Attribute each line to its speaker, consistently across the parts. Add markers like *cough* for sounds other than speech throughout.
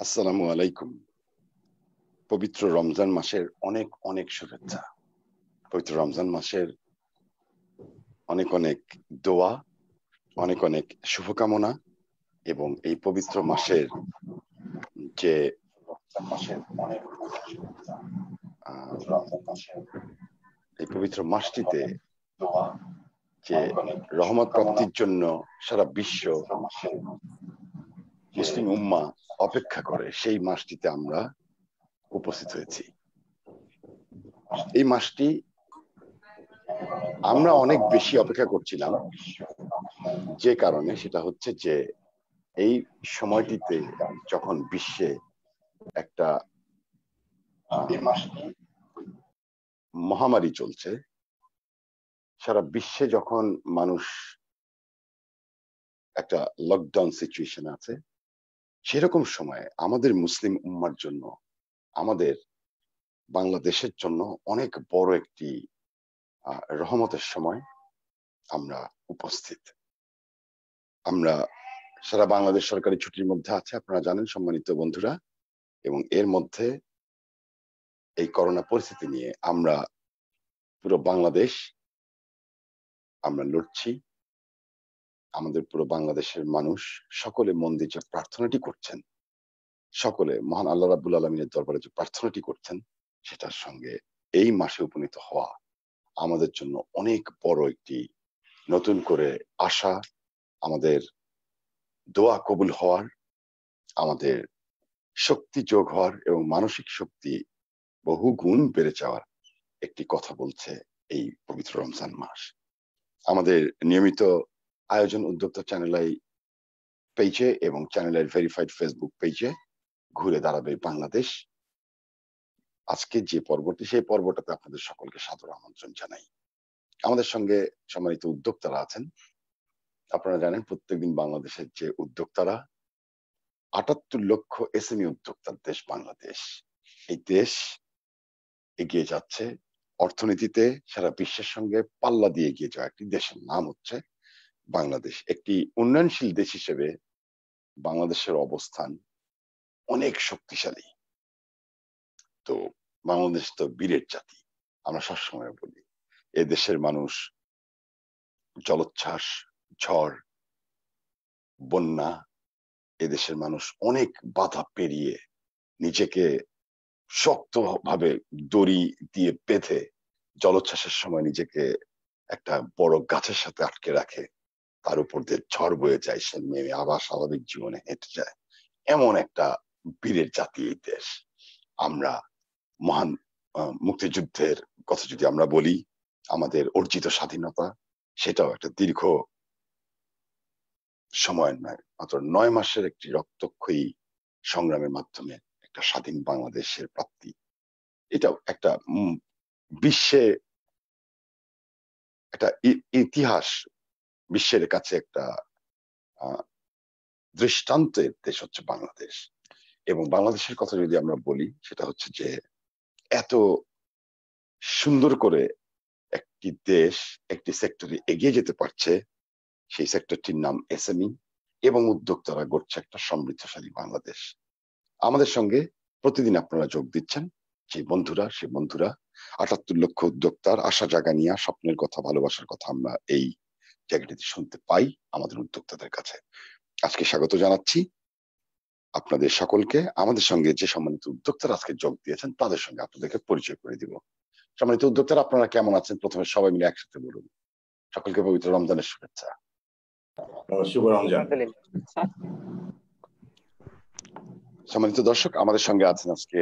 Speaker 1: আসসালামু আলাইকুম। পবিত্র রমজান মাসের অনেক অনেক শুভেচ্ছা। পবিত্র রমজান মাসের অনেক অনেক দোয়া, অনেক অনেক শুভকামনা এবং এই পবিত্র মাসের যে মাসের অনেক এই পবিত্র মাসটিতে যে রহমত প্রাপ্তির জন্য সারা বিশ্ব মুসলিম উম্মা অপেক্ষা করে সেই মাসটিতে আমরা উপস্থিত হয়েছি। এই মাসটি আমরা অনেক বেশি অপেক্ষা করছিলাম, যে কারণে সেটা হচ্ছে যে এই সময়টিতে যখন বিশ্বে একটা মহামারী চলছে, সারা বিশ্বে যখন মানুষ একটা লকডাউন সিচুয়েশন আছে সেরকম সময়ে আমাদের মুসলিম উম্মার জন্য, আমাদের বাংলাদেশের জন্য অনেক বড় একটি রহমতের সময় আমরা উপস্থিত। আমরা সারা বাংলাদেশ সরকারি ছুটির মধ্যে আছে, আপনারা জানেন সম্মানিত বন্ধুরা, এবং এর মধ্যে এই করোনা পরিস্থিতি নিয়ে আমরা পুরো বাংলাদেশ, আমরা লড়ছি। আমাদের পুরো বাংলাদেশের মানুষ সকলে মন দিয়ে যে প্রার্থনাটি করছেন, সকলে মহান আল্লাহ রাবুল আলমিনের দরবারে যে প্রার্থনাটি করছেন, সেটার সঙ্গে এই মাসে উপনীত হওয়া আমাদের জন্য অনেক বড় একটি নতুন করে আশা, আমাদের দোয়া কবুল হওয়ার, আমাদের শক্তি যোগ হওয়ার এবং মানসিক শক্তি বহু গুণ বেড়ে যাওয়ার একটি কথা বলছে এই পবিত্র রমজান মাস। আমাদের নিয়মিত আয়োজন উদ্যোক্তা চ্যানেলাই পেজে এবং চ্যানেলের ভেরিফাইড ফেসবুক পেজে ঘুরে দাঁড়াবে বাংলাদেশ। আজকে যে পর্বটি, সেই পর্বটাতে আপনাদের সকলকে সাদর আমন্ত্রণ জানাই। আমাদের সঙ্গে সম্মানিত উদ্যোক্তারা আছেন। আপনারা জানেন প্রত্যেকদিন বাংলাদেশের যে উদ্যোক্তারা, আটাত্তর লক্ষ এসএমই উদ্যোক্তার দেশ বাংলাদেশ। এই দেশ এগিয়ে যাচ্ছে। অর্থনীতিতে সারা বিশ্বের সঙ্গে পাল্লা দিয়ে এগিয়ে যাওয়া একটি দেশের নাম হচ্ছে বাংলাদেশ, একটি উন্নয়নশীল দেশ হিসেবে বাংলাদেশের অবস্থান অনেক শক্তিশালী। তো বাংলাদেশ তো বীরের জাতি, আমরা সবসময় বলি। এ দেশের মানুষ জলোচ্ছ্বাস, ঝড়, বন্যা এদেশের মানুষ অনেক বাধা পেরিয়ে নিজেকে শক্তভাবে দড়ি দিয়ে বেঁধে জলোচ্ছ্বাসের সময় নিজেকে একটা বড় গাছের সাথে আটকে রাখে। তার উপর দিয়ে ঝড় বয়ে যায়, সে নেমে আবার স্বাভাবিক জীবনে হেঁটে যায়। এমন একটা বীরের জাতি এই দেশ। আমরা মহান মুক্তিযুদ্ধের কথা যদি আমরা বলি, আমাদের অর্জিত স্বাধীনতা, সেটাও একটা দীর্ঘ সময় নয়, মাত্র নয় মাসের একটি রক্তক্ষয়ী সংগ্রামের মাধ্যমে একটা স্বাধীন বাংলাদেশের প্রাপ্তি। এটাও একটা বিশ্বে একটা ইতিহাস বিশ্বের কাছে একটা দৃষ্টান্তের দেশ হচ্ছে বাংলাদেশ। এবং বাংলাদেশের কথা যদি আমরা বলি, সেটা হচ্ছে যে এত সুন্দর করে একটি দেশ, একটি সেক্টরে এগিয়ে যেতে পারছে, সেই সেক্টরটির নাম এসএমই এবং উদ্যোক্তারা গড়ছে একটা সমৃদ্ধশালী বাংলাদেশ। আমাদের সঙ্গে প্রতিদিন আপনারা যোগ দিচ্ছেন সেই বন্ধুরা সেই বন্ধুরা, আটাত্তর লক্ষ উদ্যোক্তার আশা জাগা নিয়ে, স্বপ্নের কথা, ভালোবাসার কথা আমরা এই জায়গাটিতে শুনতে পাই আমাদের উদ্যোক্তাদের কাছে। আজকে স্বাগত জানাচ্ছি আপনাদের সকলকে। আমাদের সঙ্গে যে সম্মানিত উদ্যোক্তারা আজকে যোগ দিয়েছেন তাদের সঙ্গে আপনাদেরকে পরিচয় করে দিব। সম্মানিত উদ্যোক্তারা আপনারা কেমন আছেন? প্রথমে সবাই মিলে একসাথে বলুন। সকলকে পবিত্র রমজানের শুভেচ্ছা।
Speaker 2: শুভ রমজান।
Speaker 1: সম্মানিত দর্শক আমাদের সঙ্গে আছেন আজকে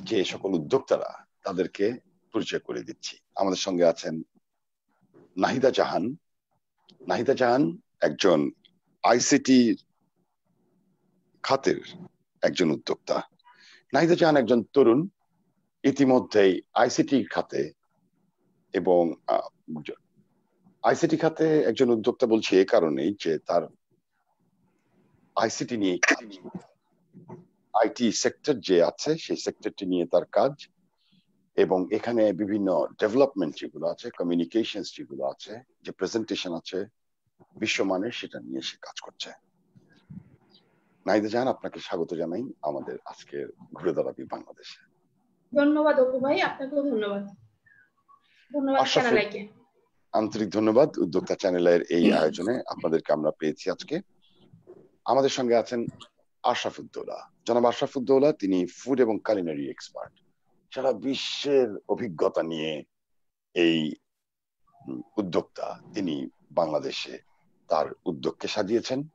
Speaker 1: যে সকল উদ্যোক্তারা তাদেরকে পরিচয় করে দিচ্ছি। আমাদের সঙ্গে আছেন নাহিদা জাহান। নাহিদা জাহান একজন আইসিটি খাতের একজন উদ্যোক্তা। নাহিদা জাহান একজন তরুণ, ইতিমধ্যেই আইসিটি খাতে এবং আইসিটি খাতে একজন উদ্যোক্তা বলছি এ কারণেই যে তার আইসিটি নিয়ে আইটি সেক্টর যে আছে সেই সেক্টরটি নিয়ে তার কাজ এবং এখানে বিভিন্ন ডেভেলপমেন্ট যেগুলো আছে কমিউনিকেশন যেগুলো আছে যে প্রেজেন্টেশন আছে বিশ্বমানের সেটা নিয়ে সে কাজ করছে। নাইদা জাহান আপনাকে স্বাগত জানাই আমাদের আজকের ঘুরে দাঁড়াবি বাংলাদেশে।
Speaker 3: ধন্যবাদ অপু ভাই আপনাকেও ধন্যবাদ। ধন্যবাদ
Speaker 1: আন্তরিক ধন্যবাদ উদ্যোক্তা চ্যানেলের এই *clears throat* আয়োজনে আপনাদেরকে আমরা পেয়েছি আজকে। আমাদের সঙ্গে আছেন আশরাফুদ্দৌলা। জনাব আশরাফুদ্দৌলা তিনি ফুড এবং কালিনারি এক্সপার্ট সারা বিশ্বের অভিজ্ঞতা নিয়ে এই উদ্যোক্তা তিনি বাংলাদেশে তার উদ্যোগকে সাজিয়েছেন।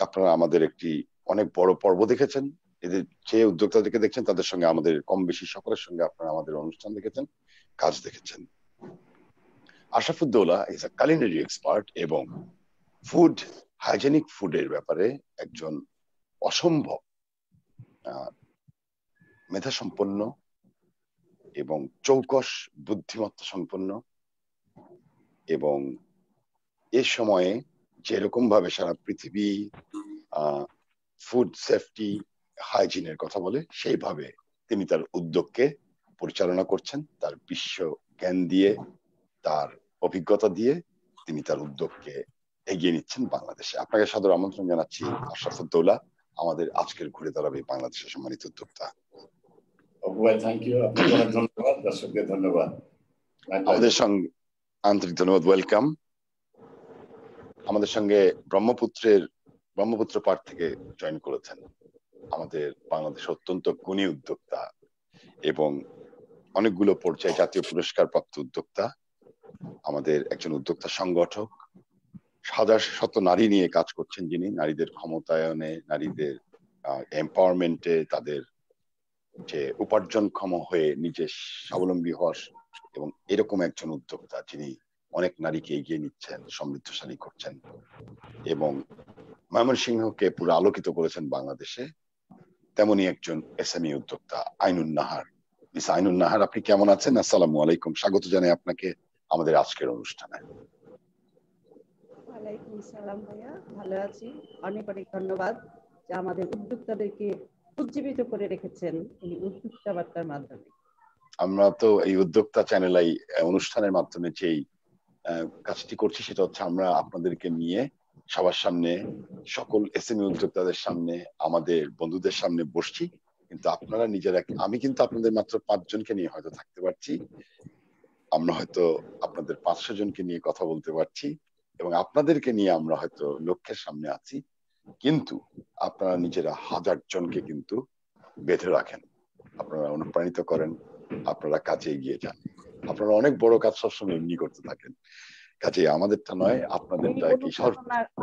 Speaker 1: আপনারা আমাদের একটি অনেক বড় পর্ব দেখেছেন। এদের যে উদ্যোক্তাদেরকে দেখছেন, তাদের সঙ্গে আমাদের কম বেশি সকলের সঙ্গে আপনারা আমাদের অনুষ্ঠান দেখেছেন, কাজ দেখেছেন। Ashafuddoula is a culinary expert এবং ফুড হাইজেনিক ফুডের ব্যাপারে একজন অসম্ভব মেধা সম্পন্ন এবং চৌকস বুদ্ধিমত্তা সম্পন্ন এবং এ সময়ে যেরকম ভাবে সারা পৃথিবী ফুড সেফটি হাইজিনের কথা বলে, সেইভাবে তিনি তার উদ্যোগকে পরিচালনা করছেন, তার বিশ্ব জ্ঞান দিয়ে, তার অভিজ্ঞতা দিয়ে তিনি তার উদ্যোগকে এগিয়ে নিচ্ছেন বাংলাদেশে। আপনাকে সাদর আমন্ত্রণ জানাচ্ছি, আশরাফুদ্দৌলা, আমাদের আজকের ঘুরে দাঁড়াবে বাংলাদেশের সম্মানিত উদ্যোক্তা। আমাদের সঙ্গে আন্তরিক ধন্যবাদ ওয়েলকাম আমাদের সঙ্গে ব্রহ্মপুত্রের, ব্রহ্মপুত্র থেকে জয়েন করেছেন আমাদের বাংলাদেশ অত্যন্ত গুণী উদ্যোক্তা এবং অনেকগুলো পর্যায়ে জাতীয় পুরস্কার প্রাপ্ত উদ্যোক্তা, আমাদের একজন উদ্যোক্তা সংগঠক, হাজার শত নারী নিয়ে কাজ করছেন যিনি, নারীদের ক্ষমতায়নে, নারীদের এম্পাওয়ারমেন্টে তাদের যে উপার্জনক্ষম হয়ে নিজে স্বাবলম্বী হওয়ার এবং এরকম একজন উদ্যোক্তা যিনি অনেক নারীকে এগিয়ে নিচ্ছেন, সমৃদ্ধশালী করছেন এবং ময়মনসিংহকে পুরো আলোকিত করেছেন বাংলাদেশে, তেমনি একজন এসএমই উদ্যোক্তা আইনুন নাহার। মিস আইনুন নাহার, আপনি কেমন আছেন? আসসালামু আলাইকুম। স্বাগত জানাই আপনাকে আমাদের আজকের অনুষ্ঠানে।
Speaker 4: ভালো আছি। অনেক অনেক ধন্যবাদ যে আমাদের উদ্যোক্তাদেরকে উজ্জীবিত করে রেখেছেন এই উদ্যোক্তা বার্তার মাধ্যমে।
Speaker 1: আমরা তো এই উদ্যোক্তা চ্যানেল এই অনুষ্ঠানের মাধ্যমে যেই কাজটি করছি সেটা হচ্ছে আমরা আপনাদেরকে নিয়ে সবার সামনে, সকল এসএমই উদ্যোক্তাদের সামনে, আমাদের বন্ধুদের সামনে বসছি। কিন্তু আপনারা নিজেরা, আমি কিন্তু আপনাদের মাত্র পাঁচজনকে নিয়ে হয়তো থাকতে পারছি। আমরা হয়তো আপনাদের পাঁচশো জনকে নিয়ে কথা বলতে পারছি। এবং আপনাদেরকে নিয়ে আমরা হয়তো লক্ষ্যের সামনে আছি। কিন্তু আপনারা নিজেরা হাজার জনকে কিন্তু বেঁধে রাখেন। আপনারা অনুপ্রাণিত করেন আপনারা কাজে এগিয়ে যান। আপনারা অনেক বড় কাজ সবসময় এমনি করতে থাকেন। কাজে আমাদেরটা নয় আপনাদেরটা কি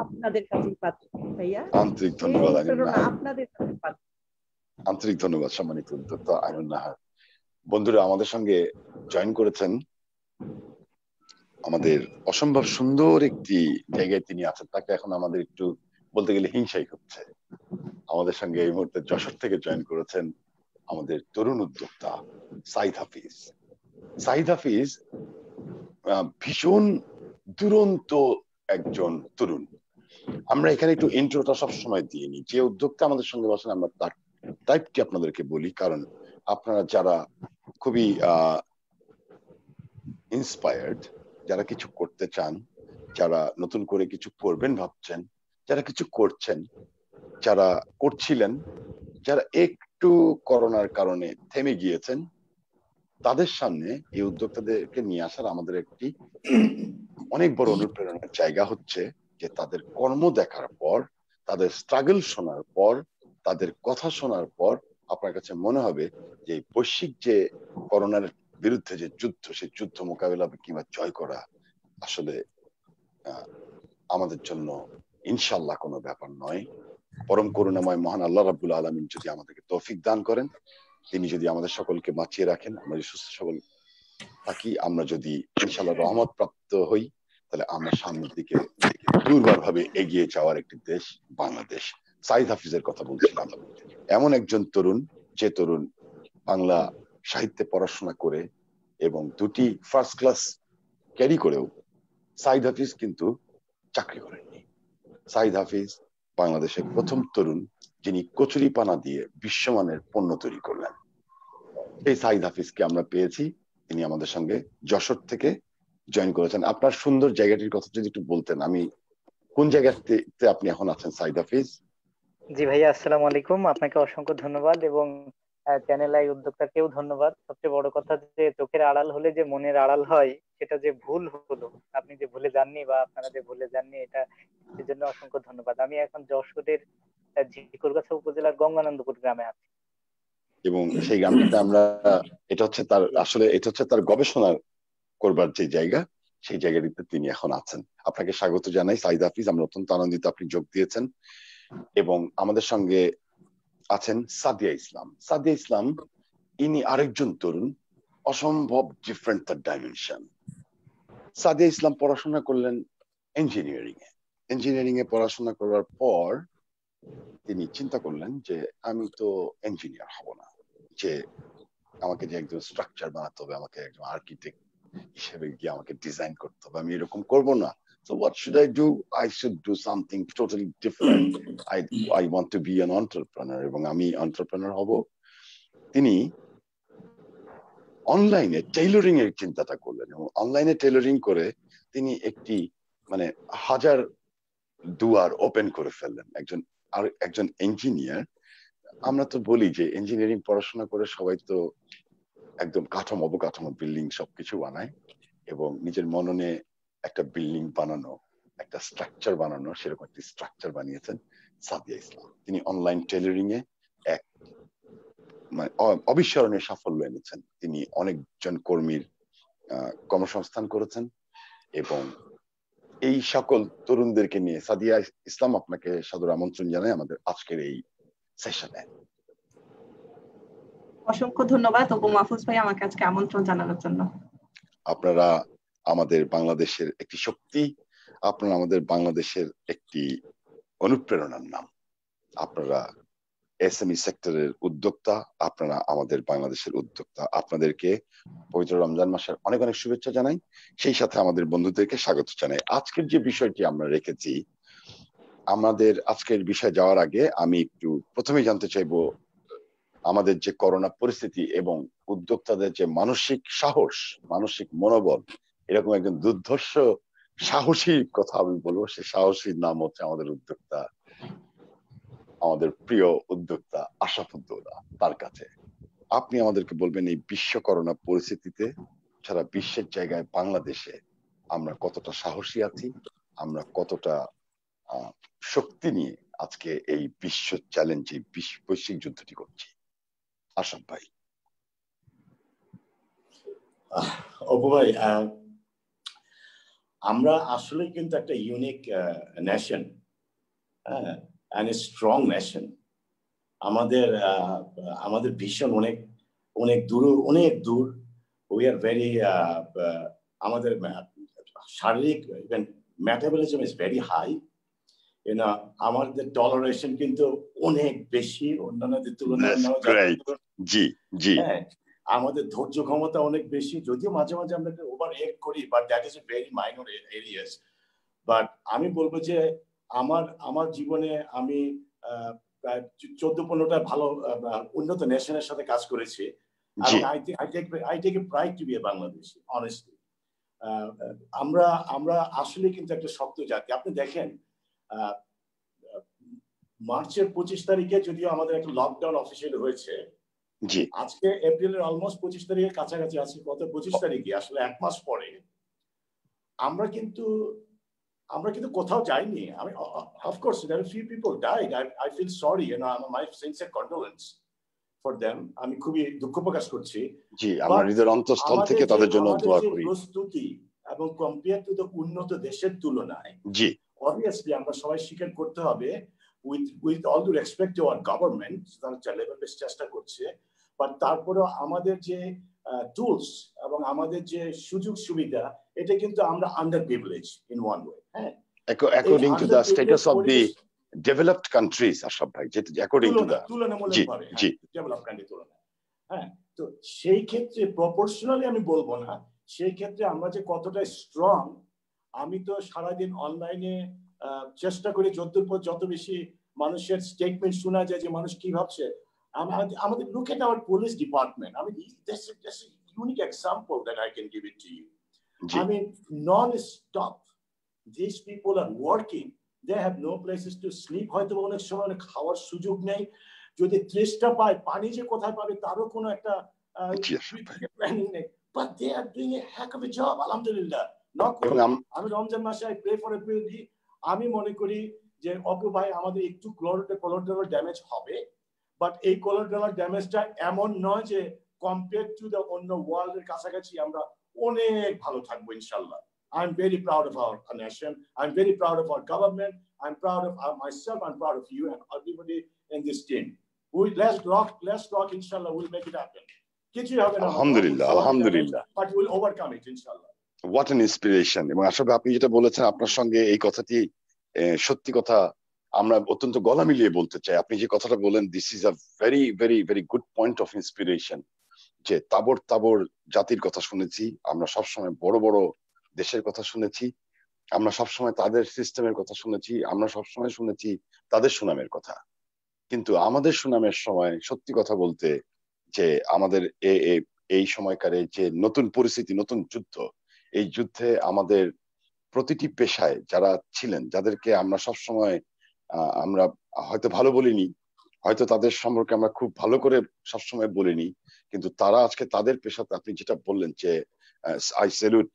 Speaker 4: আপনাদের কাছে ভাইয়া।
Speaker 1: আন্তরিক ধন্যবাদ
Speaker 4: আপনাদের
Speaker 1: আন্তরিক ধন্যবাদ সম্মানিত উদ্যোক্তা আইনুল নাহার। বন্ধুরা আমাদের সঙ্গে জয়েন করেছেন আমাদের অসম্ভব সুন্দর একটি জায়গায় তিনি আছেন। তাকে এখন আমাদের একটু বলতে গেলে হিংসাই হচ্ছে। আমাদের সঙ্গে এই মুহূর্তে যশোর থেকে জয়েন করেছেন আমাদের তরুণ উদ্যোক্তা সাইদ হাফিজ। সাইদ হাফিজ ভীষণ দুরন্ত একজন তরুণ। আমরা এখানে একটু ইন্ট্রোটা সবসময় দিয়ে নিই। যে উদ্যোক্তা আমাদের সঙ্গে বসেন, আমরা তার টাইপটি আপনাদেরকে বলি। কারণ আপনারা যারা খুবই ইন্সপায়ার্ড যারা কিছু করতে চান, যারা নতুন করে কিছু করবেন ভাবছেন যারা কিছু করছেন, যারা করছিলেন, যারা একটু করোনার কারণে থেমে গিয়েছেন, তাদের সামনে এই উদ্যোক্তাদেরকে নিয়ে আসার আমাদের একটি অনেক বড় অনুপ্রেরণার জায়গা হচ্ছে যে তাদের কর্ম দেখার পর, তাদের স্ট্রাগল শোনার পর, তাদের কথা শোনার পর আপনার কাছে মনে হবে যে বৈশ্বিক যে করোনার বিরুদ্ধে যে যুদ্ধ, সেই যুদ্ধ মোকাবেলা কিংবা জয় করা আসলে আমাদের জন্য ইনশাল্লাহ কোনো ব্যাপার নয়। পরম করুণাময়, মহান আল্লাহ রাবুল আলমিন যদি আমাদেরকে তৌফিক দান করেন, তিনি যদি আমাদের সকলকে বাঁচিয়ে রাখেন, আমরা যদি সুস্থ সবল থাকি, আমরা যদি ইনশাল্লাহ রহমত প্রাপ্ত হই, তাহলে আমরা সামনের দিকে দুর্বার ভাবে এগিয়ে যাওয়ার একটি দেশ বাংলাদেশ। সাইদ হাফিজের কথা বলছিলাম এমন একজন তরুণ, যে তরুণ বাংলা সাহিত্যে পড়াশোনা করে এবং দুটি ফার্স্ট ক্লাস ক্যারি করেও, সাইদ হাফিজ কিন্তু চাকরি করেননি। সাইদ হাফিজ বাংলাদেশের প্রথম তরুণ যিনি কচুরি পানা দিয়ে বিশ্বমানের পণ্য তৈরি করলেন। এই সাইদ হাফিজকে আমরা পেয়েছি। তিনি আমাদের সঙ্গে যশোর থেকে জয়েন করেছেন। আপনার সুন্দর জায়গাটির কথা যদি একটু বলতেন, আমি কোন জায়গাতে আপনি এখন আছেন সাইদ হাফিজ?
Speaker 5: জি ভাইয়া, আসসালামু আলাইকুম। আপনাকে অসংখ্য ধন্যবাদ এবং চ্যানেল আই উদ্যোক্তাকেও ধন্যবাদ। সবচেয়ে বড় কথা যে চোখের আড়াল হলে যে মনের আড়াল হয় সেটা যে ভুল হলো, আপনি যে ভুলে যাননি বা আপনারা যে ভুলে যাননি, এটা সেজন্য অসংখ্য ধন্যবাদ। আমি এখন যশোরের ঝিকুরগাছা উপজেলার গঙ্গানন্দপুর গ্রামে আছি।
Speaker 1: এবং সেই গ্রামটিতে আমরা, এটা হচ্ছে তার, আসলে এটা হচ্ছে তার গবেষণা করবার যে জায়গা, সেই জায়গাটিতে তিনি এখন আছেন। আপনাকে স্বাগত জানাই, সাইদ হাফিজ, আমরা অত্যন্ত আনন্দিত আপনি যোগ দিয়েছেন। এবং আমাদের সঙ্গে আছেন সাদিয়া ইসলাম। সাদিয়া ইসলাম, ইনি আরেকজন তরুণ অসম্ভব ডিফারেন্ট তার ডাইমেনশন সাদিয়া ইসলাম পড়াশোনা করলেন ইঞ্জিনিয়ারিং এ। ইঞ্জিনিয়ারিং এ পড়াশোনা করার পর তিনি চিন্তা করলেন যে, আমি তো ইঞ্জিনিয়ার হব না। যে আমাকে যে একজন স্ট্রাকচার বানাতে হবে, আমাকে একজন আর্কিটেক্ট হিসেবে গিয়ে আমাকে ডিজাইন করতে হবে। আমি এরকম করব না। So what should I do? I should do something totally different. I I want to be an entrepreneur এবং আমি entrepreneur হব। তিনি অনলাইনে টেইলরিং এর চিন্তাটা করলেন এবং অনলাইনে টেইলরিং করে তিনি একটি মানে হাজার দুয়ার ওপেন করে ফেললেন। একজন, আর একজন ইঞ্জিনিয়ার আমরা তো বলি যে ইঞ্জিনিয়ারিং পড়াশোনা করে সবাই তো একদম কাঠামো, অবকাঠামো বিল্ডিং সবকিছু বানায় এবং নিজের মননে একটা বিল্ডিং বানানো, একটা স্ট্রাকচার বানানো, সেরকম একটি স্ট্রাকচার বানিয়েছেন সাদিয়া ইসলাম। তিনি অনলাইন টেলারিং এ মানে অবিস্মরণীয় সাফল্য এনেছেন। তিনি অনেকজন কর্মীর কর্মসংস্থান করেছেন এবং এই সকল তরুণদেরকে নিয়ে সাদিয়া ইসলাম আপনাকে সাদর আমন্ত্রণ জানাই আমাদের আজকের এই সেশনে।
Speaker 6: অসংখ্য ধন্যবাদ অবু মাহফুজ ভাই আমাকে আজকে আমন্ত্রণ জানানোর জন্য।
Speaker 1: আপনারা আমাদের বাংলাদেশের একটি শক্তি আপনারা আমাদের বাংলাদেশের একটি অনুপ্রেরণার নাম। আপনারা এসএমই সেক্টরের উদ্যোক্তা, আপনারা আমাদের বাংলাদেশের উদ্যোক্তা, আপনাদেরকে পবিত্র রমজান মাসের অনেক অনেক শুভেচ্ছা জানাই। সেই সাথে আমাদের বন্ধুদেরকে স্বাগত জানাই। আজকের যে বিষয়টি আমরা রেখেছি, আমাদের আজকের বিষয় যাওয়ার আগে আমি একটু প্রথমেই জানতে চাইব, আমাদের যে করোনা পরিস্থিতি এবং উদ্যোক্তাদের যে মানসিক সাহস, মানসিক মনোবল, এরকম একজন দুর্ধর্ষ সাহসী কথা আমি বলব, সে সাহসীর নাম হচ্ছে আমাদের উদ্যোক্তা আমাদের প্রিয় উদ্যোক্তা আশাফুদ্দৌলা তার কাছে। আপনি আমাদেরকে বলবেন এই বিশ্ব করোনা পরিস্থিতিতে সারা বিশ্বের জায়গায় বাংলাদেশে আমরা কতটা সাহসী আছি, আমরা কতটা শক্তি নিয়ে আজকে এই বিশ্ব চ্যালেঞ্জ বৈশ্বিক যুদ্ধটি করছি। আসাম ভাই।
Speaker 2: অপু ভাই আমরা আসলে কিন্তু একটা ইউনিক নেশন হ্যাঁ? অ্যান্ড স্ট্রং নেশন আমাদের আমাদের ভীষণ অনেক অনেক দূর অনেক দূর উই আর ভেরি আমাদের শারীরিক ম্যাটাবলিজম ইজ ভেরি হাই না আমাদের টলারেশন কিন্তু অনেক বেশি অন্যান্যদের তুলনায়
Speaker 1: জি জি।
Speaker 2: হ্যাঁ আমাদের ধৈর্য ক্ষমতা অনেক বেশি যদিও মাঝে মাঝে আমরা ওভার এক করি but that is a very minor areas but আমি বলব যে আমার আমার জীবনে আমি প্রায় চোদ্দ পনেরোটা ভালো উন্নত নেশনের সাথে কাজ করেছি। আমরা আমরা আসলে কিন্তু একটা শক্ত জাতি। আপনি দেখেন মার্চের পঁচিশ তারিখে যদিও আমাদের একটা লকডাউন অফিসিয়াল হয়েছে আজকে এপ্রিলের অলমোস্ট পঁচিশ তারিখের কাছাকাছি আছে কত পঁচিশ তারিখে আসলে এক মাস পরে। আমরা কিন্তু আমরা কিন্তু কোথাও যাইনি। আমি of course there few people died I I feel sorry you know my sincere condolence for them আমি খুবই দুঃখ প্রকাশ করছি।
Speaker 1: জি আমরা হৃদয়ের অন্তঃস্থল থেকে তাদের জন্য দোয়া করি।
Speaker 2: প্রস্তুতি এবং কম্পেয়ার টু দ্য উন্নত দেশের তুলনায়
Speaker 1: জি।
Speaker 2: অবভিয়াসলি আমরা সবাই স্বীকার করতে হবে with with all to respect to our government তারা লেভেল বেশ চেষ্টা করছে। বাট তারপরেও আমাদের যে টুলস এবং আমাদের যে সুযোগ সুবিধা এটা কিন্তু আমরা under privilege in one way হ্যাঁ
Speaker 1: according to the status of the developed countries Ashraf ভাই যেটা অ্যাকর্ডিং টু দ্য
Speaker 2: তুলনামূলকভাবে জি ডেভেলপ কান্ট্রি তুলনায় হ্যাঁ? তো সেই ক্ষেত্রে প্রপোর্শনালি আমি বলব না সেই ক্ষেত্রে আমরা যে কতটা স্ট্রং আমি তো সারাদিন অনলাইনে চেষ্টা করি যতদূর পর যত বেশি মানুষের স্টেটমেন্ট শোনা যায় যে মানুষ কি ভাবছে আমাদের look at our police department আমি unique example that I can give it to you I mean, non-stop, these people are working. They have no places to sleep হয়তো অনেক সময় অনেক খাওয়ার সুযোগ নেই। যদি ত্রিশটা পায় পানি যে কোথায় পাবে তারও কোনো একটা। প্ল্যানিং নেই। But they are doing a hack of a job আলহামদুলিল্লাহ।
Speaker 1: আম-
Speaker 2: রমজান মাসে আই প্রে ফর এভরিবডি আমি মনে করি যে অপু ভাই আমাদের একটু কোলাটেরাল ড্যামেজ হবে। বাট এই কোলাটেরাল ড্যামেজটা এমন নয় যে কম্পেয়ার টু দ্য অন্য ওয়ার্ল্ডের কাছাকাছি আমরা অনেক ভালো থাকব ইনশাল্লাহ I am very proud of our nation I am very proud of our government I am proud of myself I am proud of you and everybody in this team we let's rock let's rock ইনশাল্লাহ will make it happen কিছুই হবে না।
Speaker 1: আলহামদুলিল্লাহ, আলহামদুলিল্লাহ।
Speaker 2: But will overcome ইট ইনশাল্লাহ
Speaker 1: what N inspiration এবং আসলে আপনি যেটা বলেছেন আপনার সঙ্গে এই কথাটি সত্যি কথা আমরা অত্যন্ত গলা মিলিয়ে বলতে চাই। আপনি যে কথাটা বলেন this is a very very very good point of inspiration যে তাবর তাবর জাতির কথা শুনেছি, আমরা সবসময় বড় বড় দেশের কথা শুনেছি, আমরা সবসময় তাদের সিস্টেমের কথা শুনেছি, আমরা সবসময় শুনেছি তাদের সুনামের কথা। কিন্তু আমাদের সুনামের সময় সত্যি কথা বলতে যে আমাদের এই সময়কারে যে নতুন পরিস্থিতি, নতুন যুদ্ধ, এই যুদ্ধে আমাদের প্রতিটি পেশায় যারা ছিলেন, যাদেরকে আমরা সব সময় আমরা হয়তো ভালো বলিনি হয়তো তাদের সম্পর্কে আমরা খুব ভালো করে সবসময় বলিনি কিন্তু তারা আজকে তাদের পেশাতে আপনি যেটা বললেন যে I salute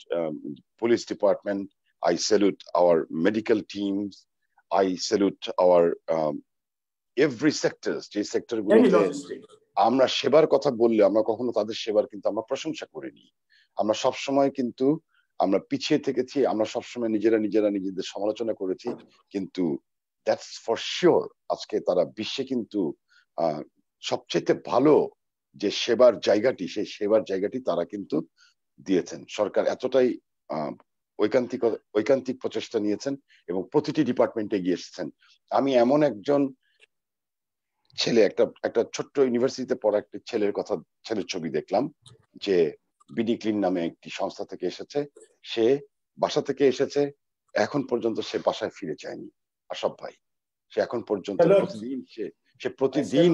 Speaker 1: police department I salute our medical teams I salute our every sector যে সেক্টর আমরা সেবার কথা বললে আমরা কখনো তাদের সেবার কিন্তু আমরা প্রশংসা করিনি। আমরা সব সময় কিন্তু আমরা পিছিয়ে থেকেছি আমরা সবসময় নিজেরা নিজেরা নিজেদের সমালোচনা করেছি কিন্তু দ্যাটস ফর শিওর আজকে তারা বিশ্বে কিন্তু সবচেয়ে ভালো যে সেবার জায়গাটি, সেই সেবার জায়গাটি তারা কিন্তু দিয়েছেন। সরকার এতটাই ঐকান্তিক ঐকান্তিক প্রচেষ্টা নিয়েছেন এবং প্রতিটি ডিপার্টমেন্টে এগিয়ে এসেছেন। আমি এমন একজন ছেলে, একটা একটা ছোট্ট ইউনিভার্সিটিতে পড়া একটা ছেলের কথা, ছেলের ছবি দেখলাম যে বিডি ক্লিন নামে একটি সংস্থা থেকে এসেছে। সে বাসা থেকে এসেছে, এখন পর্যন্ত সে বাসায় ফিরে যায়নি। আশব ভাই সে এখন পর্যন্ত প্রতিদিন সে সে প্রতিদিন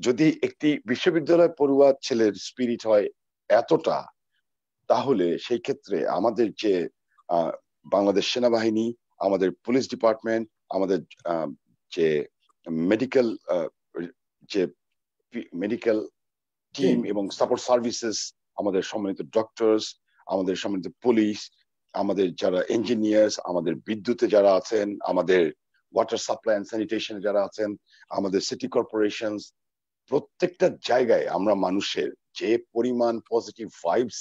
Speaker 1: যদি একটি বিশ্ববিদ্যালয় পড়ুয়া ছেলের স্পিরিট হয় এতটা তাহলে সেই ক্ষেত্রে আমাদের যে বাংলাদেশ সেনাবাহিনী আমাদের পুলিশ ডিপার্টমেন্ট আমাদের যে মেডিকেল যে মেডিকেল টিম এবং সাপোর্ট সার্ভিসেস আমাদের সম্মানিত ডক্টরস আমাদের সম্মানিত পুলিশ আমাদের যারা ইঞ্জিনিয়ার্স আমাদের বিদ্যুতে যারা আছেন আমাদের ওয়াটার সাপ্লাই অ্যান্ড স্যানিটেশনে যারা আছেন আমাদের সিটি কর্পোরেশন প্রত্যেকটা জায়গায় আমরা মানুষের যে পরিমাণ পজিটিভ ভাইবস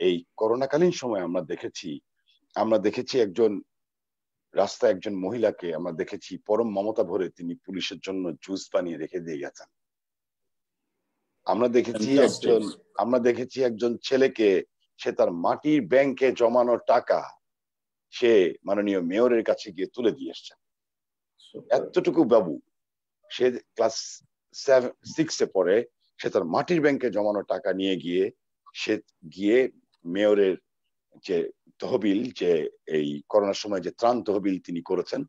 Speaker 1: এই করোনাকালীন সময় আমরা দেখেছি আমরা দেখেছি একজন রাস্তায় একজন মহিলাকে আমরা দেখেছি পরম মমতা ভরে তিনি পুলিশের জন্য জুস বানিয়ে রেখে দিয়ে গেছেন। আমরা দেখেছি একজন আমরা দেখেছি একজন ছেলেকে সে তার মাটির ব্যাংকে জমানো টাকা সে মাননীয় মেয়রের কাছে গিয়ে তুলে দিয়ে এসছেন এতটুকু বাবু সে ক্লাস সিক্সে পড়ে সে তার মাটির ব্যাংকে জমানো টাকা নিয়ে গিয়ে সে গিয়ে মেয়রের যে তহবিল যে এই করোনার সময় যে ত্রাণ তহবিল তিনি করেছেন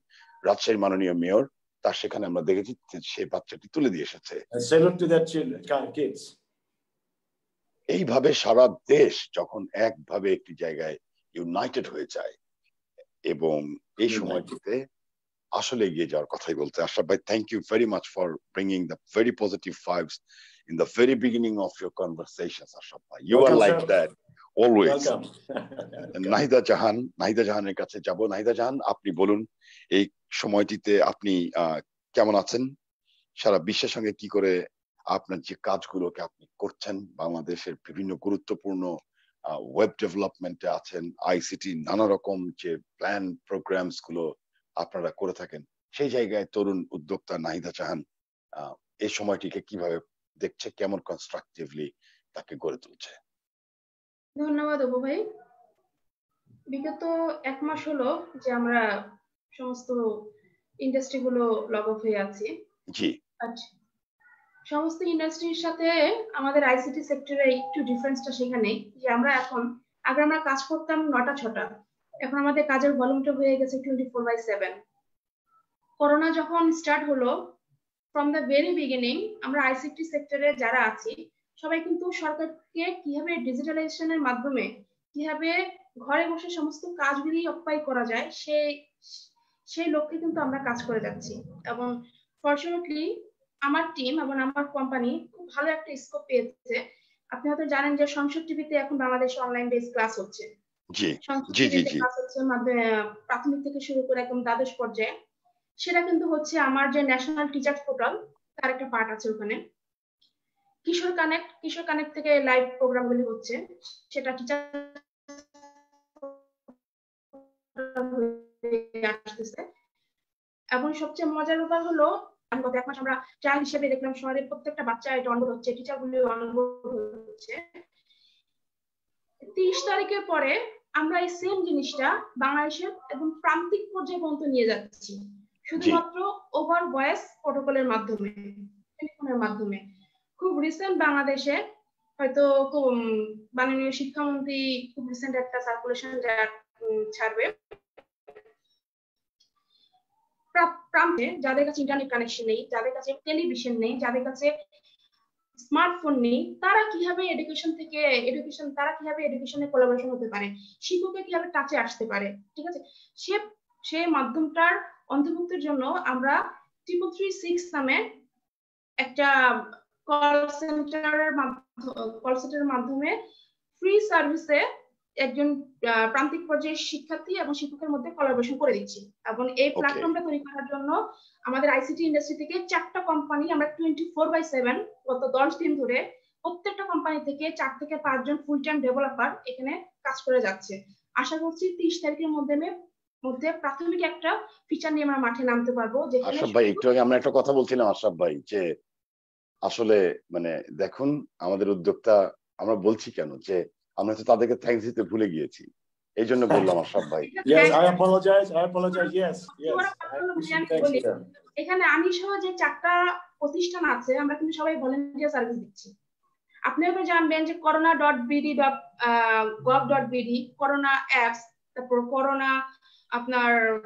Speaker 1: রাজশাহীর মাননীয় মেয়র তার সেখানে আমরা দেখেছি সে বাচ্চাটি তুলে দিয়ে এসেছে
Speaker 2: And salute to that children, kids.
Speaker 1: এইভাবে সারা দেশ যখন একভাবে একটি জায়গায় ইউনাইটেড হয়ে যায় এবং এই সময়টিতে আসলে এগিয়ে যাওয়ার কথাই বলতে আশরাফ ভাই thank you very much for bringing the very positive fives in the very beginning of your conversation Ashraf ভাই you
Speaker 2: are
Speaker 1: like. That
Speaker 2: always.
Speaker 1: Nahida Jahan Nahida জাহানের কাছে যাব। নাহিদা জাহান আপনি বলুন এই সময়টিতে আপনি আহ, কেমন আছেন? সারা বিশ্বের সঙ্গে কি করে আপনার যে কাজগুলোকে আপনি করছেন বাংলাদেশের বিভিন্ন গুরুত্বপূর্ণ ওয়েব ডেভেলপমেন্টে আছেন আইসিটি নানা রকম যে প্ল্যান প্রোগ্রামসগুলো আপনারা করে থাকেন সেই জায়গায় তরুণ উদ্যোক্তা নাহিদা আহ, এই সময়টিকে কীভাবে দেখছে কেমন কনস্ট্রাকটিভলি তাকে গড়ে তুলছে?
Speaker 3: ধন্যবাদ অপু ভাই। বিগত এক মাস হলো যে আমরা সমস্ত ইন্ডাস্ট্রি গুলো লগ অফ হয়ে আছি।
Speaker 1: জি।
Speaker 3: আচ্ছা সমস্ত ইন্ডাস্ট্রির সাথে আমাদের আইসিটি সেক্টরে একটু ডিফারেন্সটা সেখানে যে আমরা এখন, আগে আমরা কাজ করতাম নটা, ছটা। এখন আমাদের কাজের ভলিউমটা হয়ে গেছে twenty four by seven corona যখন স্টার্ট হলো ফ্রম দ্য ভেরি বিগিনিং আমরা আইসিটি সেক্টরে যারা আছি, সবাই কিন্তু সরকারকে কীভাবে ডিজিটালাইজেশনের মাধ্যমে, কীভাবে ঘরে বসে সমস্ত কাজগুলি অকুপাই করা যায় সেই সেই লক্ষ্যে কিন্তু আমরা কাজ করে যাচ্ছি। এবং ফর্চুনেটলি আমার টিম এবং আমার কোম্পানি খুব ভালো একটা স্কোপ পেয়েছে। আপনি হয়তো জানেন যে সংসদ টিভিতে এখন বাংলাদেশে অনলাইন বেস ক্লাস হচ্ছে।
Speaker 1: জি জি জি
Speaker 3: প্রাথমিক থেকে শুরু করে একদম দ্বাদশ পর্যায়ে। সেটা কিন্তু হচ্ছে আমার যে ন্যাশনাল টিচার্স পোর্টাল তার একটা পার্ট আছে ওখানে। কিশোর কানেক্ট কিশোর কানেক্ট থেকে লাইভ প্রোগ্রামগুলি হচ্ছে। সেটা টিচার আসতেছে। এবং সবচেয়ে মজার ব্যাপার হলো গত এক মাস আমরা ট্রায়াল হিসেবে দেখলাম শহরের প্রত্যেকটা বাচ্চা এটা অনবোর্ড হচ্ছে টিচার গুলি অনবোর্ড হচ্ছে। তিরিশ তারিখের পরে আমরা এই সেম জিনিসটা বাংলাদেশের একদম প্রান্তিক পর্যায়ে পর্যন্ত নিয়ে যাচ্ছি। শুধুমাত্র ওভার ভয়েস প্রটোকলের মাধ্যমে টেলিফোনের মাধ্যমে। খুব রিসেন্ট বাংলাদেশে হয়তো মাননীয় শিক্ষামন্ত্রী খুব রিসেন্ট একটা সার্কুলেশন ছাড়বে। প্রান্তে যাদের কাছে ইন্টারনেট কানেকশন নেই, যাদের কাছে টেলিভিশন নেই, যাদের কাছে স্মার্টফোন নেই, তারা কীভাবে এডুকেশন থেকে এডুকেশন তারা কীভাবে এডুকেশনে কোলাবোরেশন হতে পারে? শিক্ষকের কীভাবে টাচে আসতে পারে? ঠিক আছে? সে সে মাধ্যমটার অন্তর্ভুক্তের জন্য আমরা ট্রিপল থ্রি সিক্স নামে একটা কল সেন্টারের কল সেন্টারের মাধ্যমে ফ্রি সার্ভিসে একজন প্রান্তিক পর্যায়ের শিক্ষার্থী এবং শিক্ষকের মধ্যে কলাবোরেশন করে দিচ্ছি। এবং এই প্ল্যাটফর্মটা তৈরি করার জন্য আমাদের আইসিটি ইন্ডাস্ট্রি থেকে চারটা কোম্পানি আমরা টোয়েন্টি ফোর বাই সেভেন গত দশ দিন ধরে প্রত্যেকটা কোম্পানি থেকে চার থেকে পাঁচজন ফুল টাইম ডেভেলপার এখানে কাজ করে যাচ্ছে। আশা করছি তিরিশ তারিখের মধ্যে মধ্যে প্রাথমিক একটা ফিচার নিয়ে আমরা মাঠে নামতে পারব
Speaker 1: আশরাফ ভাই একটু আগে আমরা একটা কথা বলছিলাম আশরাফ ভাই যে আসলে মানে দেখুন আমাদের উদ্যোক্তা আমরা বলছি কেন যে আমরা তো তাদেরকে থ্যাঙ্কস দিতে ভুলে গিয়েছি। এই জন্য বললাম আশরাফ ভাই। *laughs*
Speaker 3: এখানে আমি সহ যে চারটা প্রতিষ্ঠান আছে আমরা কিন্তু সবাই ভলেন্টিয়ার সার্ভিস দিচ্ছি। আপনি হয়তো জানবেন যে corona dot BD dot gov dot BD corona apps তারপর করোনা আপনার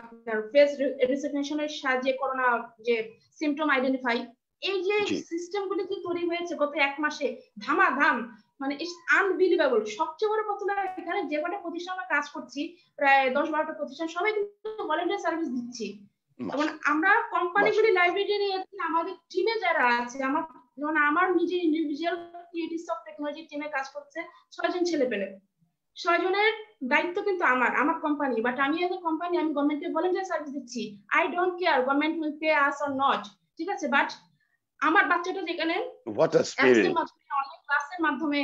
Speaker 3: আপনার ফেস রিসিগনেশনের সাহায্যে করোনা যে সিমটম আইডেন্টিফাই এই যে সিস্টেম গুলি কি তৈরি হয়েছে গত এক মাসে? ধামা ধাম মানে ইটস আনবিলিভেবল সবচেয়ে বড় কথা এখানে যে কটা প্রতিষ্ঠান আমরা কাজ করছি প্রায় দশ বারোটা প্রতিষ্ঠান সবাই কিন্তু ভলেন্টিয়ার সার্ভিস দিচ্ছি। এবং আমরা কোম্পানিগুলি লাইব্রেরি নিয়ে আমাদের টিমে যারা আছে আমার যেমন আমার নিজের ইন্ডিভিজুয়াল ক্রিয়েটিভ অফ টেকনোলজি টিমে কাজ করছে ছয়জন ছেলে পেলে। ছয়জনের দায়িত্ব কিন্তু আমার আমার কোম্পানি বাট আমি এজ কোম্পানি আমি গভর্নমেন্টকে ভলেন্টিয়ার সার্ভিস দিচ্ছি। I don't care government will pay us or not ঠিক আছে? বাট আমার বাচ্চাটা যেখানে ক্লাসের মাধ্যমে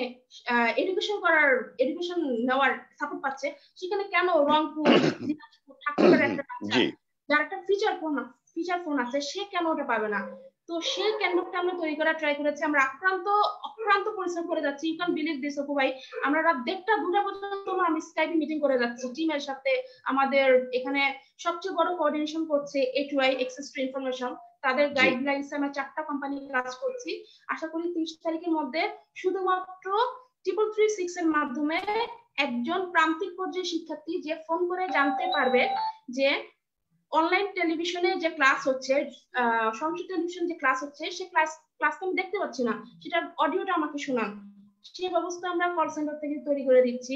Speaker 3: এডুকেশন করার এডুকেশন নেওয়ার সাপোর্ট পাচ্ছে সেখানে কেন রংপুর ঠাকুরের একটা বাচ্চা যার একটা ফিচার ফোন ফিচার ফোন আছে সে কেন ওটা পাবে না? তো সেই ক্যানভাসটা আমরা তৈরি করার ট্রাই করেছি। আমরা আক্রান্ত অক্রান্ত পরিশ্রম করে যাচ্ছি। You can believe this Apu ভাই। আমরা রাত দেড়টা দুটা পর্যন্ত আমি স্কাইপে মিটিং করে যাচ্ছি। টিমের সাথে আমাদের এখানে সবচেয়ে বড় কোঅর্ডিনেশন করছে A two I access to information তাদের গাইডলাইন্স আমরা চারটা কোম্পানি কাজ করছি। আশা করি তিরিশ তারিখের মধ্যে শুধুমাত্র ট্রিপল থ্রি সিক্স এর মাধ্যমে একজন প্রান্তিক পর্যায়ে শিক্ষার্থী যে ফোন করে জানতে পারবে যে অনলাইন টেলিভিশনে যে ক্লাস হচ্ছে সংসদ টেলিভিশন যে ক্লাস হচ্ছে, সে ক্লাস ক্লাস আমি দেখতে পাচ্ছি না। সেটার অডিওটা আমাকে শোনান। সেই ব্যবস্থা আমরা কল সেন্টার থেকে তৈরি করে দিচ্ছি।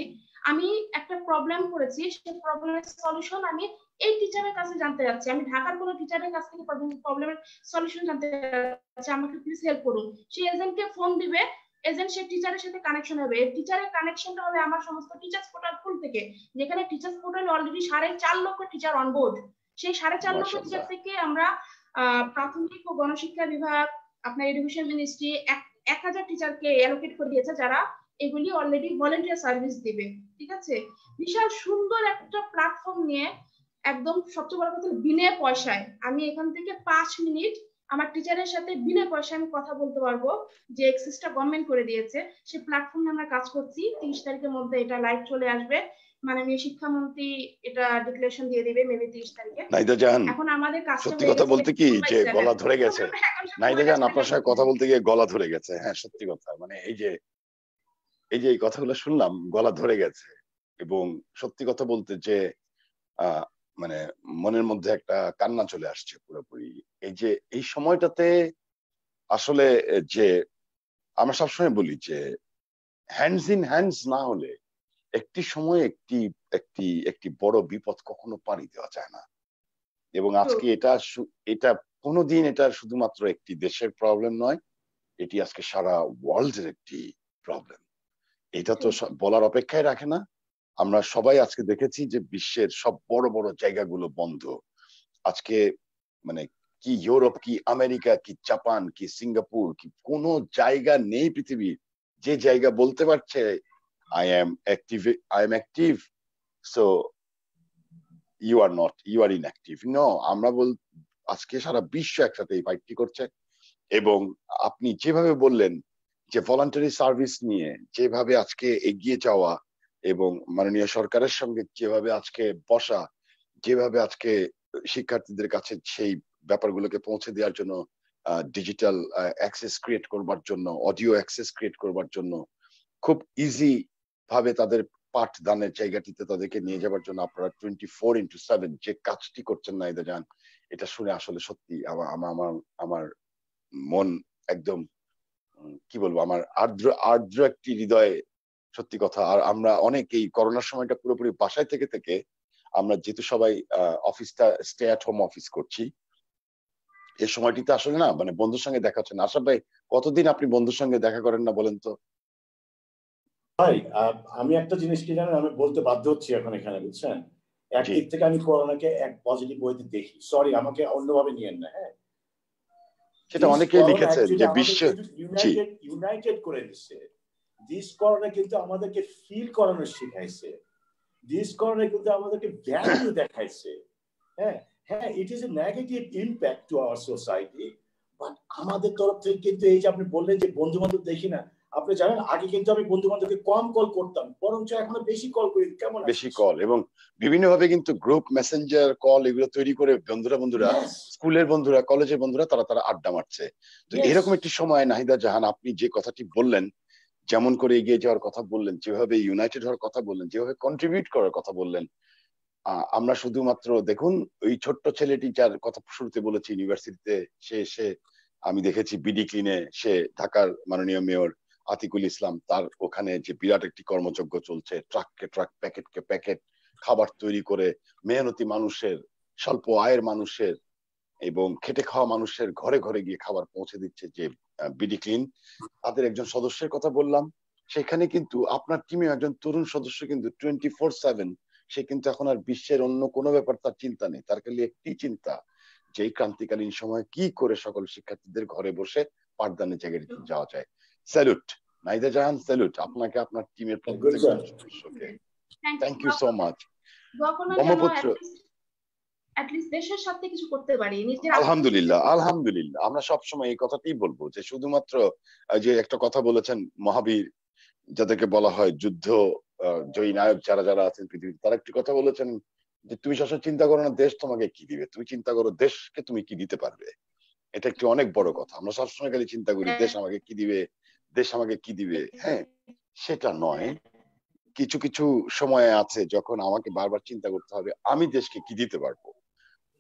Speaker 3: আমি একটা প্রবলেম করেছি সেই প্রবলেমের সলিউশন আমি এই টিচারের কাছে জানতে যাচ্ছি। আমি ঢাকার কোনো টিচারের কাছ থেকে প্রবলেমের সলিউশন জানতে যাচ্ছি। আমাকে প্লিজ হেল্প করুন। সেই এজেন্টকে ফোন দিবে এজেন্ট সে টিচারের সাথে কানেকশন হবে। টিচারের কানেকশনটা হবে আমার সমস্ত টিচার্স পোর্টাল ফুল থেকে। যেখানে টিচার্স পোর্টাল অলরেডি সাড়ে চার লক্ষ টিচার অনবোর্ড সেই সাড়ে চার লক্ষ টিচার থেকে আমরা প্রাথমিক ও গণশিক্ষা বিভাগ আপনার এডুকেশন মিনিস্ট্রি এক হাজার টিচারকে অ্যালোকেট করে দিয়েছে যারা এগুলি অলরেডি ভলেন্টিয়ার সার্ভিস দিবে ঠিক আছে? বিশাল সুন্দর একটা প্ল্যাটফর্ম নিয়ে একদম সবচেয়ে বড় কথা বিনে পয়সায়। আমি এখান থেকে পাঁচ মিনিট আমার টিচারের সাথে বিনা পয়সায় আমি কথা বলতে পারব যে এক্সেসটা গভর্নমেন্ট করে দিয়েছে। সেই প্ল্যাটফর্মে আমরা কাজ করছি। তিরিশ তারিখের মধ্যে এটা লাইভ চলে আসবে। মাননীয় শিক্ষামন্ত্রী এটা ডিক্লারেশন দিয়ে দিবে মেবি তিরিশ তারিখে।
Speaker 1: নাইদা জাহান
Speaker 3: এখন আমাদের
Speaker 1: সত্যি কথা বলতে কি যে গলা ধরে গেছে? নাইদা জাহান আপনার সাথে কথা বলতে গিয়ে গলা ধরে গেছে। হ্যাঁ সত্যি কথা। মানে এই যে এই যে এই কথাগুলো শুনলাম গলা ধরে গেছে। এবং সত্যি কথা বলতে যে মানে মনের মধ্যে একটা কান্না চলে আসছে পুরোপুরি। এই যে এই সময়টাতে আসলে যে আমরা সবসময় বলি যে হ্যান্ডস ইন হ্যান্ডস না হলে একটি সময় একটি একটি একটি বড় বিপদ কখনো পাড়ি দেওয়া যায় না। এবং আজকে এটা এটা কোনোদিন এটা শুধুমাত্র একটি দেশের প্রবলেম নয় এটি আজকে সারা ওয়ার্ল্ডের একটি প্রবলেম এটা তো বলার অপেক্ষায় রাখে না। আমরা সবাই আজকে দেখেছি যে বিশ্বের সব বড় বড় জায়গাগুলো বন্ধ। আজকে মানে কি ইউরোপ কি আমেরিকা কি জাপান কি সিঙ্গাপুর কি কোন জায়গা নেই পৃথিবীর। যে জায়গা বলতে পারছে I am active I am active so you are not you are inactive no আমরা বল, আজকে সারা বিশ্ব একসাথে এই ফাইটটি করছে। এবং আপনি যেভাবে বললেন যে ভলান্টারি সার্ভিস নিয়ে যেভাবে আজকে এগিয়ে যাওয়া এবং মাননীয় সরকারের সঙ্গে যেভাবে আজকে বসা, যেভাবে আজকে শিক্ষার্থীদের কাছে সেই ব্যাপারগুলোকে পৌঁছে দেওয়ার জন্য ডিজিটাল অ্যাক্সেস ক্রিয়েট করবার জন্য অডিও অ্যাক্সেস ক্রিয়েট করবার জন্য খুব ইজি ভাবে তাদের পাঠদানের জায়গাটিতে তাদেরকে নিয়ে যাবার জন্য আপনারা টোয়েন্টি ফোর ইন্টু সেভেন যে কাজটি করছেন না এটা যান এটা শুনে আসলে সত্যি আমার আমার আমার মন একদম কি বলব, আমার আর্দ্র আর্দ্র একটি হৃদয়ে সত্যি কথা, আর আমরা অনেক এই করোনার সময়টা পুরোপুরি বাসায় থেকে থেকে আমরা যেহেতু সবাই অফিসটা স্টে অ্যাট হোম অফিস করছি এই সময়টিতে আসলে না মানে বন্ধুর সঙ্গে দেখা হচ্ছে না। আশা ভাই, কতদিন আপনি বন্ধুর সঙ্গে দেখা করেন না বলেন তো?
Speaker 2: ভাই আমি একটা জিনিস কি জানেন? আমি বলতে বাধ্য হচ্ছি এখন এখানে বুঝছেন? একদিক থেকে আমি করোনাকে এক পজিটিভ বইতে দেখি। সরি আমাকে অন্যভাবে নিয়েন না হ্যাঁ?
Speaker 1: সেটা অনেকেই লিখেছেন যে বিশ্ব
Speaker 2: ইউনাইটেড করে দিচ্ছে দিস করোনা কিন্তু আমাদেরকে ফিল করানো শিখাইছে। দিস করোনা কিন্তু আমাদেরকে ভ্যালু দেখাইছে। হ্যাঁ? হ্যাঁ it is a negative impact to our society but আমাদের তরফ থেকে কিন্তু এই যে আপনি বললেন যে বন্ধু বান্ধব দেখি না আপনি জানেন আগে কিন্তু আমি বন্ধু বান্ধবকে কম কল করতাম বরঞ্চ এখন বেশি কল করি। কেমন
Speaker 1: বেশি কল এবং বিভিন্ন ভাবে কিন্তু গ্রুপ মেসেঞ্জার কল এগুলো তৈরি করে বন্ধুরা বন্ধুরা স্কুলের বন্ধুরা কলেজের বন্ধুরা তারা তারা আড্ডা মারছে। তো এরকম একটি সময় নাহিদা জাহান আপনি যে কথাটি বললেন যেমন করে এগিয়ে যাওয়ার কথা বললেন যেভাবে ইউনাইটেড হওয়ার কথা বললেন যেভাবে কন্ট্রিবিউট করার কথা বললেন আমরা শুধুমাত্র দেখুন ওই ছোট্ট ছেলেটি যার কথা শুরুতে বলেছি ইউনিভার্সিটিতে সে সে আমি দেখেছি বিডি ক্লিনে সে ঢাকার মাননীয় মেয়র আতিকুল ইসলাম তার ওখানে যে বিরাট একটি কর্মযজ্ঞ চলছে ট্রাককে ট্রাক প্যাকেটকে প্যাকেট খাবার তৈরি করে মেহনতি মানুষের, স্বল্প আয়ের মানুষের এবং খেটে খাওয়া মানুষের ঘরে ঘরে গিয়ে খাবার পৌঁছে দিচ্ছে যে বিডি ক্লিন তাদের একজন সদস্যের কথা বললাম। সেখানে কিন্তু আপনার টিমে একজন তরুণ সদস্য কিন্তু টোয়েন্টি ফোর সেভেন সে কিন্তু এখন আর বিশ্বের অন্য কোনো ব্যাপার তার চিন্তা নেই। তার খালি একটি চিন্তা যে ক্রান্তিকালীন সময় কি করে সকল শিক্ষার্থীদের ঘরে বসে পাঠদানের জায়গায় যাওয়া যায়। স্যালুট নাইদা জাহান স্যালুট আপনাকে আপনার টিমের সদস্যকে thank you so much Brahmaputra
Speaker 3: দেশের সাথে কিছু করতে পারি
Speaker 1: আলহামদুলিল্লাহ আলহামদুলিল্লাহ। আমরা সবসময় এই কথাটাই বলব যে শুধুমাত্র যে একটা কথা বলেছেন মহাবীর যাদেরকে বলা হয় যুদ্ধ জয়ী নায়ক যারা যারা আছেন পৃথিবীতে তারা একটি কথা বলেছেন যে তুমি সবসময় চিন্তা করো না দেশ তোমাকে কি দিবে? তুমি চিন্তা করো দেশকে তুমি কি দিতে পারবে? এটা একটি অনেক বড় কথা। আমরা সবসময় খালি চিন্তা করি দেশ আমাকে কি দিবে? দেশ আমাকে কি দিবে? হ্যাঁ সেটা নয়। কিছু কিছু সময় আছে যখন আমাকে বারবার চিন্তা করতে হবে আমি দেশকে কি দিতে পারব?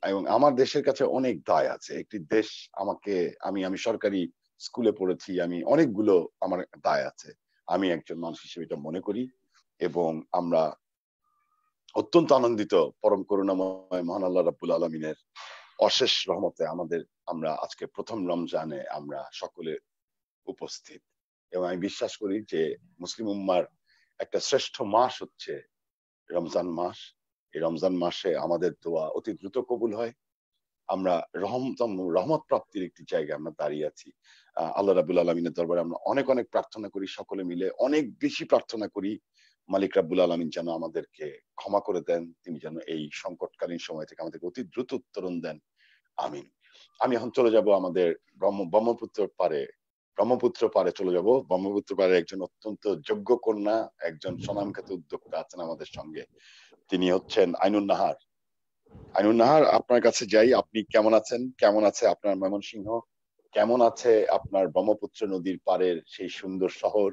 Speaker 1: এবং আমার দেশের কাছে অনেক দায় আছে। একটি দেশ আমাকে আমি আমি সরকারি স্কুলে পড়েছি আমি অনেকগুলো আমার দায় আছে। আমি একজন মানুষ হিসেবে এটা মনে করি এবং আমরা অত্যন্ত আনন্দিত পরম করুণাময় মহান আল্লাহ রাবুল আলমিনের অশেষ রহমতে আমাদের আমরা আজকে প্রথম রমজানে আমরা সকলে উপস্থিত। এবং আমি বিশ্বাস করি যে মুসলিম উম্মার একটা শ্রেষ্ঠ মাস হচ্ছে রমজান মাস। এই রমজান মাসে আমাদের দোয়া অতি দ্রুত কবুল হয়। আমরা রহমতম রহমত প্রাপ্তির একটি জায়গায় আমরা দাঁড়িয়ে আছি। আল্লাহ রাবুল আলমিনের দরবারে আমরা অনেক অনেক প্রার্থনা করি, সকলে মিলে অনেক বেশি প্রার্থনা করি। মালিক রাব্বুল আলমিন যেন আমাদেরকে ক্ষমা করে দেন, তিনি যেন এই সংকটকালীন সময় থেকে আমাদেরকে অতি দ্রুত উত্তরণ দেন। আমিন। আমি এখন চলে যাব আমাদের ব্রহ্ম, ব্রহ্মপুত্র পারে ব্রহ্মপুত্র পারে চলে যাব। ব্রহ্মপুত্র পারে একজন অত্যন্ত যোগ্য কন্যা, একজন স্বনামখ্যাত উদ্যোক্তা আছেন আমাদের সঙ্গে। তিনি হচ্ছেন আইনুল নাহার। আইনুল নাহার, আপনার কাছে যাই। আপনি কেমন আছেন? কেমন আছে আপনার ময়মনসিংহ? কেমন আছে আপনার ব্রহ্মপুত্র নদীর পারের সেই সুন্দর শহর?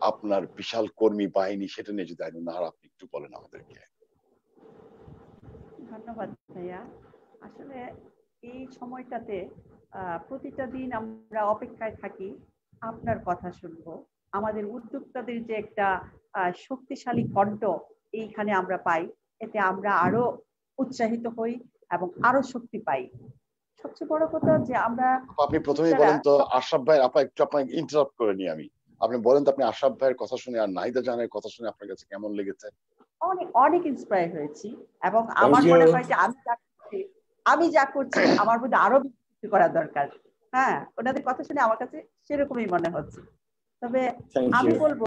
Speaker 1: আপনার বিশাল কর্মী বাহিনী, সেটা নিয়ে যদি আইনুল নাহার আপনি একটু বলেন আমাদেরকে।
Speaker 4: ধন্যবাদ ভাইয়া। আসলে এই সময়টাতে প্রতিটা দিন আমরা অপেক্ষায় থাকি আপনার কথা শুনব। আমাদের উদ্যোক্তাদের যে একটা শক্তিশালী কণ্ঠ এইখানে আমরা পাই এতে আমরা আরও উৎসাহিত হই এবং আরও শক্তি পাই। সবচেয়ে বড় কথা যে আমরা
Speaker 1: আপনি প্রথমেই বলেন তো আশরাফ ভাই আপা একটু আপনাকে ইন্টারাপ্ট করে নি আমি। আপনি বলেন তো আপনি আশরাফ ভাইয়ের কথা শুনে আর নাহিদা জাহানের কথা শুনে আপনার কাছে কেমন লেগেছে?
Speaker 4: অনেক অনেক ইন্সপায়ার হয়েছি এবং আমার মনে হয় যে আমি যা করছি আমি যা করছি আমার মধ্যে আরও করা দরকার। হ্যাঁ ওনাদের কথা শুনে আমার কাছে সেরকমই মনে হচ্ছে। তবে আমি বলব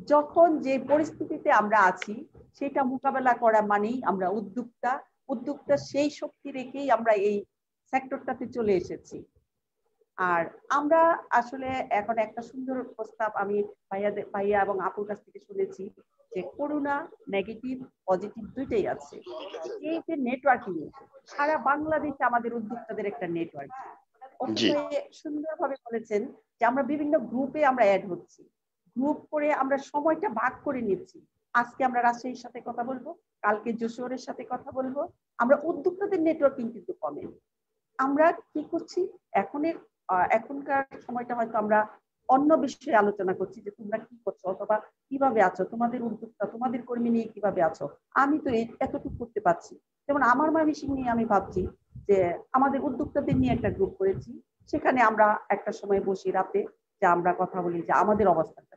Speaker 4: যখন যে পরিস্থিতিতে আমরা আছি সেটা মোকাবেলা করা মানেই আমরা উদ্যোক্তা উদ্যোক্তা সেই শক্তি রেখেই আমরা এই সেক্টরটাতে চলে এসেছি। আর আমরা আসলে এখন একটা সুন্দর প্রস্তাব আমি ভাইয়া ভাইয়া এবং আপুর কাছ থেকে শুনেছি যে করোনা নেগেটিভ পজিটিভ দুইটাই আছে। এই যে নেটওয়ার্কিং সারা বাংলাদেশে আমাদের উদ্যোক্তাদের একটা নেটওয়ার্কিং। সুন্দরভাবে বলেছেন যে আমরা বিভিন্ন গ্রুপে আমরা অ্যাড হচ্ছি। গ্রুপ করে আমরা সময়টা ভাগ করে নিচ্ছি। আজকে আমরা রাজশাহীর সাথে কথা বলব কালকে যশোরের সাথে কথা বলব। আমরা উদ্যোক্তাদের নেটওয়ার্কিং কিন্তু কমে। আমরা কি করছি? এখনের এখনকার সময়টা হয়তো আমরা অন্য বিষয়ে আলোচনা করছি যে তোমরা কি করছ অথবা কীভাবে আছো? তোমাদের উদ্যোক্তা, তোমাদের কর্মী নিয়ে কীভাবে আছো? আমি তো এতটুকু করতে পারছি। যেমন আমার ময়মনসিং নিয়ে আমি ভাবছি যে আমাদের উদ্যোক্তাদের নিয়ে একটা গ্রুপ করেছি। সেখানে আমরা একটা সময় বসি রাতে যে আমরা কথা বলি যে আমাদের অবস্থাটা।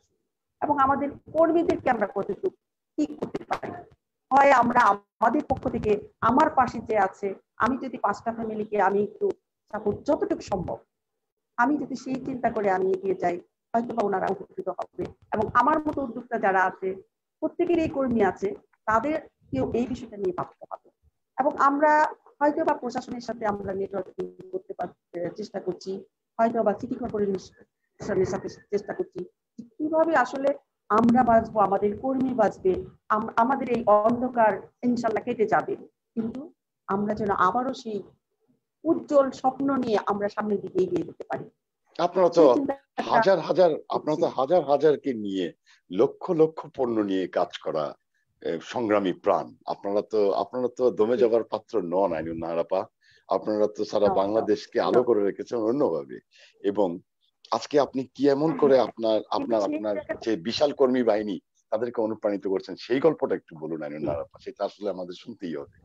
Speaker 4: এবং আমাদের কর্মীদেরকে আমরা কতটুকু কি করতে পারি? হয় আমরা আমাদের পক্ষ থেকে আমার পাশে যে আছে, আমি যদি পাঁচটা ফ্যামিলিকে আমি একটু সাপোর্ট যতটুকু সম্ভব। আমি যদি সেই চিন্তা করে আমি এগিয়ে যাই হয়তো বা ওনারা উপকৃত হবে। এবং আমার মতো উদ্যোক্তা যারা আছে প্রত্যেকের এই কর্মী আছে তাদের কেউ এই বিষয়টা নিয়ে ভাবতে হবে। এবং আমরা হয়তো বা প্রশাসনের সাথে আমরা নেটওয়ার্কিং করতে চেষ্টা করছি হয়তো বা সিটি কর্পোরেশনের সাথে চেষ্টা করছি কীভাবে আসলে আমরা বাঁচবো, আমাদের কর্মী বাঁচবে, আম- আমাদের এই অন্ধকার ইনশাল্লাহ কেটে যাবে। কিন্তু আমরা যেন আবারও সেই উজ্জ্বল স্বপ্ন নিয়ে আমরা সামনের দিকে এগিয়ে যেতে পারি।
Speaker 1: আপনারা তো হাজার হাজার আপনারা তো হাজার হাজারকে নিয়ে লক্ষ লক্ষ পণ্য নিয়ে কাজ করা সংগ্রামী প্রাণ। আপনারা তো আপনারা তো দমে যাবার পাত্র নন আইনুন নাহারাপা আপনারা তো সারা। বাংলাদেশকে আলো করে রেখেছেন অন্যভাবে। এবং আজকে আপনি কি এমন করে আপনার আপনার আপনার যে বিশাল কর্মী বাহিনী তাদেরকে অনুপ্রাণিত করছেন সেই গল্পটা একটু বলুন আইনুন নাহারাপা সেটা আসলে আমাদের শুনতেই হবে।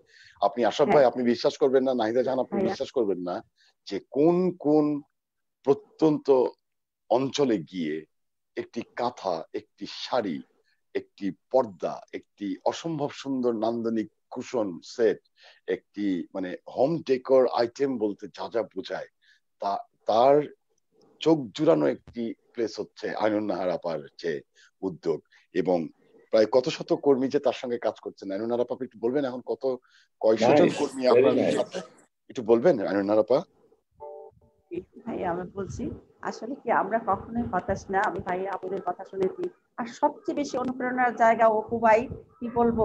Speaker 1: আপনি আশরাফ ভাই
Speaker 4: হ্যাঁ।
Speaker 1: আপনি বিশ্বাস করবেন না নাহিদা জাহান আপনি বিশ্বাস করবেন না যে কোন কোন প্রত্যন্ত অঞ্চলে গিয়ে একটি কাঁথা একটি শাড়ি একটি পর্দা একটি অসম্ভব সুন্দর নান্দনিক কুশন সেট একটি মানে হোম ডেকোর আইটেম বলতে যা যা বোঝায় তা তার চোখ জুড়ানো একটি প্লেস হচ্ছে আইনুন নাহার আপার যে উদ্যোগ এবং প্রায় কত শত কর্মী যে তার সঙ্গে কাজ করছেন আইনুন নাহার আপা একটু বলবেন এখন কত কয়শো জন কর্মী আপনার সাথে? একটু বলবেন আইনুন নাহার আপা
Speaker 4: ভাই আমি বলছি আসলে কি আমরা কখনোই হতাশ না। আমি ভাই আপনাদের কথা শুনেছি। আর সবচেয়ে বেশি অনুপ্রেরণার জায়গা অপু ভাই কি বলব?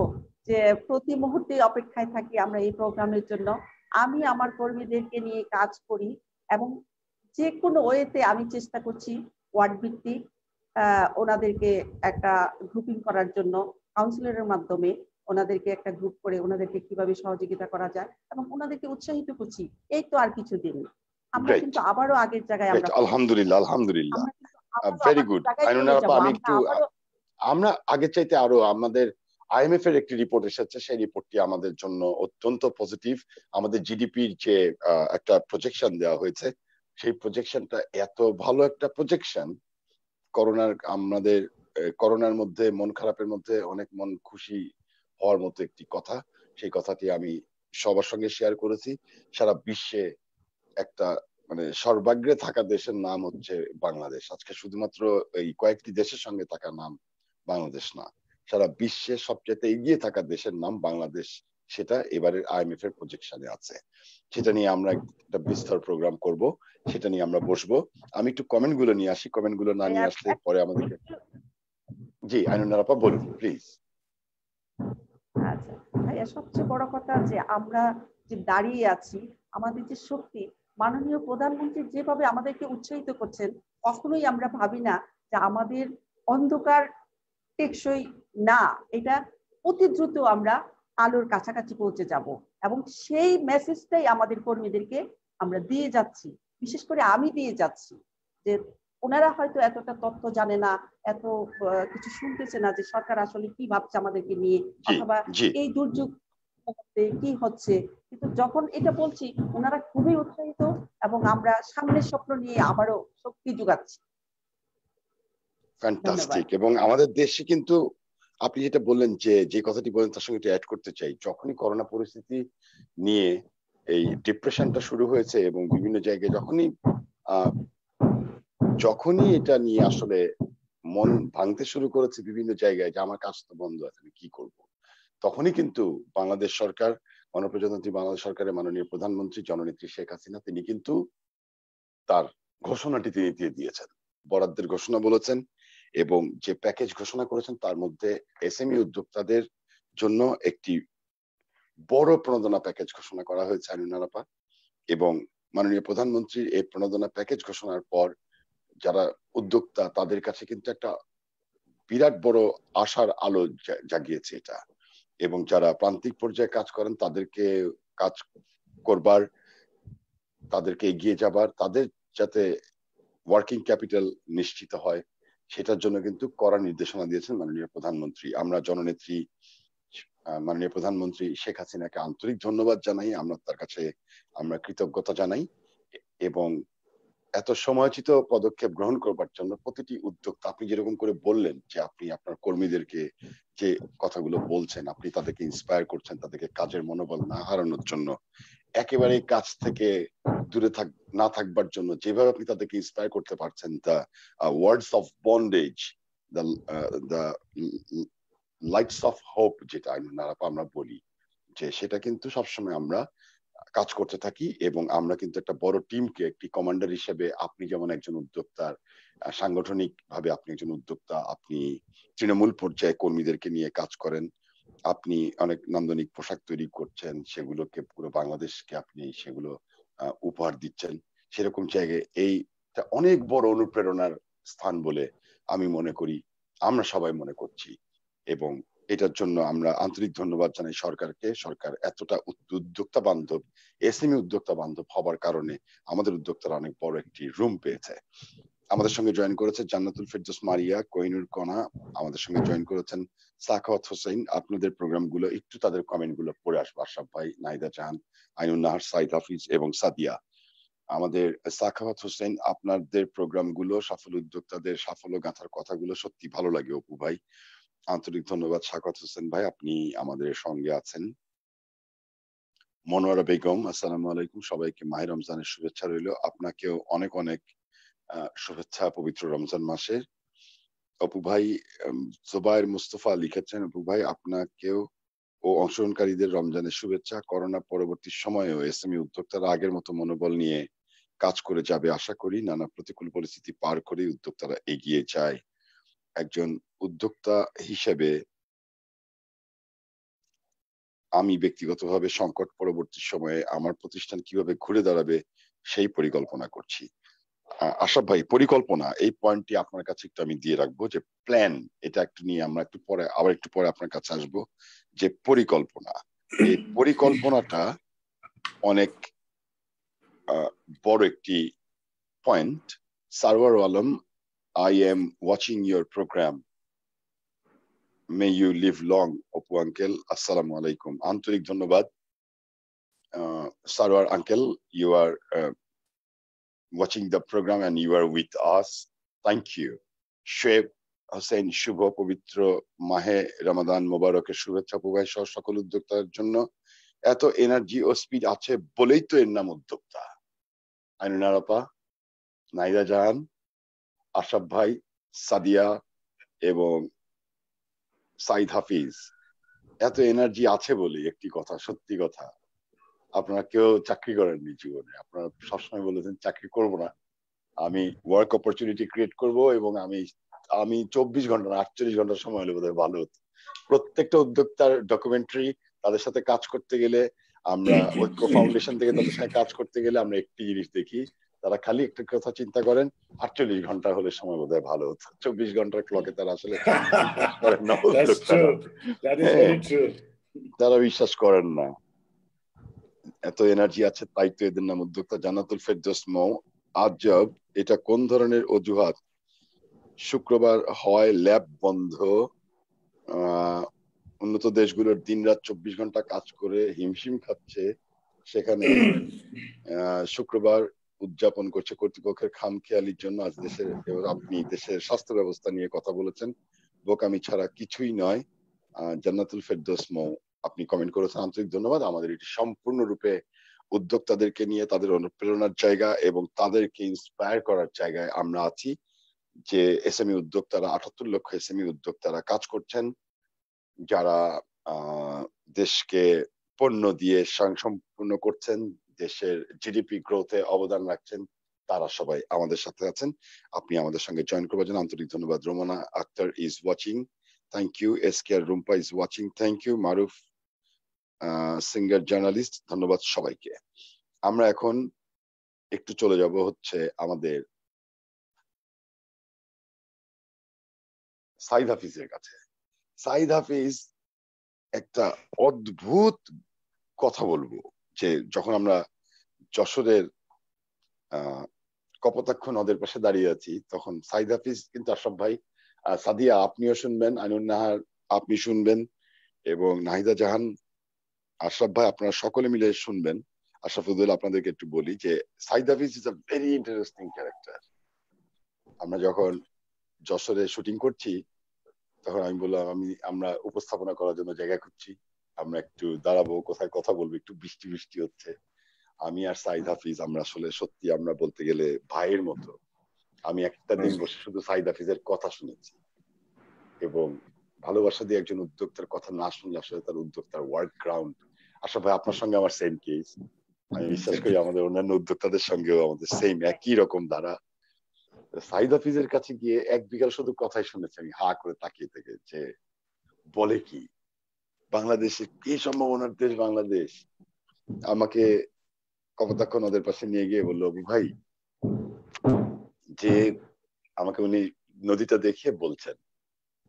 Speaker 4: যে প্রতি মুহূর্তে অপেক্ষায় থাকি আমরা এই প্রোগ্রামের জন্য। আমি আমার কর্মীদেরকে নিয়ে কাজ করি এবং যে কোনো ওয়েতে আমি চেষ্টা করছি ওয়ার্ড ভিত্তিক ওনাদেরকে একটা গ্রুপিং করার জন্য কাউন্সিলরের মাধ্যমে ওনাদেরকে একটা গ্রুপ করে ওনাদেরকে কীভাবে সহযোগিতা করা যায় এবং ওনাদেরকে উৎসাহিত করছি। এই তো আর কিছুদিন। আমরা. কিন্তু আবারও আগের জায়গায় আমরা
Speaker 1: আলহামদুলিল্লাহ আলহামদুলিল্লাহ। আপা,
Speaker 4: যাব।
Speaker 1: আমি একটু- আমরা আগের চাইতে আরও আমাদের আইএমএফ এর একটি রিপোর্ট এসেছে। সেই রিপোর্টটি আমাদের জন্য অত্যন্ত পজিটিভ আমাদের জিডিপির যে একটা প্রজেকশন দেওয়া হয়েছে সেই প্রজেকশনটা এত ভালো একটা প্রজেকশন করোনার, আমাদের করোনার মধ্যে, মন খারাপের মধ্যে অনেক মন খুশি হওয়ার মতো একটি কথা। সেই কথাটি আমি সবার সঙ্গে শেয়ার করেছি। সারা বিশ্বে একটা মানে সর্বাগ্রে থাকা দেশের নাম হচ্ছে বাংলাদেশ। আজকে শুধুমাত্র এই কয়েকটি দেশের সঙ্গে থাকা নাম বাংলাদেশ না। সারা বিশ্বে সবচেয়ে এগিয়ে থাকা দেশের নাম বাংলাদেশ। সেটা এবারের আইএমএফ এর প্রজেকশনে আছে। সেটা নিয়ে আমরা একটা বিস্তর প্রোগ্রাম করব সেটা নিয়ে আমরা বসবো। আমি একটু কমেন্টগুলো নিয়ে আসি। কমেন্টগুলো না নিয়ে আসলে পরে আমাদেরকে জি আইনুন্নার আপা বলুন প্লিজ
Speaker 4: আচ্ছা ভাইয়া সবচেয়ে বড় কথা যে আমরা যে দাঁড়িয়ে আছি আমাদের যে শক্তি মাননীয় প্রধানমন্ত্রী যেভাবে আমাদেরকে উৎসাহিত করছেন কখনোই আমরা ভাবি না যে আমাদের অন্ধকার টেকসই না। এটা অতি দ্রুত আমরা আলোর কাছাকাছি পৌঁছে যাব। এবং সেই মেসেজটাই আমাদের কর্মীদেরকে আমরা দিয়ে যাচ্ছি। বিশেষ করে আমি দিয়ে যাচ্ছি যে ওনারা হয়তো এতটা তথ্য জানে না এত কিছু শুনতেছে না যে সরকার আসলে কি ভাবছে আমাদেরকে নিয়ে অথবা এই দুর্যোগ কি হচ্ছে। কিন্তু যখন এটা বলছি ওনারা খুবই উৎসাহিত এবং আমরা সামনের স্বপ্ন নিয়ে আবারও শক্তি যোগাচ্ছি।
Speaker 1: ফ্যান্টাস্টিক এবং আমাদের দেশে কিন্তু আপনি যেটা বললেন যে যে কথাটি বলেন তার সঙ্গে অ্যাড করতে চাই, যখনই করোনা পরিস্থিতি নিয়ে এই ডিপ্রেশনটা শুরু হয়েছে এবং বিভিন্ন জায়গায় যখনই যখনই এটা নিয়ে আসলে মন ভাঙতে শুরু করেছে বিভিন্ন জায়গায় যে, আমার কাজ তো বন্ধ আছে আমি কি করব? তখনই কিন্তু বাংলাদেশ সরকার, গণপ্রজাতন্ত্রী বাংলাদেশ সরকারের মাননীয় প্রধানমন্ত্রী জননেত্রী শেখ হাসিনা, তিনি কিন্তু তার ঘোষণাটি তিনি দিয়ে দিয়েছেন। বরাদ্দের ঘোষণা বলেছেন। এবং যে প্যাকেজ ঘোষণা করেছেন তার মধ্যে এসএমই উদ্যোক্তাদের জন্য একটি বড় প্রণোদনা প্যাকেজ ঘোষণা করা হয়েছে আইনুনারাপা এবং মাননীয় প্রধানমন্ত্রীর এই প্রণোদনা প্যাকেজ ঘোষণার পর যারা উদ্যোক্তা, তাদের কাছে কিন্তু একটা বিরাট বড় আশার আলো জাগিয়েছে এটা। এবং যারা প্রান্তিক পর্যায়ে কাজ করেন, তাদেরকে কাজ করবার, তাদেরকে এগিয়ে যাবার, তাদের যাতে ওয়ার্কিং ক্যাপিটাল নিশ্চিত হয় সেটার জন্য কিন্তু কড়া নির্দেশনা দিয়েছেন মাননীয় প্রধানমন্ত্রী। আমরা জননেত্রী মাননীয় প্রধানমন্ত্রী শেখ হাসিনাকে আন্তরিক ধন্যবাদ জানাই। আমরা তার কাছে আমরা কৃতজ্ঞতা জানাই এবং এত সময়চিত পদক্ষেপ গ্রহণ করবার জন্য প্রতিটি উদ্যোক্তা, আপনি যেরকম করে বললেন যে আপনি আপনার কর্মীদেরকে যে কথাগুলো বলছেন, আপনি তাদেরকে ইন্সপায়ার করছেন, তাদেরকে কাজের মনোবল না হারানোর জন্য একেবারে কাজ থেকে দূরে থাক না থাকবার জন্য, যেভাবে আপনি তাদেরকে ইন্সপায়ার করতে পারছেন the words of bondage the lights of hope যেটা আমরা বলি, যে সেটা কিন্তু সবসময় আমরা কাজ করতে থাকি এবং আমরা কিন্তু একটা বড় টিমকে একটি কমান্ডার হিসেবে আপনি যেমন একজন উদ্যোক্তার সাংগঠনিক ভাবে আপনি একজন উদ্যোক্তা, আপনি তৃণমূল পর্যায়ে কর্মীদেরকে নিয়ে কাজ করেন আপনি অনেক নান্দনিক পোশাক তৈরি করছেন, সেগুলোকে পুরো বাংলাদেশকে আপনি সেগুলো উপহার দিচ্ছেন, সেরকম জায়গায় এইটা অনেক বড় অনুপ্রেরণার স্থান বলে আমি মনে করি, আমরা সবাই মনে করছি। এবং এটার জন্য আমরা আন্তরিক ধন্যবাদ জানাই সরকারকে। সরকার এতটা উদ্যোক্তা বান্ধব, এসএমই উদ্যোক্তা বান্ধব হবার কারণে আমাদের উদ্যোক্তারা অনেক বড় একটি রুম পেয়েছে। আমাদের সঙ্গে জয়েন করেছে জান্নাতুল ফেরদোস মারিয়া, কোহিনুর কণা, আমাদের সঙ্গে জয়েন করেছেন সাখাওয়াত হোসেন। আপনাদের প্রোগ্রামগুলো একটু তাদের কমেন্টগুলো পড়ে আসব আশরাফ ভাই, নাইদা জাহান আইনুল নাহার, সাইদ হাফিজ এবং সাদিয়া। আমাদের সাখাওয়াত হোসেন, আপনাদের প্রোগ্রামগুলো সফল উদ্যোক্তাদের সাফল্য গাঁথার কথাগুলো সত্যি ভালো লাগে অপু ভাই। আন্তরিক ধন্যবাদ সাকত হোসেন ভাই, আপনি আমাদের সঙ্গে আছেন। মনোয়ারা বেগম, আসসালামু আলাইকুম। সবাইকে মাহে রমজানের শুভেচ্ছা রইল। আপনাকেও অনেক অনেক শুভেচ্ছা, পবিত্র রমজান মাসের অপু ভাই জোবায়ের মুস্তফা লিখেছেন, অপু ভাই, আপনাকেও ও অংশগ্রহণকারীদের রমজানের শুভেচ্ছা। করোনা পরবর্তী সময়েও এসএমই উদ্যোক্তারা আগের মতো মনোবল নিয়ে কাজ করে যাবে আশা করি। নানা প্রতিকূল পরিস্থিতি পার করে উদ্যোক্তারা এগিয়ে যায়। একজন উদ্যোক্তা হিসেবে আমি ব্যক্তিগতভাবে সংকট পরবর্তী সময়ে আমার প্রতিষ্ঠান কীভাবে ঘুরে দাঁড়াবে সেই পরিকল্পনা করছি। আশা ভাই, পরিকল্পনা, এই পয়েন্টটি আপনার কাছে একটু আমি দিয়ে রাখব যে প্ল্যান এটা একটু নিয়ে আমরা একটু পরে, আবার একটু পরে আপনার কাছে আসব, যে পরিকল্পনা। এই পরিকল্পনাটা অনেক বড় একটি point Sarwar Alam I am watching your program may you live long Apu uncle Assalamu আলাইকুম আন্তরিক ধন্যবাদ Sarwar uncle you are watching the program and you are with us. Thank you. Shoaib Hossain শুভ পবিত্র মাহে রমাদান মোবারকের শুভেচ্ছা প্রবাহ সহ সকল উদ্যোক্তার জন্য এত এনার্জি ও স্পিড আছে বলেই তো এর নাম উদ্যোক্তা আইনুনারাপা নাইদা জাহান আশাফ ভাই, সাদিয়া এবং সাইদ হাফিজ এত এনার্জি আছে বলে একটি কথা, সত্যি কথা আপনারা কেউ চাকরি করেননি জীবনে। আপনারা সবসময় বলেছেন চাকরি করব না। আমি ওয়ার্ক অপরচুনিটি ক্রিয়েট করব এবং আমি আমি চব্বিশ ঘণ্টা আটচল্লিশ ঘণ্টার সময় হলে বোধহয় ভালো হতো। প্রত্যেকটা উদ্যোক্তার ডকুমেন্টারি তাদের সাথে কাজ করতে গেলে আমরা ঐক্য ফাউন্ডেশন থেকে তাদের সাথে কাজ করতে গেলে আমরা একটি জিনিস দেখি তারা খালি একটা কথা চিন্তা করেন আটচল্লিশ ঘণ্টা হলে সময় বোধ হয় ভালো হতো। চব্বিশ ঘণ্টার ক্লকে তারা আসলে *laughs* তারা বিশ্বাস করেন না। এত এনার্জি আছে তাই তো এদের নাম উদ্যোক্তা জানাতুল ফেরদোস মৌ আজব এটা কোন ধরনের অজুহাত? শুক্রবার হয় ল্যাব বন্ধ উন্নত দেশগুলোর দিন রাত চব্বিশ ঘণ্টা কাজ করে হিমশিম খাচ্ছে, সেখানে শুক্রবার উদযাপন করছে কর্তৃপক্ষের খামখেয়ালির জন্য আজ দেশের, আপনি দেশের স্বাস্থ্য ব্যবস্থা নিয়ে কথা বলেছেন, বোকামি ছাড়া কিছুই নয় জান্নাতুল ফেরদৌস মৌ। আপনি কমেন্ট করেছেন, আন্তরিক ধন্যবাদ। আমাদের এটি সম্পূর্ণরূপে উদ্যোক্তাদেরকে নিয়ে, তাদের অনুপ্রেরণার জায়গা এবং তাদেরকে ইন্সপায়ার করার জায়গায় আমরা আছি। যে এসএমই উদ্যোক্তারা, আটাত্তর লক্ষ এসএমই উদ্যোক্তারা কাজ করছেন, যারা দেশকে পণ্য দিয়ে সম্পূর্ণ করছেন, দেশের জিডিপি গ্রোথে অবদান রাখছেন, তারা সবাই আমাদের সাথে আছেন। আপনি আমাদের সঙ্গে জয়েন করবার জন্য আন্তরিক ধন্যবাদ। Romana Akter is watching thank you S K R Rumpa is watching thank you Maruf singer journalist ধন্যবাদ সবাইকে। আমরা এখন একটু চলে যাব হচ্ছে আমাদের সাইদ হাফিজের কাছে। সাইদ হাফিজ একটা অদ্ভুত কথা বলব, যে যখন আমরা যশোরের কপোতাক্ষ নদের পাশে দাঁড়িয়ে আছি, তখন সাইদ হাফিজ কিন্তু আশরাফ ভাই সাদিয়া, আপনিও শুনবেন আইনুন নাহার আপনি শুনবেন, এবং নাহিদা জাহান আশরাফ ভাই, আপনারা সকলে মিলে শুনবেন। আশরাফুদ্দৌল আপনাদেরকে একটু বলি যে Saeed Hafiz is a very interesting character আমরা যখন যশোরে শুটিং করছি, তখন আমি বললাম, আমি, আমরা উপস্থাপনা করার জন্য জায়গা খুঁজছি। আমরা একটু দাঁড়াবো, কোথায় কথা বলব, একটু বৃষ্টি বৃষ্টি হচ্ছে। আমি আর সাইদ হাফিজ, আমরা আসলে সত্যি আমরা বলতে গেলে ভাইয়ের মতো। আমি একটা দিন বসে শুধু সাইদ হাফিজের কথা শুনেছি। এবং ভালোবাসা দিয়ে একজন উদ্যোক্তার কথা না শুনলে আসলে তার উদ্যোক্তার ওয়ার্ক গ্রাউন্ড আসলে ভাই আপনার সঙ্গে আমার সেম কেস আমি বিশ্বাস করি আমাদের অন্যান্য উদ্যোক্তাদের সঙ্গেও আমাদের সেম একই রকম দ্বারা সাইদ হাফিজের কাছে গিয়ে এক বিকাল শুধু কথাই শুনেছি আমি হা করে তাকিয়ে থেকে যে বলে কি? বাংলাদেশে কি সম্ভাবনার দেশ বাংলাদেশ? আমাকে কপতাক্ষ নদের পাশে নিয়ে গিয়ে বলল ভাই যে আমাকে উনি নদীটা দেখিয়ে বলছেন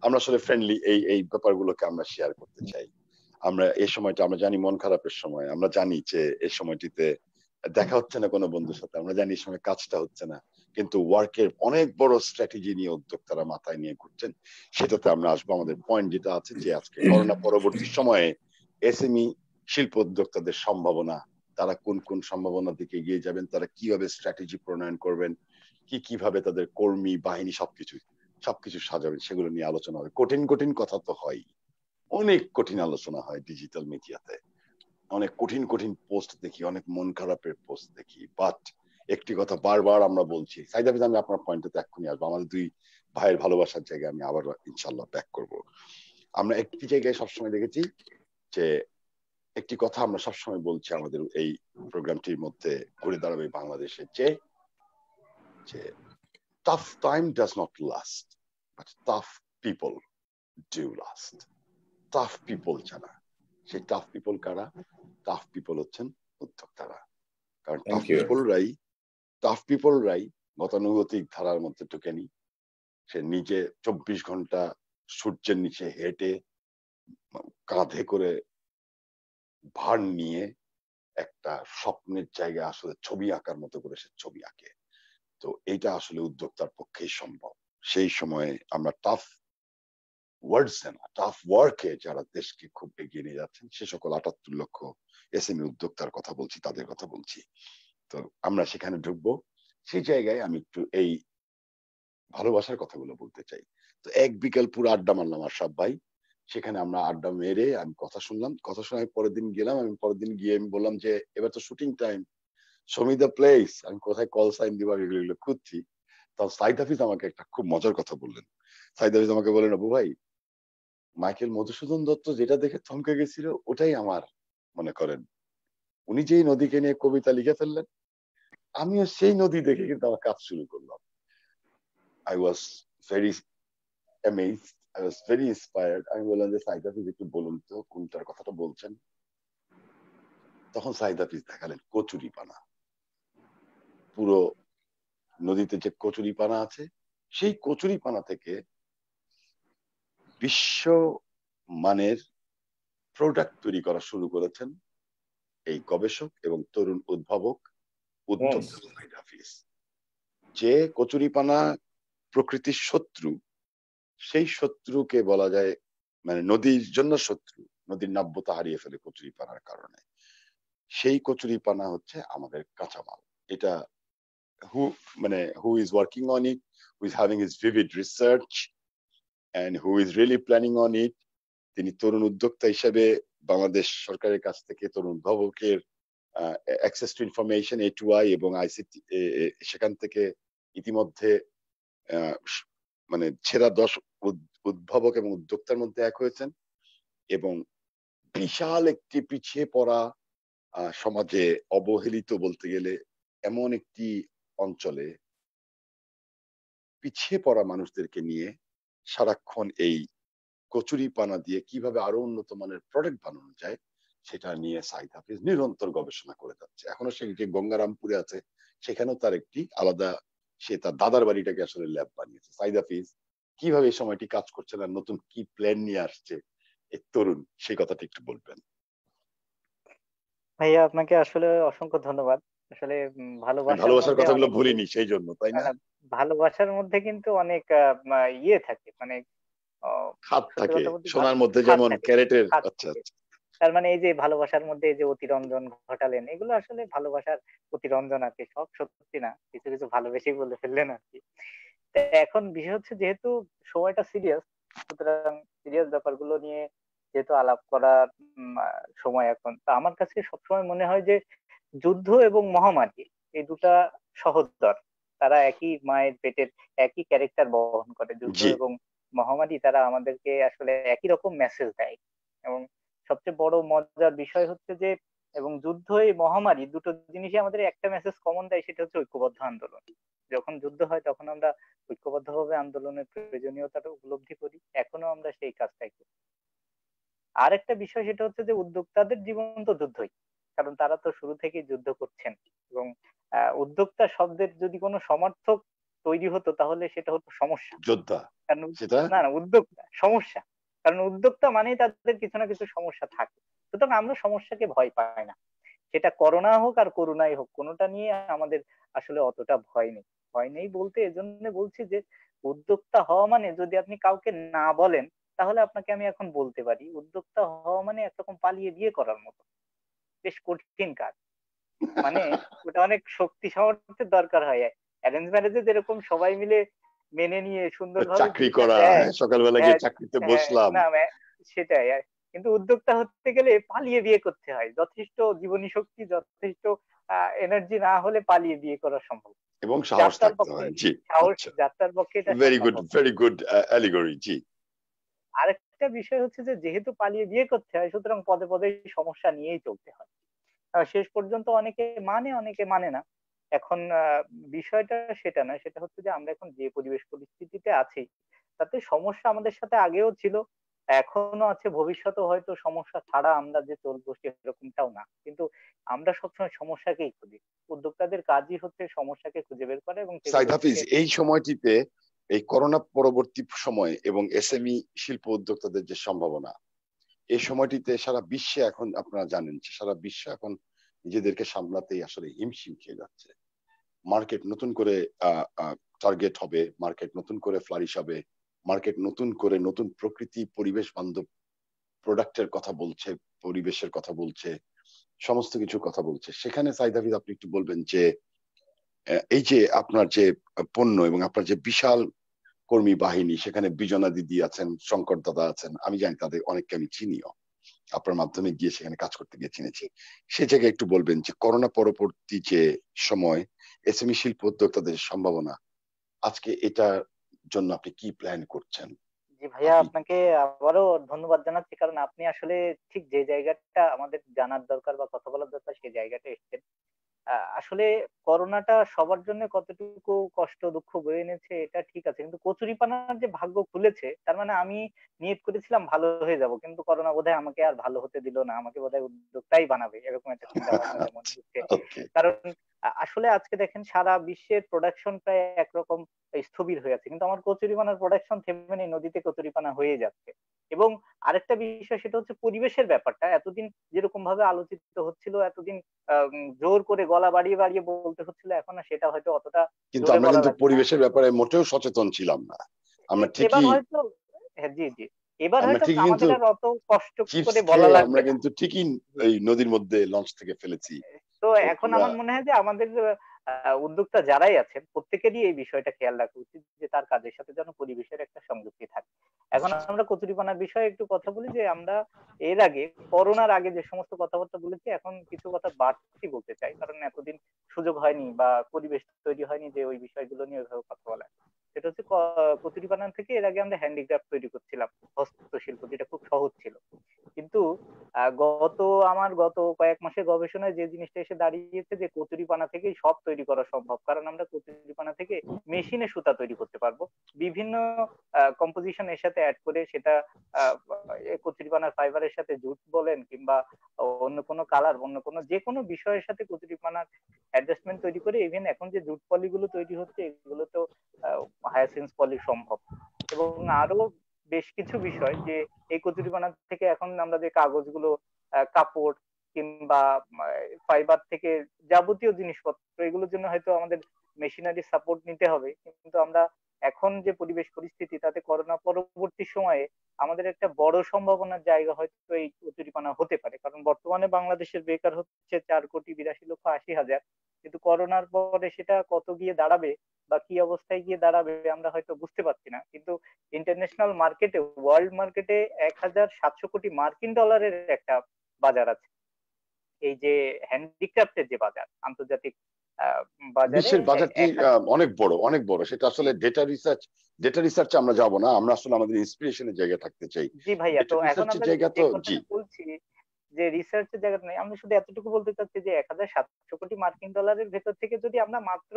Speaker 1: আমরা আসলে ফ্রেন্ডলি এই এই ব্যাপারগুলোকে আমরা শেয়ার করতে চাই। আমরা এই সময়টা, আমরা জানি মন খারাপের সময়। আমরা জানি যে এই সময়টিতে দেখা হচ্ছে না কোনো বন্ধুর সাথে, আমরা জানি এই সময় কাজটা হচ্ছে না। কিন্তু ওয়ার্কের অনেক বড় স্ট্র্যাটেজি নিয়ে উদ্যোক্তারা মাথায় নিয়ে ঘুরছেন। সেটাতে আমরা আসব। আমাদের পয়েন্ট যেটা আছে যে আজকে করোনা পরবর্তী সময়ে এসএমই শিল্প উদ্যোক্তাদের সম্ভাবনা, তারা কোন কোন সম্ভাবনার দিকে এগিয়ে যাবেন, তারা কীভাবে স্ট্র্যাটেজি প্রণয়ন করবেন, কি, কীভাবে তাদের কর্মী, বাহিনী সবকিছু সবকিছু সাজাবেন, সেগুলো নিয়ে আলোচনা হবে। কঠিন কঠিন কথা তো হয় অনেক কঠিন আলোচনা হয় ডিজিটাল মিডিয়াতে অনেক কঠিন কঠিন পোস্ট দেখি, অনেক মন খারাপের পোস্ট দেখি। বাট একটি কথা বারবার আমরা বলছি, সাইদ হাফিজ, আমি আপনার পয়েন্টে এক্ষুনি আসব। আমাদের দুই ভাইয়ের ভালোবাসার জায়গায় আমি আবার ইনশাল্লাহ ব্যাক করব। আমরা একটি জায়গায় সবসময় দেখেছি যে একটি কথা আমরা সবসময় বলছি আমাদের এই প্রোগ্রামটির মধ্যে ঘুরে দাঁড়াবে বাংলাদেশের যে যে tough time does not last but tough people do last tough people যারা সেই টাফ পিপল কারা? টাফ পিপল হচ্ছেন উদ্যোক্তারা। কারণ টাফ পিপলরাই টাফ পিপলরাই গতানুগতিক ধারার মধ্যে ঢুকেনি সে নিজে চব্বিশ ঘণ্টা সূর্যের নিচে হেঁটে কাঁধে করে ভার নিয়ে একটা স্বপ্নের জায়গায় আসলে ছবি আঁকার মতো করে সে ছবি আঁকে। তো এটা আসলে উদ্যোক্তার পক্ষেই সম্ভব। সেই সময়ে আমরা টাফ ওয়ার্ডস না টাফ ওয়ার্কে যারা দেশকে খুব এগিয়ে নিয়ে যাচ্ছেন, সে সকল আটাত্তর লক্ষ এসএমই উদ্যোক্তার কথা বলছি, তাদের কথা বলছি। তো আমরা সেখানে ঢুকবো। সেই জায়গায় আমি একটু এই ভালোবাসার কথাগুলো বলতে চাই। তো এক বিকাল পুরো আড্ডা মারলাম আর সব ভাই। সেখানে আমরা আড্ডা মেরে আমি কথা শুনলাম। কথা শুনে আমি পরের দিন গেলাম, আমি পরের দিন গিয়ে আমি বললাম যে, এবার তো শুটিং টাইম সমি দ্য প্লেস আমি কোথায় কল সাইন দিবার এগুলো খুঁজছি। তখন সাইদ হাফিজ আমাকে একটা খুব মজার কথা বললেন। সাইদ হাফিজ আমাকে বললেন আবু ভাই মাইকেল মধুসূদন দত্ত যেটা দেখে থমকে গেছিল, ওটাই আমার মনে করেন। উনি যেই নদীকে নিয়ে কবিতা লিখে ফেললেন, আমিও সেই নদী দেখে কিন্তু আমার কাজ শুরু করলাম। I was very amaze I was very inspired আমি বললাম যে, সাইদ হাফিজ একটু বলুন তো, কোনটার কথাটা বলছেন? তখন সাইদ হাফিজ দেখালেন কচুরি পানা পুরো নদীতে যে কচুরি পানা আছে, সেই কচুরি পানা থেকে বিশ্ব মানের প্রোডাক্ট তৈরি করা শুরু করেছেন এই গবেষক এবং তরুণ উদ্ভাবক উদ্যোক্তা হাফিজ। যে কচুরিপানা প্রকৃতির শত্রু সেই শত্রুকে বলা যায় মানে নদীর জন্য শত্রু নদীর নাব্যতা হারিয়ে ফেলে কচুরিপানার কারণে। সেই কচুরিপানা হচ্ছে আমাদের কাঁচামাল। এটা হু মানে who is working on it who is having is vivid research and who is really planning on it তিনি তরুণ উদ্যোক্তা হিসেবে বাংলাদেশ সরকারের কাছ থেকে তরুণ উদ্ভাবকের access to information a two I এবং আইসিটি সেখান থেকে ইতিমধ্যে মানে ছেঁড়া দশ উদ্ভাবক এবং উদ্যোক্তার মধ্যে এক হয়েছেন এবং বিশাল একটি পিছিয়ে পড়া সমাজে অবহেলিত বলতে গেলে এমন একটি অঞ্চলে পিছিয়ে পড়া মানুষদেরকে নিয়ে সারাক্ষণ এই কচুরি পানা দিয়ে কীভাবে আরও উন্নত মানের প্রোডাক্ট বানানো যায়, সেটা নিয়ে সাইদ হাফিজ নিরন্তর গবেষণা করে যাচ্ছে। এখনও সে যে গঙ্গারামপুরে আছে, সেখানেও তার একটি আলাদা, সে তার দাদার বাড়িটাকে আসলে ল্যাব বানিয়েছে। সাইদ হাফিজ, কীভাবে এই সময়টি কাজ করছে না নতুন কি প্ল্যান নিয়ে আসছে? এই তরুণ, সেই কথাটি একটু বলবেন।
Speaker 5: ভাইয়া, আপনাকে আসলে অসংখ্য ধন্যবাদ। আসলে ভালোবাসা
Speaker 1: ভালোবাসার কথাগুলো ভুলিনি সেই জন্য তাই না?
Speaker 5: ভালোবাসার মধ্যে কিন্তু অনেক ইয়ে থাকে মানে
Speaker 1: খাত থাকে সোনার মধ্যে যেমন ক্যারেটের আচ্ছা আচ্ছা।
Speaker 5: তার মানে এই যে ভালোবাসার মধ্যে যে অতিরঞ্জন ঘটালেন এগুলো আসলে ভালোবাসার অতিরঞ্জন আর কি সব সত্যি না কিছু কিছু ভালোবেসেই বলে ফেললেন আর কি। এখন বিষয় হচ্ছে যেহেতু সময়টা সিরিয়াস সুতরাং সিরিয়াস ব্যাপারগুলো নিয়ে যেহেতু আলাপ করার সময় এখন তা আমার কাছে সবসময় মনে হয় যে যুদ্ধ এবং মহামারী এই দুটা সহোদর তারা একই মায়ের পেটের একই ক্যারেক্টার বহন করে যুদ্ধ এবং মহামারী তারা আমাদেরকে আসলে একই রকম মেসেজ দেয়। এবং সবচেয়ে বড় মজার বিষয় হচ্ছে যে এবং যুদ্ধ এই মহামারী দুটো জিনিসই আমাদের একটা মেসেজ কমন দেয় সেটা হচ্ছে ঐক্যবদ্ধ আন্দোলন। যখন যুদ্ধ হয় তখন আমরা ঐক্যবদ্ধভাবে আন্দোলনের প্রয়োজনীয়তাটা উপলব্ধি করি। এখনও আমরা সেই কাজটাই করি। আরেকটা বিষয় সেটা হচ্ছে যে উদ্যোক্তাদের জীবন তো যুদ্ধই। কারণ তারা তো শুরু থেকেই যুদ্ধ করছেন। এবং উদ্যোক্তা শব্দের যদি কোনো সমর্থক তৈরি হতো তাহলে সেটা হতো সমস্যা।
Speaker 1: যোদ্ধা।
Speaker 5: কারণ না না উদ্যোক্তা সমস্যা। কারণ উদ্যোক্তা মানেই তাদের কিছু না কিছু সমস্যা থাকে। সুতরাং আমরা সমস্যাকে ভয় পাই না। সেটা করোনা হোক আর করোনাই হোক কোনোটা নিয়ে আমাদের আসলে অতটা ভয় নেই। ভয় নেই বলতে এজন্য বলছি যে উদ্যোক্তা হওয়া মানে যদি আপনি কাউকে না বলেন তাহলে আপনাকে আমি এখন বলতে পারি উদ্যোক্তা হওয়া মানে একরকম পালিয়ে বিয়ে করার মতো। বেশ কঠিন কাজ। মানে ওটা অনেক শক্তি সামর্থ্যের দরকার হয়। অ্যারেঞ্জ ম্যারেজে যেরকম সবাই মিলে মেনে নিয়ে সুন্দর
Speaker 1: চাকরি করা সকালবেলা গিয়ে চাকরিতে বসলাম।
Speaker 5: না সেটাই। কিন্তু উদ্যোক্তা হতে গেলে পালিয়ে বিয়ে করতে হয়। যথেষ্ট জীবনী শক্তি যথেষ্ট এনার্জি না হলে পালিয়ে বিয়ে করা সম্ভব।
Speaker 1: এবং সাহস থাকতে হয়। জি
Speaker 5: সাহস যাত্রার পক্ষে
Speaker 1: very good very good allegory জি।
Speaker 5: আরেকটা বিষয় হচ্ছে যে যেহেতু পালিয়ে বিয়ে করতে হয় সুতরাং পদে পদে সমস্যা নিয়েই চলতে হয়। শেষ পর্যন্ত অনেকে মানে অনেকে মানে না। এখন বিষয়টা সেটা নয়। সেটা হচ্ছে যে আমরা এখন যে পরিবেশ পরিস্থিতিতে আছি তাতে সমস্যা আমাদের সাথে আগেও ছিল। এখনও আছে। ভবিষ্যতে হয়তো সমস্যা ছাড়া আমরা যে চলবো সেরকমটাও না। কিন্তু আমরা সবসময় সমস্যাকেই খুঁজি। উদ্যোক্তাদের কাজই হচ্ছে সমস্যাকে খুঁজে বের করা এবং
Speaker 1: এই সময়টিতে এই করোনা পরবর্তী সময় এবং এসএমই শিল্প উদ্যোক্তাদের যে সম্ভাবনা, এই সময়টিতে সারা বিশ্বে এখন আপনারা জানেন সারা বিশ্ব এখন নিজেদেরকে সামলাতেই আসলে হিমশিম খেয়ে যাচ্ছে। মার্কেট নতুন করে টার্গেট হবে, মার্কেট নতুন করে ফ্লারিশ হবে, মার্কেট নতুন করে নতুন প্রকৃতি, পরিবেশ বান্ধব প্রোডাক্টের কথা বলছে, পরিবেশের কথা বলছে, সমস্ত কিছু কথা বলছে। সেখানে সাইদ হাফিজ আপনি একটু বলবেন যে এই যে আপনার যে পণ্য এবং আপনার যে বিশাল কর্মী বাহিনী সেখানে বিজনা দিদি আছেন শঙ্কর দাদা আছেন আমি জানি তাদের অনেককে আমি চিনিও। আপনার মাধ্যমে গিয়ে সেখানে কাজ করতে গিয়ে চিনেছি। সে জায়গায় একটু বলবেন যে করোনা পরবর্তী যে সময় এসএমই শিল্প উদ্যোক্তাদের সম্ভাবনা আজকে এটার জন্য আপনি কি প্ল্যান করছেন?
Speaker 5: জি ভাইয়া আপনাকে আবারও ধন্যবাদ জানাচ্ছি কারণ আপনি আসলে ঠিক যে জায়গাটা আমাদের জানার দরকার বা কথা বলার দরকার সেই জায়গাটা এসছেন। আসলে করোনাটা সবার জন্য কতটুকু কষ্ট দুঃখ বয়ে এনেছে এটা ঠিক আছে। কিন্তু কচুরিপানার যে ভাগ্য খুলেছে তার মানে আমি নিয়ত করেছিলাম ভালো হয়ে যাব। কিন্তু করোনা বোধহয় আমাকে আর ভালো হতে দিল না। আমাকে বোধহয় উদ্যোগটাই বানাবে এরকম একটা চিন্তা ভাবনা মনে হচ্ছে। কারণ আসলে আজকে দেখেন সারা বিশ্বের প্রোডাকশন প্রায় একরকম স্থবির হয়ে আছে। কিন্তু আমার কচুরিপানার প্রোডাকশন থেমে নেই নদীতে কচুরিপানা হয়ে যাচ্ছে। এবং আরেকটা বিষয় সেটা হচ্ছে পরিবেশের ব্যাপারটা। এতদিন যেরকম ভাবে আলোচিত হচ্ছিল এতদিন জোর করে গলা বাড়িয়ে বাড়িয়ে বলতে হচ্ছিল এখন সেটা হয়তো অতটা
Speaker 1: কিন্তু আমরা কিন্তু পরিবেশের ব্যাপারে মোটেও সচেতন ছিলাম না। আমরা ঠিকই
Speaker 5: হয়তো হ্যাঁ জি জি। এবার হয়তো আমাদের আর অত কষ্ট করে বলা লাগবে
Speaker 1: আমরা কিন্তু ঠিকই এই নদীর মধ্যে লঞ্চ থেকে ফেলেছি।
Speaker 5: তো এখন আমার মনে হয় যে আমাদের উদ্যোক্তা যারাই আছেন প্রত্যেকেরই এই বিষয়টা খেয়াল রাখা উচিত যে তার কাজের সাথে যেন পরিবেশের একটা সংযুক্তি থাকে। এখন আমরা কচুরিপানার বিষয়ে একটু কথা বলি যে আমরা এর আগে করোনার আগে যে সমস্ত কথাবার্তা বলেছি এখন কিছু কথা বাড়তি বলতে চাই। কারণ এতদিন সুযোগ হয়নি বা পরিবেশ তৈরি হয়নি যে ওই বিষয়গুলো নিয়ে ওইভাবে কথা বলা সেটা হচ্ছে কচুরি কচুরিপানা থেকে এর আগে আমরা হ্যান্ডিক্রাফট তৈরি করছিলাম, হস্তশিল্প, যেটা খুব সহজ ছিল। কিন্তু গত আমার গত কয়েক মাসের গবেষণায় যে জিনিসটা এসে দাঁড়িয়েছে যে কচুরিপানা থেকেই সব তৈরি করা সম্ভব, কারণ আমরা কচুরিপানা থেকে মেশিনে সুতা তৈরি করতে পারব। বিভিন্ন কম্পোজিশন এর সাথে অ্যাড করে সেটা কচুরিপানার ফাইবারের সাথে জুট বলেন কিংবা অন্য কোনো কালার অন্য কোনো যে কোনো বিষয়ের সাথে কচুরিপানার অ্যাডজাস্টমেন্ট তৈরি করে ইভেন এখন যে জুট পলিগুলো তৈরি হচ্ছে, এগুলো তো হায়াসিন্স পলি সম্ভব। এবং আরও বেশ কিছু বিষয় যে এই কচুরিপানা থেকে এখন আমরা যে কাগজগুলো কাপড় কিংবা ফাইবার থেকে যাবতীয় জিনিসপত্র, এগুলোর জন্য হয়তো আমাদের মেশিনারি সাপোর্ট নিতে হবে। কিন্তু আমরা এখন যে পরিবেশ পরিস্থিতি, তাতে করোনা পরবর্তী সময়ে আমাদের একটা বড় সম্ভাবনার জায়গা হয়তো এই কচুরিপানা হতে পারে। কারণ বর্তমানে বাংলাদেশের বেকার হচ্ছে চার কোটি বিরাশি লক্ষ আশি হাজার। কিন্তু করোনার পরে সেটা কত গিয়ে দাঁড়াবে বা কি অবস্থায় গিয়ে দাঁড়াবে আমরা হয়তো বুঝতে পারছি না। কিন্তু ইন্টারন্যাশনাল মার্কেটে ওয়ার্ল্ড মার্কেটে এক হাজার সাতশো কোটি মার্কিন ডলারের একটা বাজার আছে। এই যে হ্যান্ডিক্রাফটের যে বাজার, আন্তর্জাতিক
Speaker 1: বিশ্বের বাজারটি অনেক বড় অনেক বড়। সেটা আসলে ডেটা রিসার্চ ডেটা রিসার্চে আমরা যাব না আমরা আসলে আমাদের ইন্সপিরেশনের জায়গা থাকতে চাই।
Speaker 5: জি ভাইয়া তো এখন
Speaker 1: আমরা জায়গা তো জি।
Speaker 5: বলছি যে রিসার্চের জায়গা নেই আমি শুধু এতটুকু বলতে চাচ্ছি যে এক হাজার সাতশো কোটি মার্কিন ডলারের ভেতর থেকে যদি আমরা মাত্র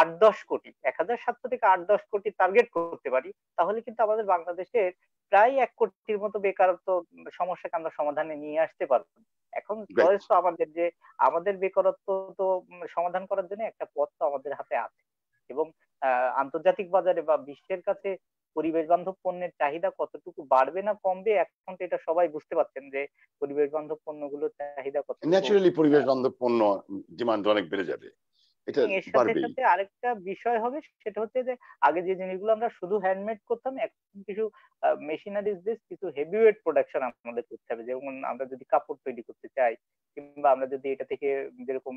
Speaker 5: আট দশ কোটি এক হাজার সাতশো থেকে আট দশ কোটি টার্গেট করতে পারি তাহলে কিন্তু আমাদের বাংলাদেশের প্রায় এক কোটির মতো বেকারত্ব সমস্যাকে আমরা সমাধানে নিয়ে আসতে পারব। এখন চয়েস তো আমাদের যে আমাদের বেকারত্ব তো সমাধান করার জন্য একটা পথ তো আমাদের হাতে আছে। এবং আন্তর্জাতিক বাজারে বা বিশ্বের কাছে পরিবেশ বান্ধব পণ্যের চাহিদা কতটুকু বাড়বে না কমবে এখন তো এটা সবাই বুঝতে পারছেন যে পরিবেশ বান্ধব পণ্যগুলোর চাহিদা কত
Speaker 1: ন্যাচারালি পরিবেশ বান্ধব পণ্য ডিমান্ড অনেক বেড়ে যাবে। এটা
Speaker 5: এর সাথে সাথে আরেকটা বিষয় হবে সেটা হচ্ছে যে আগে যে জিনিসগুলো আমরা শুধু হ্যান্ডমেড করতাম এখন কিছু মেশিনারিজ বেস কিছু হেভিওয়েট প্রোডাকশন আমাদের করতে হবে। যেমন আমরা যদি কাপড় তৈরি করতে চাই কিংবা আমরা যদি এটা থেকে যেরকম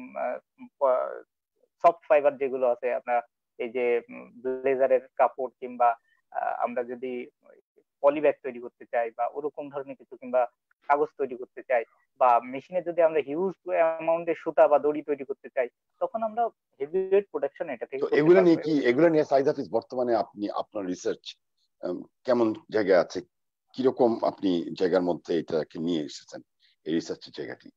Speaker 5: সফট ফাইবার যেগুলো আছে আমরা এই যে ব্লেজারের কাপড় কিংবা আমরা যদি পলিব্যাগ তৈরি করতে চাই বা ওরকম ধরনের কিছু কিংবা কাগজ তৈরি করতে চাই বা মেশিনে যদি আমরা হিউজ অ্যামাউন্টের সুতা বা দড়ি তৈরি করতে চাই তখন আমরা হেভিওয়েট প্রোডাকশন এটা থেকে
Speaker 1: এগুলো নিয়ে কি এগুলো নিয়ে সাইজ অফিস বর্তমানে আপনি আপনার রিসার্চ কেমন জায়গায় আছে? কীরকম আপনি জায়গার মধ্যে এটাকে নিয়ে এসেছেন? এই রিসার্চের জায়গাটি।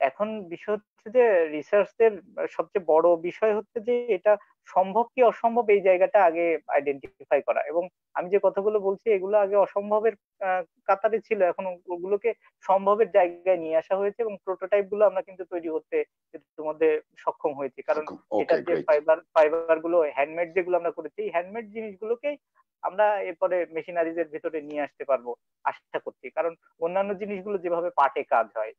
Speaker 5: এখন বিষয় হচ্ছে যে রিসার্চের সবচেয়ে বড় বিষয় হচ্ছে যে এটা সম্ভব কি অসম্ভব এই জায়গাটা আগে আইডেন্টিফাই করা। এবং আমি যে কথাগুলো বলছি এগুলো আগে অসম্ভবের কাতারে ছিল। এখন ওগুলোকে সম্ভবের জায়গায় নিয়ে আসা হয়েছে এবং প্রোটোটাইপগুলো আমরা কিন্তু তৈরি করতে ইতিমধ্যে সক্ষম হয়েছি। কারণ এটা যে ফাইবার ফাইবারগুলো হ্যান্ডমেড যেগুলো আমরা করেছি এই হ্যান্ডমেড জিনিসগুলোকে আমরা এরপরে মেশিনারিজ এর ভিতরে নিয়ে আসতে পারব আশা করছি। কারণ অন্যান্য জিনিসগুলো যেভাবে পাটে কাজ হয়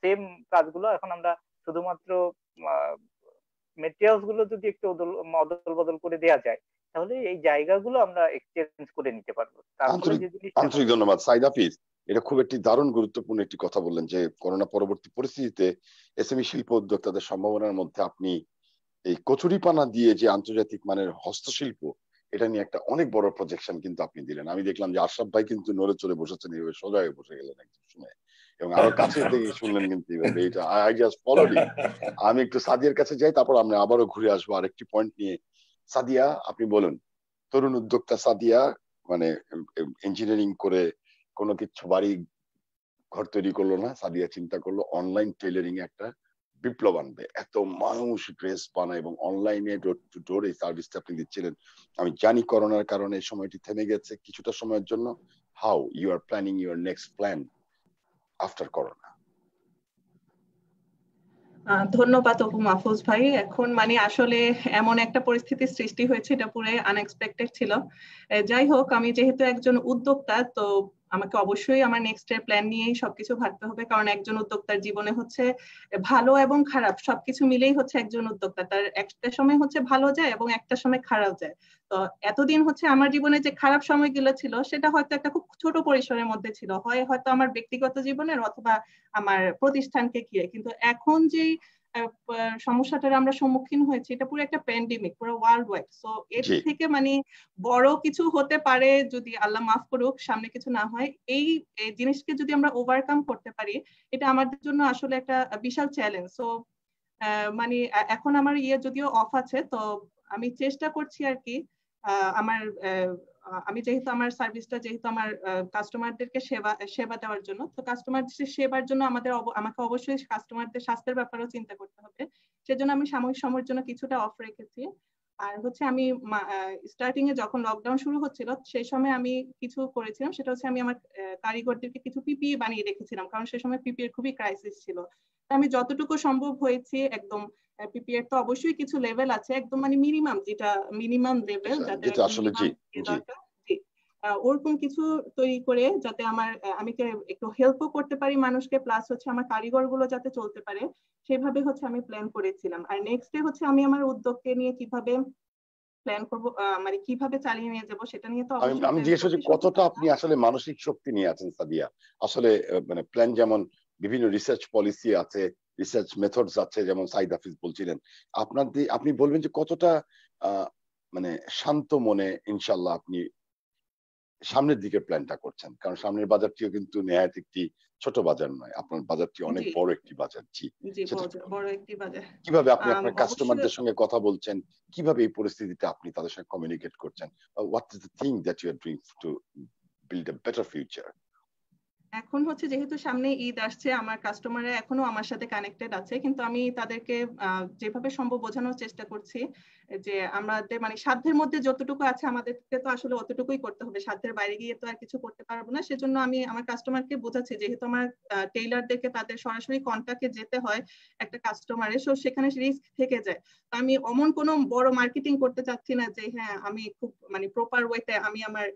Speaker 5: সেম কাজগুলো। এখন আমরা শুধুমাত্র মেটেরিয়ালসগুলো যদি একটু অদল বদল করে দেওয়া যায় তাহলে এই জায়গাগুলো আমরা এক্সচেঞ্জ করে নিতে পারব।
Speaker 1: আন্তরিক ধন্যবাদ। সাইদ হাফিজ এটা খুব একটি দারুণ গুরুত্বপূর্ণ একটি কথা বললেন যে করোনা পরবর্তী পরিস্থিতিতে এসএমই শিল্প উদ্যোক্তাদের সম্ভাবনার মধ্যে আপনি এই কচুরিপানা দিয়ে যে আন্তর্জাতিক মানের হস্তশিল্প এটা নিয়ে একটা অনেক বড় প্রজেকশন কিন্তু আপনি দিলেন। আমি দেখলাম যে আশরাফ ভাই কিন্তু নড়ে চলে বসেছেন এইভাবে সোজা হয়ে বসে গেলেন একদম শুনে। এবং আরও কাছে থেকে শুনলেন কিন্তু এইটা আই জাস্ট ফলোড আমি একটু সাদিয়ার কাছে যাই, তারপর আমরা আবারও ঘুরে আসব আরেকটি পয়েন্ট নিয়ে। সাদিয়া, আপনি বলুন, তরুণ উদ্যোক্তা সাদিয়া মানে ইঞ্জিনিয়ারিং করে কোনো কিছু বাড়ি ঘর তৈরি করল না, সাদিয়া চিন্তা করল অনলাইন টেলারিং একটা বিপ্লব আনবে। এত মানুষ ড্রেস বানায় এবং অনলাইনে ডোর টু ডোর এই সার্ভিসটা আপনি দিচ্ছিলেন। আমি জানি করোনার কারণে সময়টি থেমে গেছে কিছুটা সময়ের জন্য। How you are planning your next plan after corona
Speaker 6: ধন্যবাদ অপু মাহফুজ ভাই। এখন মানে আসলে এমন একটা পরিস্থিতির সৃষ্টি হয়েছে, এটা পুরো আনএক্সপেক্টেড ছিল। যাই হোক, আমি যেহেতু একজন উদ্যোক্তা, তো আমাকে অবশ্যই আমার নেক্সট এর প্ল্যান নিয়েই সবকিছু ভাবতে হবে। কারণ একজন উদ্যোক্তার জীবনে হচ্ছে ভালো এবং খারাপ সবকিছু মিলেই হচ্ছে একজন উদ্যোক্তা। তার একটা সময় হচ্ছে ভালো যায় এবং একটা সময় খারাপ যায়। তো এতদিন হচ্ছে আমার জীবনে যে খারাপ সময়গুলো ছিল, সেটা হয়তো একটা খুব ছোট পরিসরের মধ্যে ছিল। হয় হয়তো আমার ব্যক্তিগত জীবনের অথবা আমার প্রতিষ্ঠানকে ঘিরে। কিন্তু এখন যেই সমস্যাটার আমরা সম্মুখীন হয়েছি এটা পুরো একটা প্যান্ডেমিক পুরো ওয়ার্ল্ড ওয়াইড সো এর থেকে মানে বড় কিছু হতে পারে যদি আল্লাহ মাফ করুক সামনে কিছু না হয় এই জিনিসকে যদি আমরা ওভারকাম করতে পারি এটা আমাদের জন্য আসলে একটা বিশাল চ্যালেঞ্জ সো মানে এখন আমার ইয়ে যদিও অফ আছে তো আমি চেষ্টা করছি আর কি আমার আমি যেহেতু আমার সার্ভিসটা যেহেতু আমার কাস্টমারদেরকে সেবা সেবা দেওয়ার জন্য, তো কাস্টমার সেবার জন্য আমাদের আমাকে অবশ্যই কাস্টমারদের স্বাস্থ্যের ব্যাপারেও চিন্তা করতে হবে। সেজন্য আমি সাময়িক সময়ের জন্য কিছুটা অফ রেখেছি। আর হচ্ছে আমি স্টার্টিং এ যখন লকডাউন শুরু হচ্ছিল, সেই সময় আমি কিছু করেছিলাম। সেটা হচ্ছে আমি আমার কারিগরদেরকে কিছু পিপি বানিয়ে রেখেছিলাম। কারণ সেই সময় পিপি এর খুবই ক্রাইসিস ছিল। আমি যতটুকু সম্ভব হয়েছি একদম পিপি এর তো অবশ্যই কিছু লেভেল আছে একদম মানে মিনিমাম যেটা মিনিমাম লেভেল যাতে
Speaker 1: আসলে জি
Speaker 6: ওরকম কিছু তৈরি করে যাতে আমার আমি একটু হেল্পও করতে পারি মানুষকে প্লাস হচ্ছে আমার কারিগরগুলো যাতে চলতে পারে সেভাবে হচ্ছে আমি প্ল্যান করেছিলাম। আর নেক্সট ডে হচ্ছে আমি আমার উদ্যোগকে নিয়ে কীভাবে প্ল্যান করব মানে কীভাবে চালিয়ে নিয়ে যাব সেটা নিয়ে তো
Speaker 1: আমি জিজ্ঞেস করছি কতটা আপনি আসলে মানসিক শক্তি নিয়ে আছেন সাদিয়া? আসলে মানে প্ল্যান যেমন বিভিন্ন রিসার্চ পলিসি আছে রিসার্চ মেথডস আছে যেমন সাইদ হাফিজ বলছিলেন। আপনার আপনি বলবেন যে কতটা মানে শান্ত মনে ইনশাল্লাহ আপনি সামনের দিকে প্ল্যানটা করছেন। কারণ সামনের বাজারটিও কিন্তু নেহায়ত একটি ছোট বাজার নয়। আপনার বাজারটি অনেক বড় একটি বাজার। জি
Speaker 6: বড় একটি বাজার।
Speaker 1: কীভাবে আপনি আপনার কাস্টমারদের সঙ্গে কথা বলছেন? কীভাবে এই পরিস্থিতিতে আপনি তাদের সঙ্গে কমিউনিকেট করছেন? What is the thing that you are doing to build a better future
Speaker 6: এখন হচ্ছে যেহেতু সামনে ঈদ আসছে, আমার কাস্টমাররা এখনও আমার সাথে কানেক্টেড আছে। কিন্তু আমি তাদেরকে যেভাবে সম্ভব বোঝানোর চেষ্টা করছি, যে আমাদের মানে সাধ্যের মধ্যে যতটুকু আছে আমাদেরকে তো আসলে অতটুকুই করতে হবে। সাধ্যের বাইরে গিয়ে তো আর কিছু করতে পারব না। সেজন্য আমি আমার কাস্টমারকে বোঝাচ্ছি, যেহেতু আমার টেইলারদেরকে তাদের সরাসরি কন্ট্যাক্টে যেতে হয় একটা কাস্টমারের সো সেখানে রিস্ক থেকে যায়। তো আমি অমন কোনো বড় মার্কেটিং করতে চাচ্ছি না যে হ্যাঁ আমি খুব মানে প্রপার ওয়েতে আমি আমার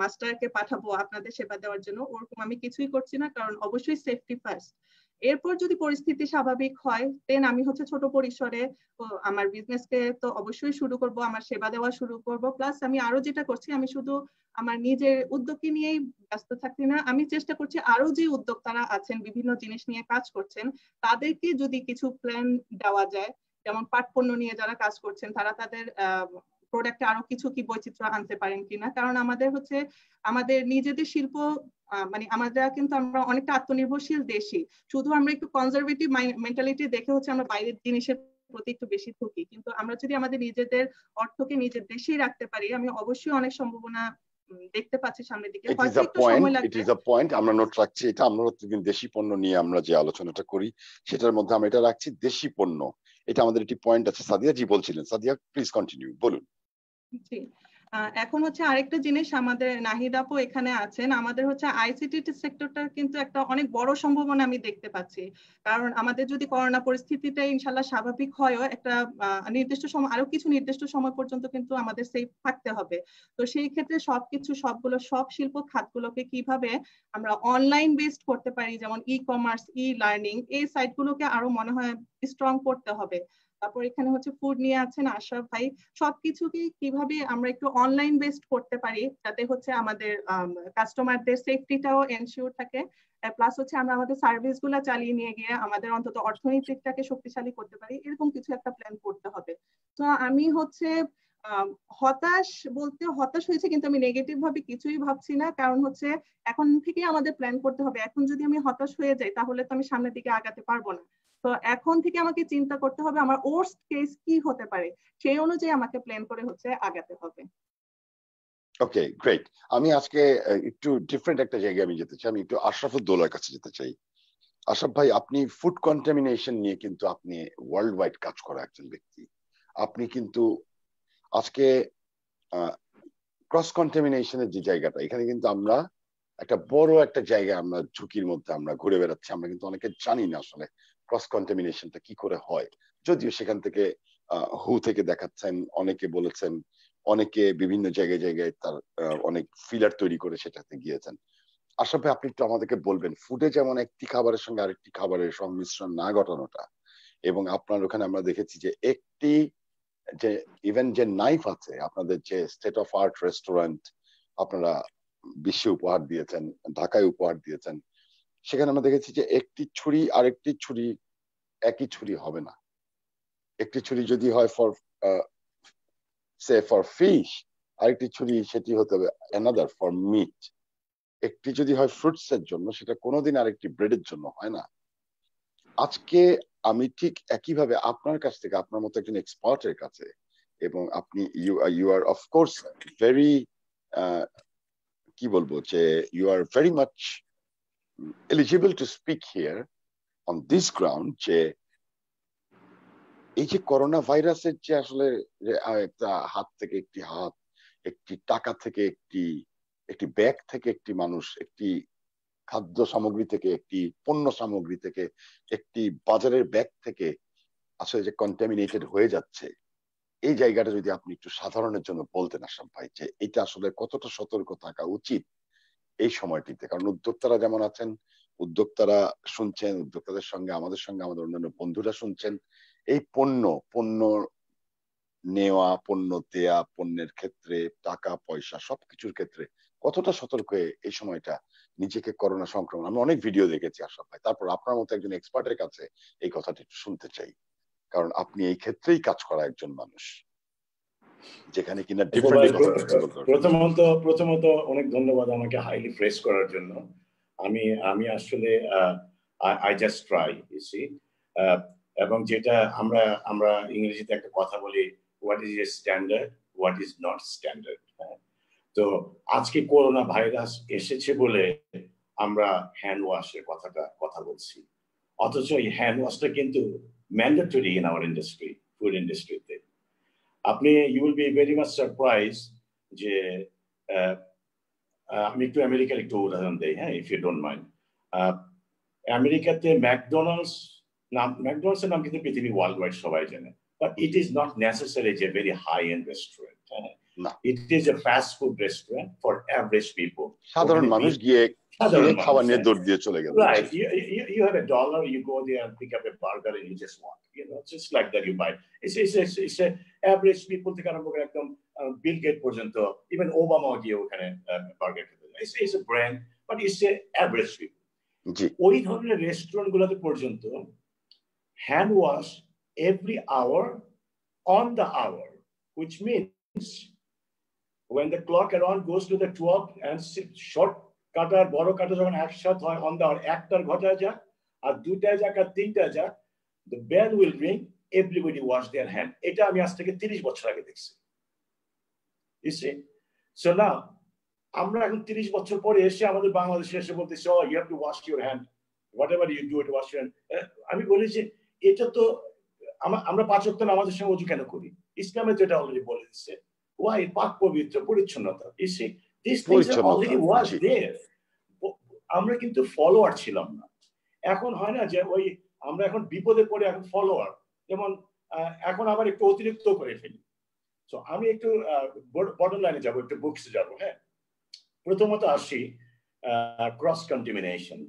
Speaker 6: মাস্টারকে পাঠাবো, আপনাদের সেবা দেওয়ার জন্য, ওরকম আমি কিছুই করছি না, কারণ অবশ্যই সেফটি ফার্স্ট এরপর যদি পরিস্থিতি স্বাভাবিক হয় দেন আমি হচ্ছে ছোট পরিসরে আমার বিজনেসকে তো অবশ্যই শুরু করব, আমার সেবা দেওয়া শুরু করব প্লাস আমি আরও যেটা করছি, আমি শুধু আমার নিজের উদ্যোগকে নিয়েই ব্যস্ত থাকছি না, আমি চেষ্টা করছি আরও যে উদ্যোক্তারা আছেন, বিভিন্ন জিনিস নিয়ে কাজ করছেন, তাদেরকে যদি কিছু প্ল্যান দেওয়া যায়, যেমন পাট পণ্য নিয়ে যারা কাজ করছেন, তারা তাদের প্রোডাক্টে আরও কিছু কি বৈচিত্র্য আনতে পারেন কিনা? কারণ আমাদের হচ্ছে আমাদের নিজেদের শিল্প মানে আমাদের কিন্তু আমরা অনেকটা আত্মনির্ভরশীল দেশই শুধু আমরা একটু কনজারভেটিভ মেন্টালিটি দেখে হচ্ছে আমরা বাইরের জিনিসের প্রতি একটু বেশি ঠকি কিন্তু আমরা যদি আমাদের নিজেদের অর্থকে নিজের দেশেই রাখতে পারি আমি অবশ্যই অনেক সম্ভাবনা দেখতে পাচ্ছি সামনের দিকে।
Speaker 1: হয়তো একটু সময় লাগবে ইট ইজ আ পয়েন্ট আমরা নোট রাখছি এটা আমরা প্রতিদিন দেশি পণ্য নিয়ে আমরা যে আলোচনাটা করি সেটার মধ্যে আমরা এটা রাখছি দেশি পণ্য। এটা আমাদের একটি পয়েন্ট আছে। সাদিয়া জি বলছিলেন। সাদিয়া প্লিজ কন্টিনিউ বলুন।
Speaker 6: এখন হচ্ছে আরেকটা জিনিস আমাদের, নাহিদ আপু এখানে আছেন, আমাদের হচ্ছে আইসিটি সেক্টরটা কিন্তু একটা অনেক বড় সম্ভাবনা আমি দেখতে পাচ্ছি। কারণ আমাদের যদি করোনা পরিস্থিতিটা ইনশাল্লাহ স্বাভাবিক হয়ও, একটা নির্দিষ্ট সময় আরও কিছু নির্দিষ্ট সময় পর্যন্ত কিন্তু আমাদের সেফ থাকতে হবে। তো সেই ক্ষেত্রে সবকিছু, সবগুলো, সব শিল্প খাতগুলোকে কীভাবে আমরা অনলাইন বেসড করতে পারি? যেমন ই কমার্স ই লার্নিং এই সাইটগুলোকে আরও মনে হয় স্ট্রং করতে হবে। তারপর এখানে হচ্ছে ফুড নিয়ে আছেন আশরাফ ভাই। সবকিছুকে কীভাবে আমরা একটু অনলাইন বেসড করতে পারি, যাতে হচ্ছে আমাদের কাস্টমারদের সেফটিটাও এনশিওর থাকে। প্লাস হচ্ছে আমরা আমাদের সার্ভিসগুলা চালিয়ে নিয়ে গিয়ে আমাদের অন্তত অর্থনীতিটাকে শক্তিশালী করতে পারি, এরকম কিছু একটা প্ল্যান করতে হবে। তো আমি হচ্ছে হতাশ বলতে হতাশ হয়েছে কিন্তু আমি নেগেটিভ ভাবে কিছুই ভাবছি না। কারণ হচ্ছে এখন থেকে আমাদের প্ল্যান করতে হবে। এখন যদি আমি হতাশ হয়ে যাই তাহলে তো আমি সামনের দিকে আগাতে পারব না। তো এখন থেকে আমাকে চিন্তা করতে হবে আমার ওর্স্ট কেস কি হতে পারে? সেই অনুযায়ী আমাকে প্ল্যান করে হচ্ছে আগাতে হবে।
Speaker 1: ওকে গ্রেট আমি আজকে একটু ডিফারেন্ট একটা জায়গায় আমি যেতে চাই। আমি একটু আশরাফুদ্দৌলার কাছে যেতে চাই। আশরাফ ভাই, আপনি ফুড কন্টামিনেশন নিয়ে কিন্তু আপনি ওয়ার্ল্ড ওয়াইড কাজ করা একজন ব্যক্তি। আপনি কিন্তু আজকে ক্রস কন্টামিনেশনের যে জায়গাটা, এখানে কিন্তু আমরা একটা বড় একটা জায়গায় আমরা, ঝুঁকির মধ্যে আমরা ঘুরে বেড়াচ্ছি। আমরা কিন্তু অনেকে জানি না আসলে ক্রস কন্টামিনেশনটা কি করে হয়। যদিও সেখান থেকে হু থেকে দেখাচ্ছেন, অনেকে বলেছেন, অনেকে বিভিন্ন জায়গায় জায়গায় তার অনেক ফিলার তৈরি করে সেটাতে গিয়েছেন। আশা আপনি একটু আমাদেরকে বলবেন ফুডে যেমন একটি খাবারের সঙ্গে আরেকটি খাবারের সংমিশ্রণ না ঘটানোটা, এবং আপনার ওখানে আমরা দেখেছি যে একটি যে ইভেন যে নাইফ আছে, আপনাদের যে স্টেট অফ আর্ট রেস্টুরেন্ট আপনারা বিশ্বে উপহার দিয়েছেন, ঢাকায় উপহার দিয়েছেন, সেখানে আমরা দেখেছি যে একটি ছুরি আরেকটি ছুরি একই ছুরি হবে না। একটি ছুরি যদি হয় ফর সে ফর ফিশ আরেকটি ছুরি সেটি হতে হবে অ্যানাদার ফর মিট একটি যদি হয় ফ্রুটস এর জন্য, সেটা কোনোদিন আরেকটি ব্রেডের জন্য হয় না। আজকে আমি ঠিক একইভাবে আপনার কাছ থেকে, আপনার মতো একজন এক্সপার্টের কাছে এবং আপনি you you are of course very কি বলব যে you are very much eligible to speak here on this ground যে এই যে করোনা ভাইরাসের যে আসলে একটা হাত থেকে একটি হাত, একটি টাকা থেকে একটি একটি ব্যাগ থেকে একটি মানুষ, একটি খাদ্য সামগ্রী থেকে একটি পণ্য সামগ্রী থেকে একটি বাজারের ব্যাগ থেকে আসলে যে কন্টামিনেটেড হয়ে যাচ্ছে, এই জায়গাটা যদি আপনি একটু সাধারণের জন্য বলতেন আসাম ভাই, যে এটা আসলে কতটা সতর্ক থাকা উচিত এই সময়টিতে? কারণ উদ্যোক্তারা যেমন আছেন, উদ্যোক্তারা শুনছেন, উদ্যোক্তাদের সঙ্গে, আমাদের সঙ্গে আমাদের অন্যান্য বন্ধুরা শুনছেন, এই পণ্য পণ্য নেওয়া, পণ্য দেয়া, পণ্যের ক্ষেত্রে টাকা, পয়সা সবকিছুর ক্ষেত্রে কতটা সতর্ক হয়ে এই সময়টা নিজেকে করোনা সংক্রমণ আমি অনেক ভিডিও দেখেছি আশা ভাই। তারপর আপনার মতো একজন এক্সপার্টের কাছে এই কথাটি একটু শুনতে চাই। কারণ আপনি এই ক্ষেত্রেই কাজ করা একজন মানুষ। যেখানে কিনা
Speaker 2: প্রথমত প্রথমত অনেক ধন্যবাদ আমাকে হাইলি ফ্রেশ করার জন্য। আমি আমি আসলে আই জাস্ট ট্রাই সি এবং যেটা আমরা আমরা ইংরেজিতে একটা কথা বলি what is a standard what is not standard তো আজকে করোনা ভাইরাস এসেছে বলে আমরা হ্যান্ড ওয়াশের কথাটা, কথা বলছি। অথচ এই হ্যান্ড ওয়াশটা কিন্তু mandatory in our industry food ইন্ডাস্ট্রিতে আপনি you will be very much surprise যে আমি একটু আমেরিকার একটু উদাহরণ দিই হ্যাঁ ইফ ইউ ডোন্ট মাইন্ড আমেরিকাতে ম্যাকডোনাল্ডস নাম ম্যাকডোনাল্ডস এর নাম কিন্তু পৃথিবী ওয়ার্ল্ড ওয়াইড সবাই জানে। But it is not necessary যে ভেরি হাই এন্ড রেস্টুরেন্ট হ্যাঁ। It is a fast food restaurant for average people
Speaker 1: সাধারণ মানুষ গিয়ে খাবার নিয়ে দৌড় দিয়ে চলে গেল।
Speaker 2: Right. You, you, you have a dollar, you go there and pick up a burger and you just walk. You know, just like that you buy. It's, it's, it's, it's a average people থেকে আরম্ভ করে একদম Bill Gates পর্যন্ত even Obama গিয়ে ওখানে burger খেতে যায়। It's it's a brand but it's a average people ওই ধরনের রেস্টুরেন্ট গুলোতে পর্যন্ত hand wash every hour on the hour which means when the clock around goes to the 12 and short কাটার বড় কাটা যখন একসাথে হয় অন দ্য একটার ঘটায় যাক আর দুইটায় যাক আর তিনটায় যাক the bell will ring everybody wash their hand এটা আমি আজ থেকে তিরিশ বছর আগে দেখছি। সো না আমরা এখন তিরিশ বছর পরে এসে আমাদের বাংলাদেশে এসে বলতেছি ও you have to wash your hand what you do it wash your আমি বলি যে, এটা তো আমরা পাঁচ অক্ট আমাদের সঙ্গে অজু কেন করি? ইসলামে যেটা অলরেডি বলে দিচ্ছে ওয়াই পাক পবিত্র? পরিচ্ছন্নতা। ইসে this things are already was there আমরা কিন্তু ফলোয়ার ছিলাম না। এখন হয় না যে ওই আমরা এখন বিপদে পড়ে এখন ফলোয়ার যেমন এখন আবার একটু অতিরিক্ত করে ফেলি। তো আমি একটু বটম লাইনে যাব একটু বুকসে যাব হ্যাঁ? প্রথমত আসি cross contamination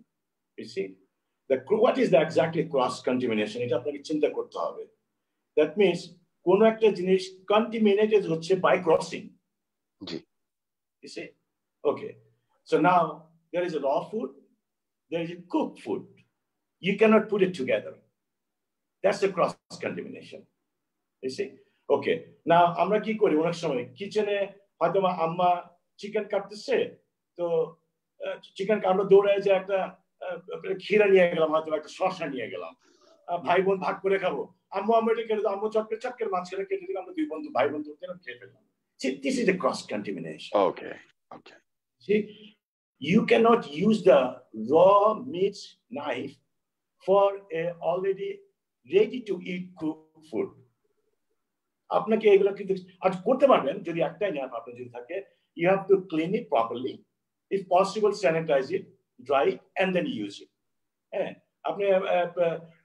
Speaker 2: what is the exactly cross contamination এটা আপনাকে চিন্তা করতে হবে। দ্যাট মিনস কোন একটা জিনিস কন্টিমিনেটেড হচ্ছে by crossing
Speaker 1: G
Speaker 2: You see? Okay. So now there is a raw food, there is a cooked food. You cannot put it together. That's the cross contamination. You see? Okay. Now আমরা কি করি অনেক সময় কিচেনে হয়তো আম্মা chicken কাটতেছে তো চিকেন আমরা দৌড়ে যে একটা ক্ষীরা নিয়ে গেলাম হয়তো একটা শশা নিয়ে গেলাম ভাই বোন ভাগ করে খাব আম্মু আম্মু এটা কেটে আম্মু চটকে চটকের মাঝখানে কেটে দিলাম আমরা দুই বন্ধু ভাই বন্ধু খেয়ে ফেললাম See, this is a cross contamination.
Speaker 1: Okay. Okay.
Speaker 2: See, you cannot use the raw meat knife for a already ready to eat cooked food. আপনাকে এগুলো কিন্তু আর করতে পারবেন যদি একটাই নেন আপনার যদি থাকে you have to clean it properly if possible sanitize it dry it and then use it হ্যাঁ আপনি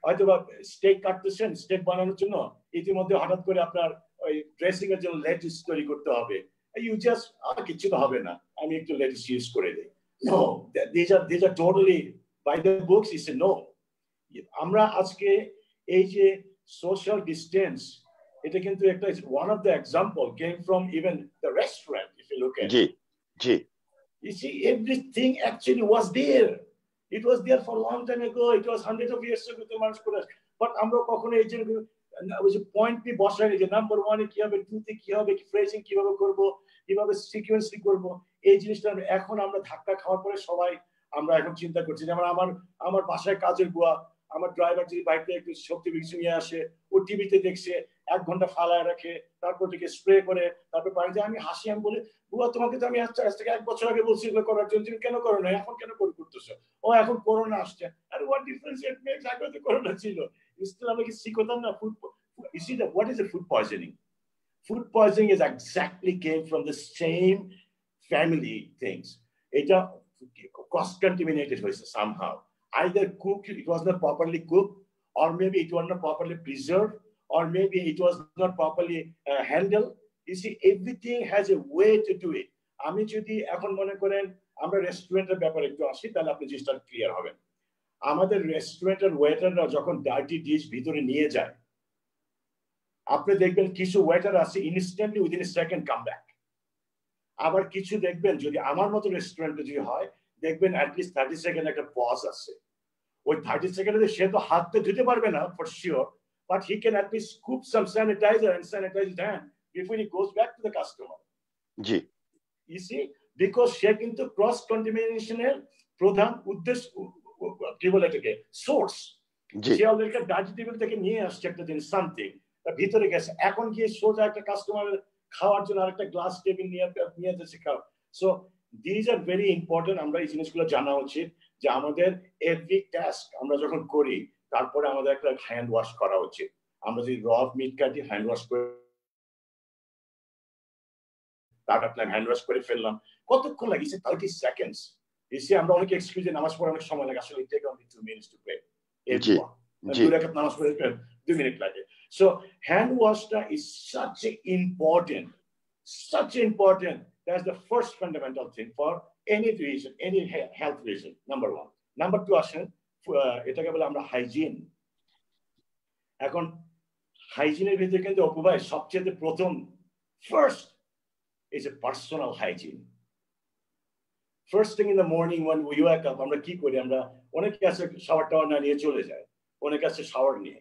Speaker 2: হয়তো বা স্টেক কাটতেছেন স্টেক বানানোর জন্য ইতিমধ্যে হঠাৎ করে আপনার ওই ড্রেসিং এর জন্য লেটিস তৈরি করতে হবে। ইউ জাস্ট আর কিছু তো হবে না। আমি একটু লেটিস ইউজ করে দিই। No these are these are totally by the books is no আমরা আজকে এই যে সোশ্যাল ডিস্টেন্স এটা কিন্তু একটা one of the example came from even the restaurant if you look at
Speaker 1: জি জি।
Speaker 2: You see, everything actually was there. It was there for a long time ago. It was hundreds of years. The মানুষ করে but আমরা কখনো এই যে ওই যে point B বসাই যে নাম্বার ওয়ানে কি হবে টু তে কি হবে ফ্রেজিং কীভাবে করব, কীভাবে সিকোয়েন্সলি করব, এই জিনিসটা এখন আমরা ধাক্কা খাওয়ার পরে সবাই আমরা এখন চিন্তা করছি যেমন আমার আমার বাসায় কাজের বুয়া, আমার ড্রাইভার যদি বাইক থেকে একটু শক্তি বিক্রি নিয়ে আসে, ও টিভিতে দেখছে এক ঘণ্টা ফালায় রাখে তারপর থেকে স্প্রে করে তারপর পানি যে আমি হাসি আমি বলে বুয়া তোমাকে তো আমি আজ থেকে এক বছর আগে বলছি এগুলো করার জন্য তুমি কেন করো না এখন কেন করে করতেছো ও এখন করোনা আসছে আর হোয়াট ডিফারেন্স ইট মেক্স আগে তো করোনা ছিল স্টিল আমি কি শিখতাম না food you see that what is the food poisoning food poisoning is exactly came from the same family things এটা cross contaminated হয়েছে somehow either cooked, it was not properly cooked, or maybe it was not properly preserved, or maybe it was not properly uh, handled. You see, everything has a way to do it. আমি যদি এখন মনে করেন আমরা রেস্টুরেন্টের ব্যাপারে একটু আসি তাহলে আপনি জিনিসটা ক্লিয়ার হবেন আমাদের রেস্টুরেন্টের ওয়েটাররা যখন ডার্টি ডিশ ভিতরে নিয়ে যায় আপনি দেখবেন কিছু ওয়েটার আছে instantly within second come back আবার কিছু দেখবেন যদি আমার মতো রেস্টুরেন্টে যদি হয় দেখবেন অ্যাটলিস্ট থার্টি সেকেন্ড একটা পজ আছে ওই থার্টি সেকেন্ডে সে তো হাত তো ধুতে পারবে না for sure but he can at least scoop some sanitizer and sanitize hand before he goes back to the customer
Speaker 1: G
Speaker 2: you see because সে কিন্তু ক্রস কন্টামিনেশনের প্রধান উদ্দেশ্য কি বলে এটাকে? সোর্স সে অলরেডি একটা টেবিল থেকে নিয়ে আসছে একটা জিনিস সামথিং ভিতরে গেছে। এখন গিয়ে সোজা একটা কাস্টমার খাওয়ার জন্য আরেকটা গ্লাস টেবিল নিয়ে নিয়ে যাচ্ছে খাওয়া। So these are very important আমরা এই জিনিসগুলো জানা উচিত যে আমাদের এভরি টাস্ক আমরা যখন করি তারপরে আমাদের একটা হ্যান্ড ওয়াশ করা উচিত। আমরা যদি র মিট কাটি হ্যান্ড ওয়াশ করে তারপর হ্যান্ড ওয়াশ করে ফেললাম। কতক্ষণ লাগিয়েছে? থার্টি সেকেন্ডস এসে আমরা অনেক এক্সকিউজে নামাজ পড়ে অনেক সময় লাগে। আসলে take only two
Speaker 1: minutes to.
Speaker 2: দুই নামাজ পড়ে দুই মিনিট লাগে। So hand ওয়াশটা is such important such important that's the first fundamental thing for any reason any he- health reason number one. Number two আসেন এটাকে বলে আমরা হাইজিন এখন হাইজিনের ভিতরে কিন্তু অপুভাই সবচেয়ে প্রথম first is a personal hygiene first thing in the morning one we wake up আমরা কি করি? আমরা অনেকে আছে শাওয়ার টাওয়ার না নিয়ে চলে যায়। অনেকে আছে শাওয়ার নিয়ে।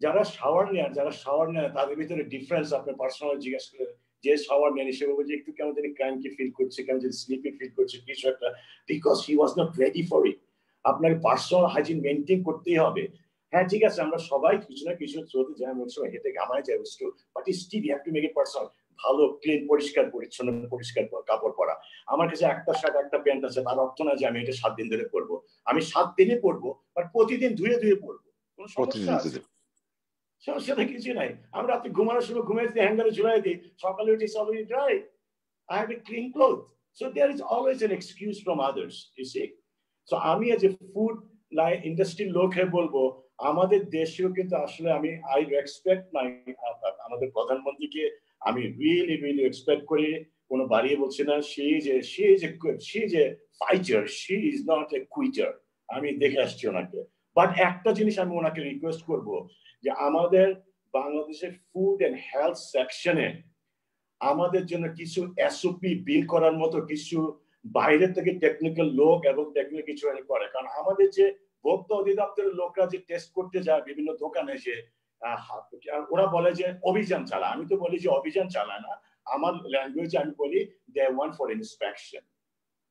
Speaker 2: যারা শাওয়ার নেয় যারা শাওয়ার নেয়, তাদের ভিতরে ডিফারেন্স আপনি পার্সোনাল জিজ্ঞেস করে যে শাওয়ার নেন সে বলবে যে, একটু কেমন জানি ক্রাইমকে ফিল করছে, কেমন জানি স্লিপি ফিল করছে, কিছু একটা because he was not ready for it আপনাকে পার্সোনাল হাইজিন মেনটেন করতেই হবে। হ্যাঁ ঠিক আছে আমরা সবাই কিছু না কিছু থ্রোতে যাই অনেক সময় হেঁটে ঘামায় যায় বুঝতো but still have to make it personal ভালো ক্লিন পরিষ্কার পরিচ্ছন্ন পরিষ্কার কাপড় পরা। আমার কাছে একটা শার্ট একটা প্যান্ট আছে তার অর্থ না যে আমি এটা সাত দিন ধরে পরবো। আমি সাত দিনে পরবো বাট প্রতিদিন ধুয়ে ধুয়ে পরবো। কোনো সমস্যা আছে?
Speaker 1: যদি-
Speaker 2: সমস্যা তো কিছু নাই। আমরা রাতে ঘুমানোর সময় ঘুমিয়ে দিই হ্যাঙ্গারে ঝুলাই দিই সকালে উঠে already dry I have a clean clothes. So there is always an excuse from others, you see. So, আমি a food line industry লোক বলব, আমাদের দেশেও কিন্তু আসলে আমি আই রেসপেক্ট মাই আমাদের প্রধানমন্ত্রীকে আমি রিয়েলি রিয়েলি এক্সপেক্ট করি। কোনো বাড়িয়ে বলছি না, সে যে সে যে সে যে fighter she is not a quitter আমি দেখে আসছি ওনাকে। বাট একটা জিনিস আমি ওনাকে রিকোয়েস্ট করব, যে আমাদের বাংলাদেশের ফুড অ্যান্ড হেলথ সেকশনে আমাদের জন্য কিছু এসওপি বিল করার মতো কিছু বাইরে থেকে টেকনিক্যাল লোক এবং টেকনিক্যাল কিছু করে। কারণ আমাদের যে ভোক্তা অধিদপ্তরের লোকরা যে টেস্ট করতে যায় বিভিন্ন দোকানে যে ওরা বলে যে অভিযান চালায় আমি তো বলি যে অভিযান চালায় না আমার ল্যাঙ্গুয়েজে আমি বলি দে ওয়ান ফর ইন্সপেকশন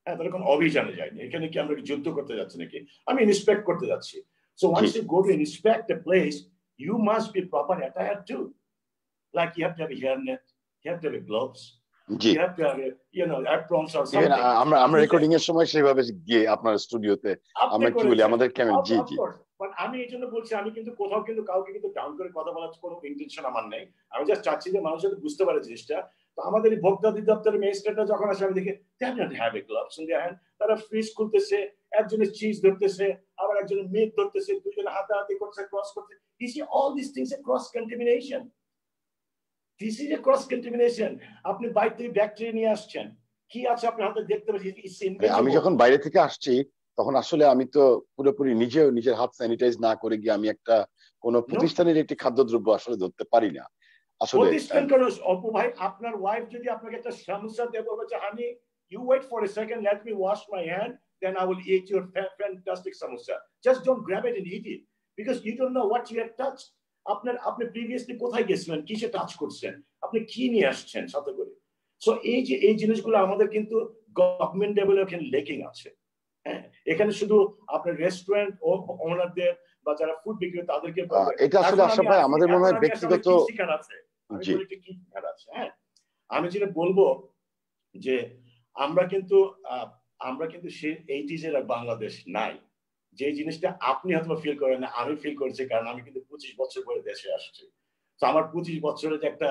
Speaker 2: হ্যাঁ তাহলে কোনো অভিযানে যায়নি। এখানে কি আমরা যুদ্ধ করতে যাচ্ছি নাকি? আমি ইন্সপেক্ট করতে যাচ্ছি। So once you go to inspect a place must be proper attired too. Like you have to have a hairnet, you have to have a gloves,
Speaker 1: জি. আ- আমরা আমরা রেকর্ডিং এর সময় সেভাবে গিয়ে আপনার স্টুডিওতে
Speaker 2: আপনি
Speaker 1: আমরা কি বলি আমাদের জি জি.
Speaker 2: আমি এই জন্য বলছি আমি কিন্তু কোথাও কিন্তু কাউকে কিন্তু ডাউন করে কথা বলার কোনো ইন্টেনশন আমার নেই। আমি জাস্ট চাচ্ছি যে মানুষ যাতে বুঝতে পারে জিনিসটা। তো আমাদের এই ভোক্তা অধিদপ্তরের ম্যাজিস্ট্রেটরা যখন আসে আমি দেখি they have not have a gloves in hand তারা ফ্রিজ খুলতেছে একজনের চিজ ধরতেছে আবার একজন মেঘ ধরতেছে দুজন হাতাহাতি করছে ক্রস করছে। All this things a cross contamination this is a cross contamination আপনি বাইরে থেকে ব্যাকটেরিয়া নিয়ে আসছেন। কি আছে আপনার হাতে দেখতে পাচ্ছি?
Speaker 1: আমি যখন বাইরে থেকে আসছি তখন আসলে আমি তো পুরোপুরি নিজেও নিজের হাত স্যানিটাইজ না করে গিয়ে আমি একটা কোন প্রতিষ্ঠানের একটি খাদ্যদ্রব্য আসলে ধরতে পারি না। আসলে
Speaker 2: প্রতিষ্ঠান করো অপু ভাই আপনার ওয়াইফ যদি আপনাকে একটা সমস্যা দেয় বলবে যে হানি you wait for a second let me wash my hand then i will eat your fantastic samosa just don't grab it and eat it because you don't know what you have touched. আপনার আপনি previously কোথায় গেছিলেন? কিসে touch করছেন? আপনি কি নিয়ে আসছেন সাথে করে? সো এই যে এই জিনিসগুলো আমাদের কিন্তু গভর্নমেন্ট লেভেলে এখানে লেকিং আছে। হ্যাঁ? এখানে শুধু আপনার রেস্টুরেন্ট ও ওনারদের বা যারা ফুড বিক্রি তাদেরকে
Speaker 1: এটা আসলে আশা ভাই আমাদের মনে হয় ব্যক্তিগত
Speaker 2: আছে? হ্যাঁ? আমি যেটা বলব যে আমরা কিন্তু আমরা কিন্তু সেই এইটিজের বাংলাদেশ নাই যে জিনিসটা আপনি হয়তো ফিল করেন না আমি ফিল করছি কারণ আমি কিন্তু পঁচিশ বছর পরে দেশে আসছি। তো আমার পঁচিশ বছরের যে একটা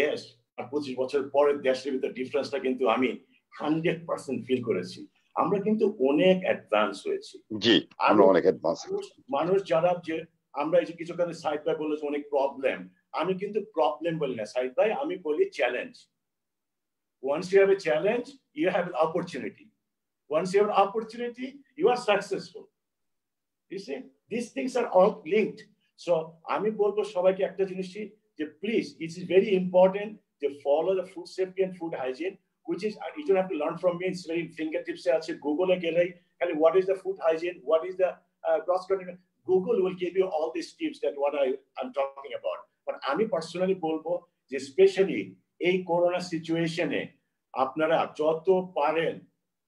Speaker 2: দেশ আর পঁচিশ বছর পরের দেশের ভিতরে ডিফারেন্সটা কিন্তু আমি হান্ড্রেড পার্সেন্ট ফিল করেছি। আমরা কিন্তু অনেক অ্যাডভান্স হয়েছি।
Speaker 1: জি আমরা অনেক অ্যাডভান্স
Speaker 2: মানুষ যারা যে আমরা এই যে কিছু কারণে সাইড বাই বলে অনেক প্রবলেম আমি কিন্তু প্রবলেম বলি না। সাইড বাই আমি বলি challenge once you have a challenge, you have opportunity you have an opportunity, you are successful. You see, these things are all linked. So আমি বলবো সবাইকে একটা জিনিসই যে please it's is very important যে follow the food safety and food hygiene which is you don't have to learn from me. It's very fingertips. আছে Google গেলেই খালি what is the food hygiene, what is the uh, cross contamination. Google will give you all these tips that what I am talking about. But আমি personally বলবো যে specially এই corona সিচুয়েশনে আপনারা যত পারেন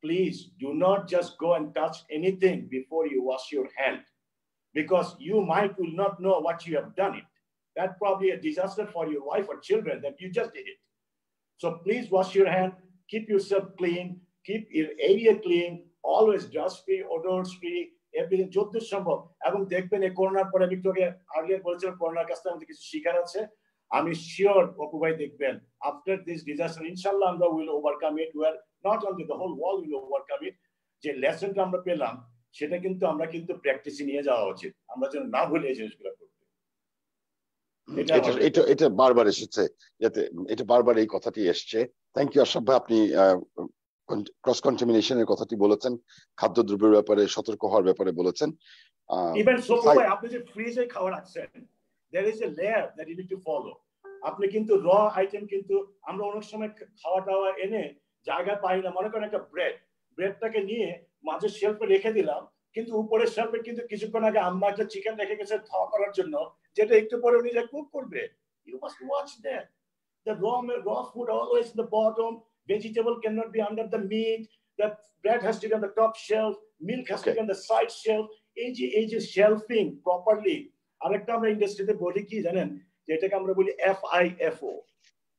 Speaker 2: Please do not just go and touch anything before you wash your hand because you might will not know what you have done it. That probably a disaster for your wife or children that you just did it. So please wash your hand, keep yourself clean, keep your area clean, always dust free, odor free, everything যত সম্ভব এবং দেখবেন এই করোনার পরে আমি তোকে earlier বলেছিলাম করোনার কাছ থেকে আমাদের কিছু শিকার আছে আমি শিওর অপু ভাই দেখবেন আফটার দিস ডিজাস্টার ইনশাল্লাহ আমরা will overcome it war not only the whole world will overcome it যে লেসনটা আমরা পেলাম সেটা কিন্তু আমরা কিন্তু প্র্যাকটিসে নিয়ে যাওয়া উচিত। আমরা যেন না ভুলে এই জিনিসগুলো করতে।
Speaker 1: এটা এটা বারবার এসেছে যাতে এটা বারবার এই কথাটি এসছে। থ্যাংক ইউ আশরাফ ভাই আপনি ক্রস কন্টামিনেশনের কথাটি বলেছেন খাদ্যদ্রব্যের ব্যাপারে সতর্ক হওয়ার ব্যাপারে বলেছেন।
Speaker 2: ইভেন ভাই আপনি যে ফ্রিজে খাওয়া রাখছেন there is a layer that you need to follow আপনি কিন্তু র আইটেম কিন্তু আমরা অনেক সময় খাওয়া টাওয়া এনে জায়গা পাই না মনে করেন একটা ব্রেড ব্রেডটাকে নিয়ে মাঝের শেলফে রেখে দিলাম কিন্তু উপরের শেলফে কিন্তু কিছুক্ষণ আগে আম্মা একটা চিকেন রেখে গেছে ধোয়া করার জন্য যেটা একটু পরে উনি যে কুক করবে। You must watch that the raw raw food always in the bottom vegetable cannot be under the meat the bread has to be on the top shelf milk has okay. to be on the side shelf এই যে এই যে শেলফিং properly আরেকটা আমরা ইন্ডাস্ট্রিতে বলি কি জানেন? যেটাকে আমরা বলি F I F O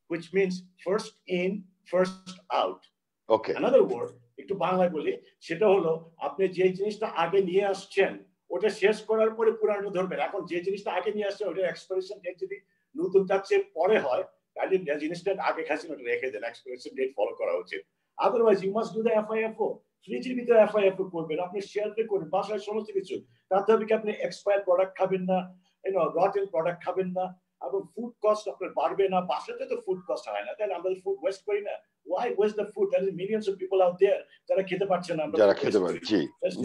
Speaker 2: which means first in first out.
Speaker 1: Okay.
Speaker 2: Another word একটু বাংলায় বলি সেটা হলো আপনি যে জিনিসটা আগে নিয়ে আসছেন ওটা শেষ করার পরে পুরানো ধরবেন। এখন যে জিনিসটা আগে নিয়ে আসছেন ওটা এক্সপাইরেশন ডেট যদি নতুন যাচ্ছে পরে হয় তাহলে জিনিসটা আগে খাচ্ছেন ওটা রেখে দেন এক্সপাইরেশন ডেট ফলো করা উচিত। Otherwise you must do the FIFO ফ্রিজের ভিতরে এফআইএফও করবেন আপনি শেলফে করবেন বাসায় সমস্ত কিছু। তাতে হবে কি আপনি এক্সপায়ার প্রোডাক্ট খাবেন না ইউনো রটেন প্রোডাক্ট খাবেন না। এবং ফুড কস্ট আপনার বাড়বে না বাসাতে তো ফুড কস্ট হয় না। তাহলে আমরা ফুড ওয়েস্ট করি না। Why waste the food that is millions of people out there যারা খেতে পারছে না।
Speaker 1: যারা খেতে পারে জি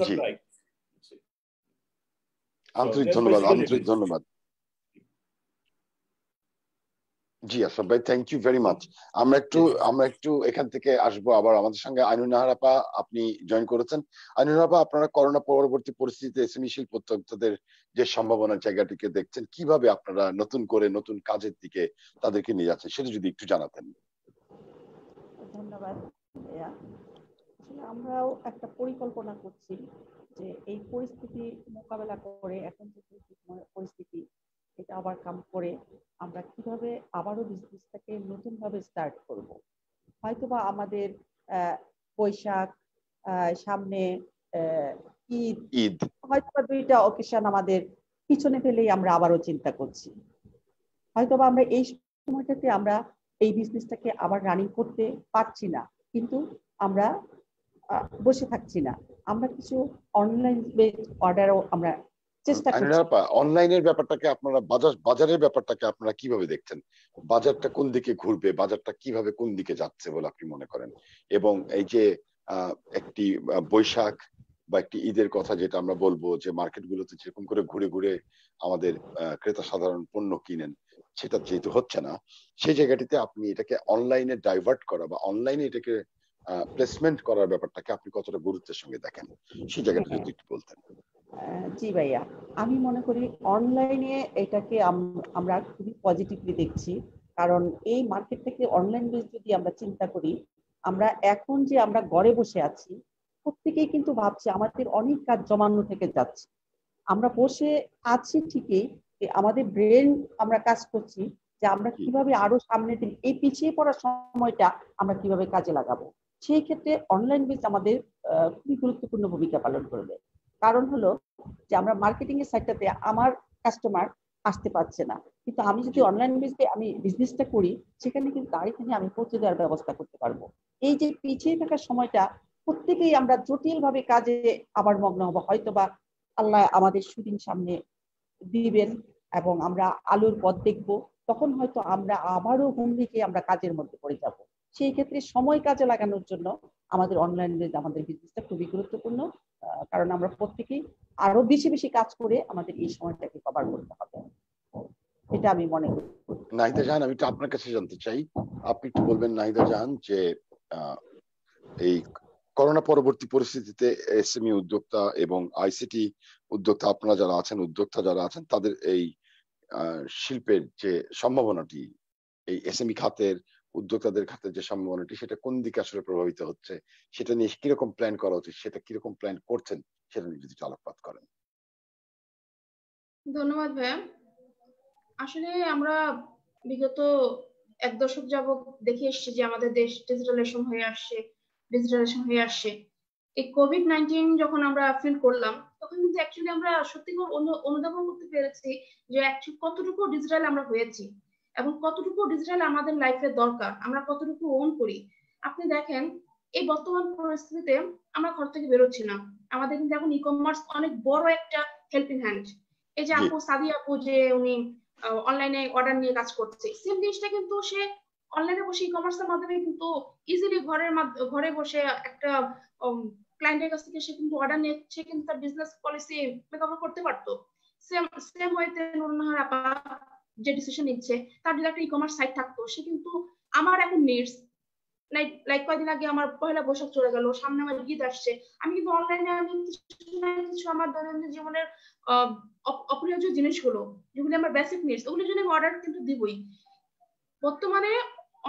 Speaker 1: জি। আন্তরিক ধন্যবাদ আন্তরিক ধন্যবাদ। জি আশরাফ ভাই থ্যাংক ইউ ভেরি মাচ আমরা একটু আমরা একটু এখান থেকে আসব আবার আমাদের সঙ্গে। আইনুল নাহারাপা আপনি জয়েন করেছেন। আইনুল নাহারাপা আপনারা করোনা পরবর্তী পরিস্থিতিতে এসএমই শিল্প উদ্যোক্তাদের যে সম্ভাবনার জায়গাটিকে দেখছেন কীভাবে আপনারা নতুন করে নতুন কাজের দিকে তাদেরকে নিয়ে যাচ্ছেন সেটা যদি একটু জানাতেন।
Speaker 4: ধন্যবাদ আমরাও একটা পরিকল্পনা করছি যে এই পরিস্থিতি মোকাবেলা করে এখন যে পরিস্থিতি এটা ওভারকাম করে আমরা কীভাবে আবারও বিজনেসটাকে নতুনভাবে স্টার্ট করব? হয়তোবা আমাদের বৈশাখ সামনে ঈদ
Speaker 1: ঈদ।
Speaker 4: হয়তোবা দুইটা অকেশন আমাদের পিছনে ফেলেই আমরা আবারও চিন্তা করছি। হয়তোবা আমরা এই সময়টাতে আমরা এই বিজনেসটাকে আবার রানিং করতে পারছি না কিন্তু আমরা বসে থাকছি না। আমরা কিছু অনলাইন অর্ডারও আমরা চেষ্টা
Speaker 1: অনলাইনের ব্যাপারটাকে আপনারা বাজার বাজারের ব্যাপারটাকে আপনারা কীভাবে দেখছেন? বাজারটা কোন দিকে ঘুরবে বাজারটা কীভাবে কোন দিকে যাচ্ছে বলে আপনি মনে করেন? এবং এই যে একটি বৈশাখ বা একটি ঈদের কথা যেটা আমরা বলব যে মার্কেটগুলোতে যেরকম করে ঘুরে ঘুরে আমাদের ক্রেতা সাধারণ পণ্য কিনেন সেটা যেহেতু হচ্ছে না সেই জায়গাটিতে আপনি এটাকে অনলাইনে ডাইভার্ট করা বা অনলাইনে এটাকে প্লেসমেন্ট করার ব্যাপারটাকে আপনি কতটা গুরুত্বের সঙ্গে দেখেন? সেই জায়গাটা যদি একটু বলতেন।
Speaker 4: জি ভাইয়া। আমি মনে করি অনলাইনে এটাকে আমরা খুবই পজিটিভলি দেখছি। কারণ এই মার্কেট থেকে অনলাইন বেস যদি আমরা চিন্তা করি আমরা এখন যে আমরা ঘরে বসে আছি প্রত্যেকেই কিন্তু ভাবছি আমাদের অনেক কাজ জমানো থেকে যাচ্ছে। আমরা বসে আছি ঠিকই আমাদের ব্রেন আমরা কাজ করছি যে আমরা কীভাবে আরও সামনের দিন এই পিছিয়ে পড়ার সময়টা আমরা কীভাবে কাজে লাগাবো। সেই ক্ষেত্রে অনলাইন বেস আমাদের খুবই গুরুত্বপূর্ণ ভূমিকা পালন করবে। কারণ হলো যে আমরা মার্কেটিং এর সাইডটাতে আমার কাস্টমার আসতে পারছে না। কিন্তু আমি যদি অনলাইন বেসে আমি বিজনেসটা করি সেখানে কিন্তু তার এখানে আমি পৌঁছে দেওয়ার ব্যবস্থা করতে পারব। এই যে পিছিয়ে থাকার সময়টা প্রত্যেকেই আমরা জটিল ভাবে কাজে আবার মগ্ন হব। হয়তো বা আল্লাহ আমাদের সুদিন সামনে দিবেন এবং আমরা আলোর পথ দেখব তখন হয়তো আমরা আবারও হুমড়িকে আমরা কাজের মধ্যে পড়ে যাব। সেই ক্ষেত্রে সময় কাজে লাগানোর জন্য আমাদের অনলাইন আমাদের বিজনেসটা খুবই গুরুত্বপূর্ণ কারণ আমরা প্রত্যেকেই আরও বেশি বেশি কাজ করে আমাদের এই সময়টাকে কভার করতে হবে। এটা আমি মনে করি।
Speaker 1: নাহিদা জাহান, আমি আপনার কাছে জানতে চাই। আপনি একটু বলবেন নাহিদা জাহান যে এই করোনা পরবর্তী পরিস্থিতিতে এসএমই উদ্যোক্তা এবং আইসিটি উদ্যোক্তা আপনারা যারা আছেন, উদ্যোক্তা যারা আছেন, তাদের এই শিল্পের যে সম্ভাবনাটি, এই এসএমই খাতের উদ্যোক্তাদের খাতে যে সম্ভাবনাটি, সেটা কোন দিকে আসলে প্রভাবিত হচ্ছে, সেটা নিয়ে কীরকম প্ল্যান করা উচিত, সেটা কীরকম প্ল্যান করছেন, সেটা নিয়ে যদি আলোকপাত করেন।
Speaker 3: ধন্যবাদ ভাইয়া। আসলে আমরা বিগত এক দশক যাবৎ দেখে এসেছি যে আমাদের দেশ ডিজিটালাইজেশন হয়ে আসছে ডিজিটালাইজেশন হয়ে আসছে। এই কোভিড নাইন্টিন যখন আমরা ফিল করলাম, তখন কিন্তু অ্যাকচুয়ালি আমরা সত্যি অনুধাবন করতে পেরেছি যে কতটুকু ডিজিটাল আমরা হয়েছি। এবং কতটুকু ডিজিটাল আমাদের লাইফে দরকার আমরা কতটুকু ওন করি। আপনি দেখেন এই বর্তমান পরিস্থিতিতে আমরা ঘর থেকে বেরোচ্ছি না। আমাদের কিন্তু এখন ই কমার্স অনেক বড় একটা হেল্পিং হ্যান্ড এই যে আপু সাদি আপু যে উনি অনলাইনে অর্ডার নিয়ে কাজ করছে সেম জিনিসটা কিন্তু সে অনলাইনে বসে ই কমার্সের মাধ্যমে কিন্তু ইজিলি ঘরের ঘরে বসে একটা ক্লায়েন্টের কাছ থেকে সে কিন্তু অর্ডার নিচ্ছে কিন্তু তার বিজনেস পলিসি মেকআপ করতে পারতো। সেম সেম ওয়েতে নুরনাহার আপা যে ডিসিশন নিচ্ছে, তার যদি একটা ই কমার্স সাইট থাকতো, সে কিন্তু আমার এখন নিডস লাইক লাইক কয়েকদিন আগে আমার পয়লা বৈশাখ চলে গেল, সামনে আমার ঈদ আসছে, আমি কিন্তু অনলাইনে আমি কিছু আমার দৈনন্দিন জীবনের অপ্রিয় জিনিসগুলো, যেগুলি আমার বেসিক নিডস ওগুলোর জন্য আমি অর্ডার কিন্তু দিবই। বর্তমানে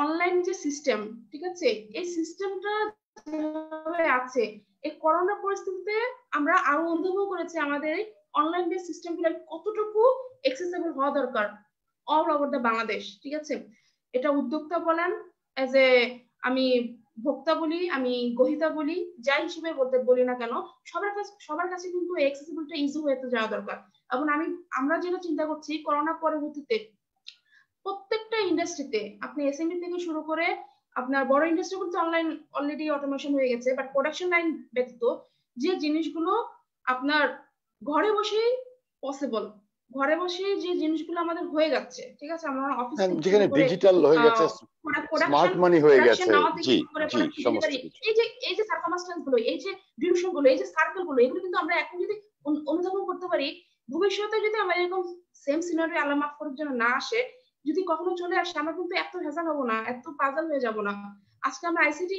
Speaker 3: অনলাইন যে সিস্টেম ঠিক আছে? এই সিস্টেমটা আছে, এই করোনা পরিস্থিতিতে আমরা আরও অনুভব করেছি আমাদের অনলাইন বেস সিস্টেমগুলো কতটুকু এক্সেসেবল হওয়া দরকার। অল ওভার দ্য বাংলাদেশ, ঠিক আছে? এটা উদ্যোক্তা বলেন এজ এ আমি ভোক্তা বলি, আমি গহিতা বলি, যাই হিসেবে বলতে বলি না কেন, সবার কাছে সবার কাছে কিন্তু এক্সেসিবলটা ইজি হয়ে তো যাওয়া দরকার। এবং আমি, আমরা যেটা চিন্তা করছি, করোনা পরবর্তীতে প্রত্যেকটা ইন্ডাস্ট্রিতে আপনি এসএমই থেকে শুরু করে আপনার বড় ইন্ডাস্ট্রি কিন্তু অনলাইন অলরেডি অটোমেশন হয়ে গেছে বাট প্রোডাকশন লাইন ব্যতীত যে জিনিসগুলো আপনার ঘরে বসেই পসিবল ঘরে বসে যে জিনিসগুলো আমাদের হয়ে যাচ্ছে ঠিক আছে? আমরা অফিস
Speaker 1: হ্যাঁ, যেখানে ডিজিটাল হয়ে গেছে স্মার্ট মানি হয়ে গেছে। জি জি সমস্ত
Speaker 3: এই যে এই যে সার্কামস্টেন্সগুলো এই যে ডিভিশনগুলো এই যে সার্কেলগুলো এগুলো কিন্তু আমরা এখন যদি অনুধাবন করতে পারি ভবিষ্যতে যদি আমরা এরকম সেম সিনারি আল্লাহ মাফ করার জন্য না আসে যদি কখনো চলে আসে আমরা কিন্তু এত ভেজাল হব না এত পাজাল হয়ে যাব না। আজকে আমরা আইসিটি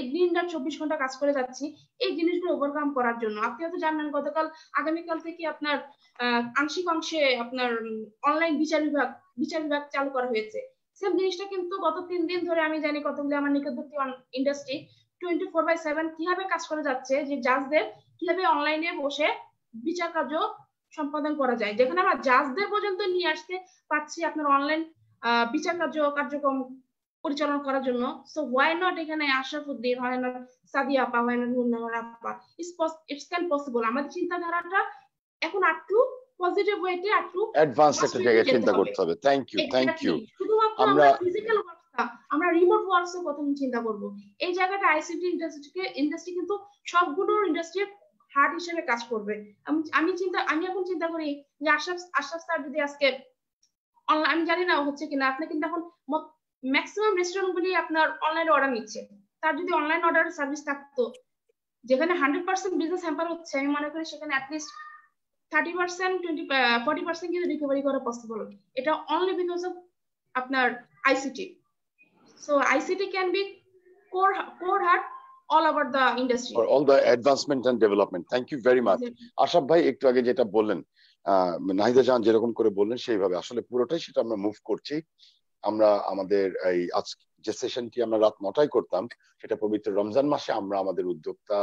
Speaker 3: ইন্ডাস্ট্রিগুলি দিন রাত চব্বিশ ঘণ্টা কাজ করে যাচ্ছি, এই জিনিসগুলো ওভারকাম করার জন্য। আপনি হয়তো জানেন গতকাল, আগামীকাল থেকে আপনার আংশিক অংশে আপনার অনলাইন বিচার বিভাগ বিচার বিভাগ চালু করা হয়েছে। সেম জিনিসটা কিন্তু গত তিন দিন ধরে আমি জানি কতগুলি আমার নিকটবর্তী industry twenty four by seven কীভাবে কাজ করে যাচ্ছে, যে জাজদের কীভাবে অনলাইনে বসে বিচার কার্য সম্পাদন করা যায়। যেখানে আমরা জাজদের পর্যন্ত নিয়ে আসতে পারছি আপনার অনলাইন বিচার কার্য, কার্যক্রম পরিচালনা করার জন্য। সো ওয়াই নট এখানে আশরাফুদ্দিন হয় নট সাদিয়া আপা হয় নট নুন্নাহার আপা? ইটস ক্যান পসিবল আমাদের চিন্তাধারাটা এখন আটটু পজিটিভ ওয়েতে
Speaker 1: অ্যাডভান্স একটা জায়গায় চিন্তা করতে হবে। থ্যাংক ইউ থ্যাংক ইউ
Speaker 3: শুধুমাত্র আমরা ফিজিক্যাল ওয়ার্ক আমরা রিমোট ওয়ার্কস এর কথা চিন্তা করব। এই জায়গাটা আইসিটি ইন্ডাস্ট্রিকে ইন্ডাস্ট্রি কিন্তু সবগুলো ইন্ডাস্ট্রির হার্ট হিসেবে কাজ করবে। আমি চিন্তা আমি এখন চিন্তা করি যে আশরাফ আশরাফ স্যার যদি আজকে আমি জানি না হচ্ছে কিনা। আপনি কিন্তু এখন ম্যাক্সিমাম রেস্টুরেন্ট গুলি আপনার অনলাইন অর্ডার নিচ্ছে। তার যদি অনলাইন অর্ডার সার্ভিস থাকতো যেখানে হান্ড্রেড পার্সেন্ট বিজনেস হ্যাম্পার হচ্ছে আমি মনে করি সেখানে at least thirty percent twenty forty percent কিন্তু রিকভারি করা পসিবল এটা অনলি বিকজ অফ আপনার ICT so ICT can be core core heart all over the industry
Speaker 1: for all the advancement and development thank you very much Ashraf ভাই একটু আগে যেটা বললেন নাহিদা জাহান যেরকম করে বললেন সেইভাবে। আসলে পুরোটাই সেটা আমরা মুভ করছি। আমরা আমাদের এই আজ যে সেশনটি আমরা রাত নটায় করতাম, সেটা পবিত্র রমজান মাসে আমরা আমাদের উদ্যোক্তা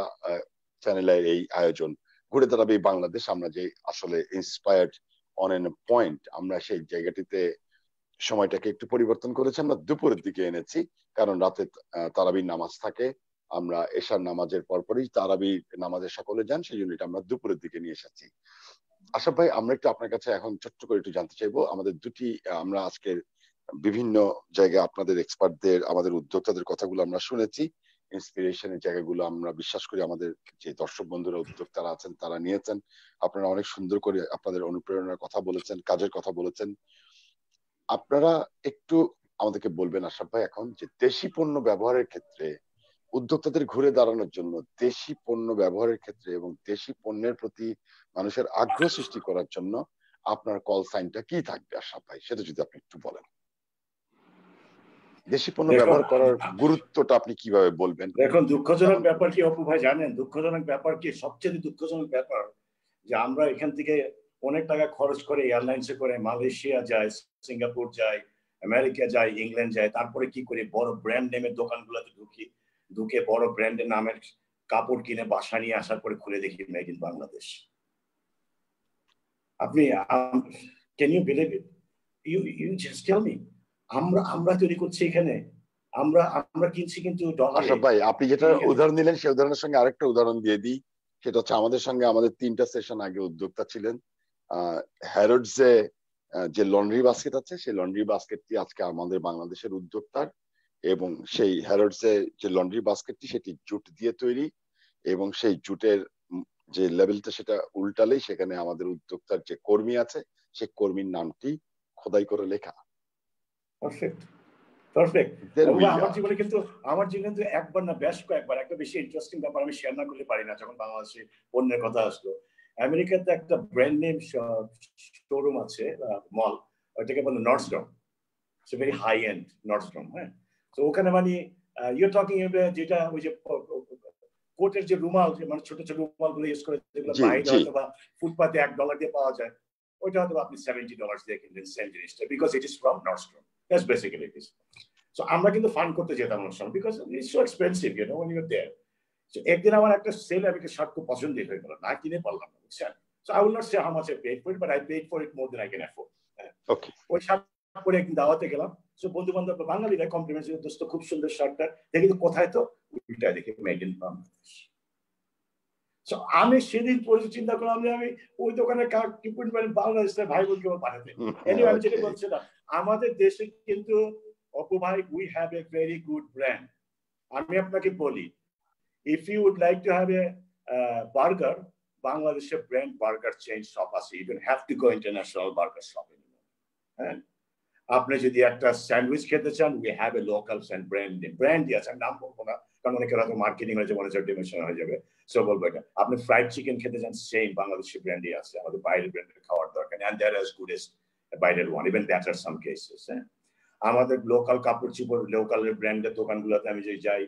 Speaker 1: চ্যানেলের এই আয়োজন ঘুরে দাঁড়াবে বাংলাদেশ। আমরা যে আসলে ইন্সপায়ার্ড অন এন পয়েন্ট আমরা সেই জায়গাটিতে সময়টাকে একটু পরিবর্তন করেছি, আমরা দুপুরের দিকে এনেছি। কারণ রাতে তারাবির নামাজ থাকে, আমরা এশার নামাজের পরপরই তারাবি নামাজে সকলে যান, সেই জন্য আমরা দুপুরের দিকে নিয়ে এসেছি। আশা ভাই, আমরা একটু আপনার কাছে এখন ছোট্ট করে একটু জানতে চাইব, আমাদের দুটি, আমরা আজকে বিভিন্ন জায়গায় আপনাদের এক্সপার্টদের আমাদের উদ্যোক্তাদের কথাগুলো আমরা শুনেছি। ইন্সপিরেশনের জায়গাগুলো আমরা বিশ্বাস করি, আমাদের যে দর্শক বন্ধুরা, উদ্যোক্তারা আছেন, তারা নিয়েছেন। আপনারা অনেক সুন্দর করে আপনাদের অনুপ্রেরণার কথা বলেছেন, কাজের কথা বলেছেন। আপনারা একটু আমাদেরকে বলবেন আশাফ ভাই, এখন যে দেশি পণ্য ব্যবহারের ক্ষেত্রে, উদ্যোক্তাদের ঘুরে দাঁড়ানোর জন্য দেশি পণ্য ব্যবহারের ক্ষেত্রে এবং দেশি পণ্যের প্রতি মানুষের আগ্রহ সৃষ্টি করার জন্য আপনার কল সাইনটা কি থাকবে আশাফ ভাই? সেটা যদি আপনি একটু বলেন। দেশি পণ্য ব্যবহার করার গুরুত্বটা আপনি কীভাবে বলবেন?
Speaker 2: দেখুন দুঃখজনক ব্যাপার কি অপু ভাই জানেন। দুঃখজনক ব্যাপার কি সবচেয়ে দুঃখজনক ব্যাপার যে আমরা এখান থেকে অনেক টাকা খরচ করে এয়ারলাইন্সে করে মালয়েশিয়া যায় সিঙ্গাপুর যায় আমেরিকা যায় ইংল্যান্ড যায় তারপরে কি করি? বড় ব্র্যান্ড নেমের দোকানগুলোতে ঢুকি ঢুকে বড় ব্র্যান্ডের নামের কাপড় কিনে বাসা নিয়ে আসার পরে খুলে দেখি মেড ইন বাংলাদেশ। আপনি can you believe it you you just tell me আমরা আমরা তৈরি করছি এখানে। আমরা আমরা কিনছি কিন্তু
Speaker 1: ভাই আপনি যেটা উদাহরণ দিলেন সেই উদাহরণের সঙ্গে আরেকটা উদাহরণ দিয়ে দিই। সেটা হচ্ছে আমাদের সঙ্গে আমাদের তিনটা সেশন আগে উদ্যোক্তা ছিলেন। হ্যারোডসে যে লন্ড্রি বাস্কেট আছে সেই লন্ড্রি বাস্কেটটি আজকে আমাদের বাংলাদেশের উদ্যোক্তার এবং সেই হ্যারোডসে যে লন্ড্রি বাস্কেটটি সেটি জুট দিয়ে তৈরি এবং সেই জুটের যে লেভেলটা সেটা উল্টালেই সেখানে আমাদের উদ্যোক্তার যে কর্মী আছে সেই কর্মীর নামটি খোদাই করে লেখা।
Speaker 2: পারফেক্ট পারফেক্ট আমার জীবনে কিন্তু আমার জীবনে কিন্তু একবার না বেশ কয়েকবার একটা বেশি ইন্টারেস্টিং ব্যাপার আমি শেয়ার না করতে পারি না যখন বাংলাদেশে পণ্যের কথা আসলো। আমেরিকাতে একটা ব্র্যান্ড নেম শোরুম আছে মল বলে ইটস ভেরি হাই এন্ড হ্যাঁ? তো ওখানে মানে ইউ টকিং যেটা ওই যে কোটের যে রুমাল মানে ছোট ছোট রুমালগুলো ইউজ করে যেগুলো বাইরে হয়তো বা ফুটপাতে এক ডলার দিয়ে পাওয়া যায় ওইটা হয়তো আপনি সেভেন্টি ডলার দিয়ে কিনলেন সেম জিনিসটা because it is from Nordstrom that's basically it is so আমরা কিন্তু ফান্ড করতে যেতাম অনেক সময় because it's so expensive you know when you there so একদিন আমার একটা সেল আমি শার্ট খুব পছন্দই হয়ে গেল না কিনে পারলাম না বুঝছেন? So I will not say how much I paid for it but I paid for it more than I can afford
Speaker 1: okay
Speaker 2: ওই শার্ট পরে একদিন দাওয়াতে গেলাম সো বন্ধু বান্ধব বাঙালিরা কমপ্লিমেন্ট দোস্ত খুব সুন্দর শার্টটা দেখি কোথায় তো? উল্টা দেখি মেড ইন বাংলাদেশ আমি সেদিন পরে চিন্তা করলাম যে আমি ওই দোকানে কি পরিমাণে বাংলাদেশের ভাই বোনকে পাঠাতে। আমি যেটা বলছিলাম আমাদের দেশে কিন্তু অপু ভাই we have a very good brand আমি আপনাকে বলি if you would like to have a burger বাংলাদেশের ব্র্যান্ড বার্গার চেঞ্জ শপ আছে। You don't have to go international burger shop হ্যাঁ? আপনি যদি একটা স্যান্ডউইচ খেতে চান we have a local brand ব্র্যান্ডই আছে। আমি নাম বলব না। কারণ অনেকের হয়তো মার্কেটিং হয়ে যাবে, অনেক ডিমেনশন হয়ে যাবে। সো বলব এটা। আপনি ফ্রাইড চিকেন খেতে চান সেম বাংলাদেশি ব্র্যান্ডই আছে। আমাদের বাইরের ব্র্যান্ডের খাওয়ার দরকার অ্যান্ড দ্যাট ইজ গুডেস্ট বাইরের one even that some cases হ্যাঁ? আমাদের লোকাল কাপড় চোপড় লোকাল ব্র্যান্ডের দোকানগুলোতে আমি যে যাই,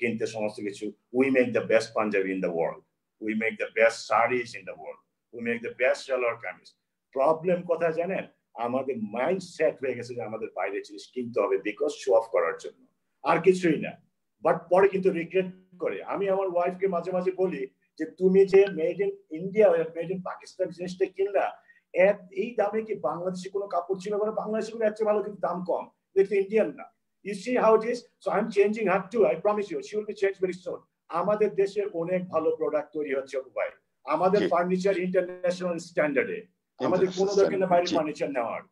Speaker 2: কিনতে সমস্ত কিছু we make the best panjabi in the world we make the best saris in the world we make the best salwar kameez problem কথা জানেন? আমাদের মাইন্ড সেট হয়ে গেছে যে আমাদের বাইরে জিনিস কিনতে হবে বিকজ শো অফ করার জন্য। আর কিছুই না। বাট পরে কিন্তু রিগ্রেট করে। আমি আমার ওয়াইফকে মাঝে মাঝে বলি যে তুমি যে made in India made in Pakistan জিনিসটা কিনলা এই দামে কি বাংলাদেশে কোনো কাপড় ছিল? বলে বাংলাদেশে কোনো এর ভালো কিন্তু দাম কম। দেখতে ইন্ডিয়ান না। You see how it is so I am changing her to I promise you she will be change very soon আমাদের দেশে অনেক ভালো প্রোডাক্ট তৈরি হচ্ছে ভাই আমাদের ফার্নিচার ইন্টারন্যাশনাল স্ট্যান্ডার্ডে আমাদের কোনো দরকার না বাইরে ফার্নিচার নেওয়ার।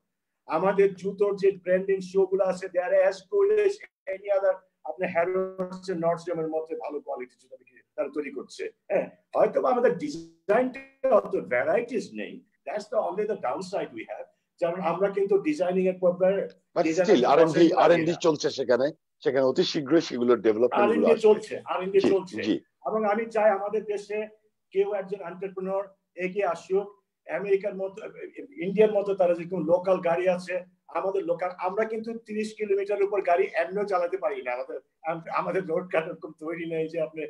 Speaker 2: আমাদের জুতোর যে ব্র্যান্ডিং শো গুলো আছে they are as good as any other আপনি নর্থজমের মধ্যে ভালো কোয়ালিটি জুতো তারা তৈরি করছে হ্যাঁ? হয়তো আমাদের ডিজাইনটা অত ভ্যারাইটিস নেই that's the only the down side we have যেমন আমরা কিন্তু ডিজাইনিং এর পর
Speaker 1: স্টিল আরএনডি আরএনডি চলছে সেখানে সেখানে অতি শীঘ্রই সেগুলো ডেভেলপমেন্ট
Speaker 2: আরএনডি চলছে আরএনডি চলছে। এবং আমি চাই আমাদের দেশে কেউ একজন এন্টারপ্রেনার এগিয়ে আসুক আমেরিকার মতো ইন্ডিয়ার মতো তারা যেরকম লোকাল গাড়ি আছে আমাদের লোকাল আমরা কিন্তু তিরিশ কিলোমিটার উপর গাড়ি এমনিও চালাতে পারি না। আমাদের আমাদের রোড কাট এরকম তৈরি নেই যে আপনি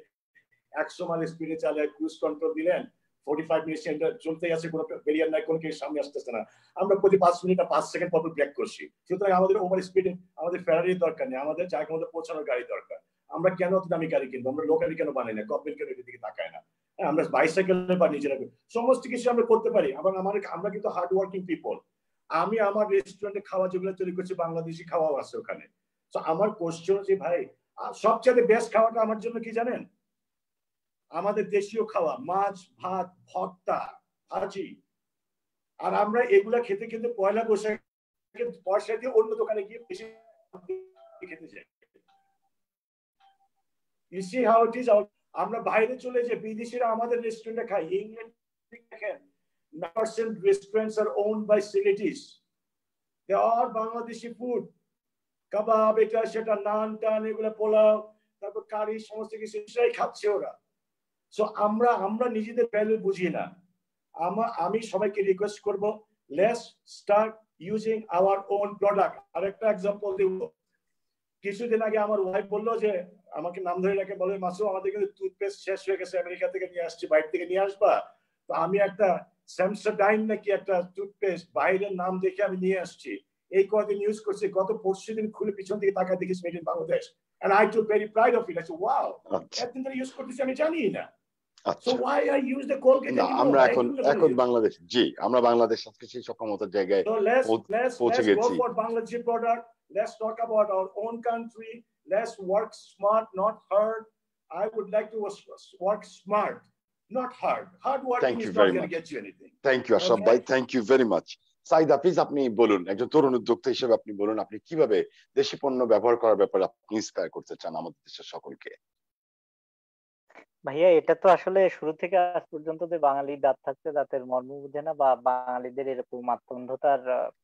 Speaker 2: একশো মাইল স্পিডে চালে ক্রুজ কন্ট্রোল দিলেন ফোর্টি ফাইভ মিনিট চলতে আছে কোনো বেরিয়ার নাই কোনো কিছু সামনে আসতেছে না। আমরা প্রতি পাঁচ মিনিট পাঁচ সেকেন্ড পর ব্রেক করছি। সুতরাং আমাদের ওভার স্পিডে আমাদের ফেরারির দরকার নেই আমাদের জায়গার মধ্যে পৌঁছানোর গাড়ি দরকার। আমরা কেন দামি গাড়ি কিনবো? আমরা লোকালি কেন বানাই না? গভর্নমেন্ট কেন এদিকে তাকায় না? হ্যাঁ, আমরা বাইসাইকেল বা নিজেরা সমস্ত কিছু আমরা করতে পারি এবং আমার আমরা কিন্তু হার্ড ওয়ার্কিং পিপল আমি আমার রেস্টুরেন্টে খাওয়া যেগুলো তৈরি করছি, বাংলাদেশি খাওয়াও আছে ওখানে। তো আমার কোশ্চেন যে ভাই সবচেয়ে বেস্ট খাওয়াটা আমার জন্য কি জানেন? আমাদের দেশীয় খাওয়া, মাছ, ভাত, ভর্তা, ভাজি। আর আমরা এগুলা খেতে খেতে পয়লা বৈশাখে পয়সা দিয়ে অন্য দোকানে গিয়ে বেশি খেতে যাই। হাউ ইট ইজ আমরা বাইরে চলে যে বিদেশিরা আমাদের রেস্টুরেন্টে খাই ইংল্যান্ড দেখেন percent restaurants are owned by Silitis. They are Bangladeshi food. কাবাব এটা, সেটা, নান, টান, এগুলো, পোলাও, তারপর কারি, সমস্ত কিছু, সেটাই খাচ্ছে ওরা। সো আমরা আমরা নিজেদের ভ্যালু বুঝি না। আমার আমি সবাইকে রিকোয়েস্ট করব let's start using our own product আরেকটা এক্সাম্পল দেব। কিছুদিন আগে আমার ওয়াইফ বলল যে, আমাকে নাম ধরে রাখে বলে, মাসু, আমাদের কিন্তু টুথপেস্ট শেষ হয়ে গেছে, আমেরিকা থেকে নিয়ে আসছি বাইরে থেকে নিয়ে আসবা? তো আমি একটা স্যামসাডাইন নাকি একটা টুথপেস্ট বাইরের নাম দেখে আমি নিয়ে আসছি এই কদিন ইউজ করছি গত পরশু দিন খুলে পিছন থেকে তাকায় দেখিস made in Bangladesh and I took very pride of it. I said, wow, এতদিন ধরে ইউজ করতেছি আমি জানি না
Speaker 1: আচ্ছা
Speaker 2: So why I use the Colgate
Speaker 1: না
Speaker 2: anymore?
Speaker 1: আমরা এখন বাংলাদেশ জি আমরা বাংলাদেশ আজকে সেই সক্ষমতার জায়গায়
Speaker 2: let's
Speaker 1: পৌঁছে গেছি।
Speaker 2: for Bangladeshi product. Let's talk about our own country. Let's work smart, not hard. I would like to was- work smart, not hard. Hard working
Speaker 1: Thank
Speaker 2: is
Speaker 1: you
Speaker 2: not going to get you anything.
Speaker 1: Thank you Ashraf
Speaker 2: Okay.
Speaker 1: Thank you very much Saida please আপনি বলুন একজন তরুণ উদ্যোক্তা হিসেবে আপনি বলুন আপনি কীভাবে দেশি পণ্য ব্যবহার করার ব্যাপারে আপনি ইন্সপায়ার করতে চান আমাদের দেশের সকলকে?
Speaker 5: ভাইয়া এটা তো আসলে শুরু থেকে আজ পর্যন্ত যে বাঙালি দাঁত থাকছে দাঁতের মর্ম বুঝে না বা বাঙালিদের এরকম আত্মন্ধতার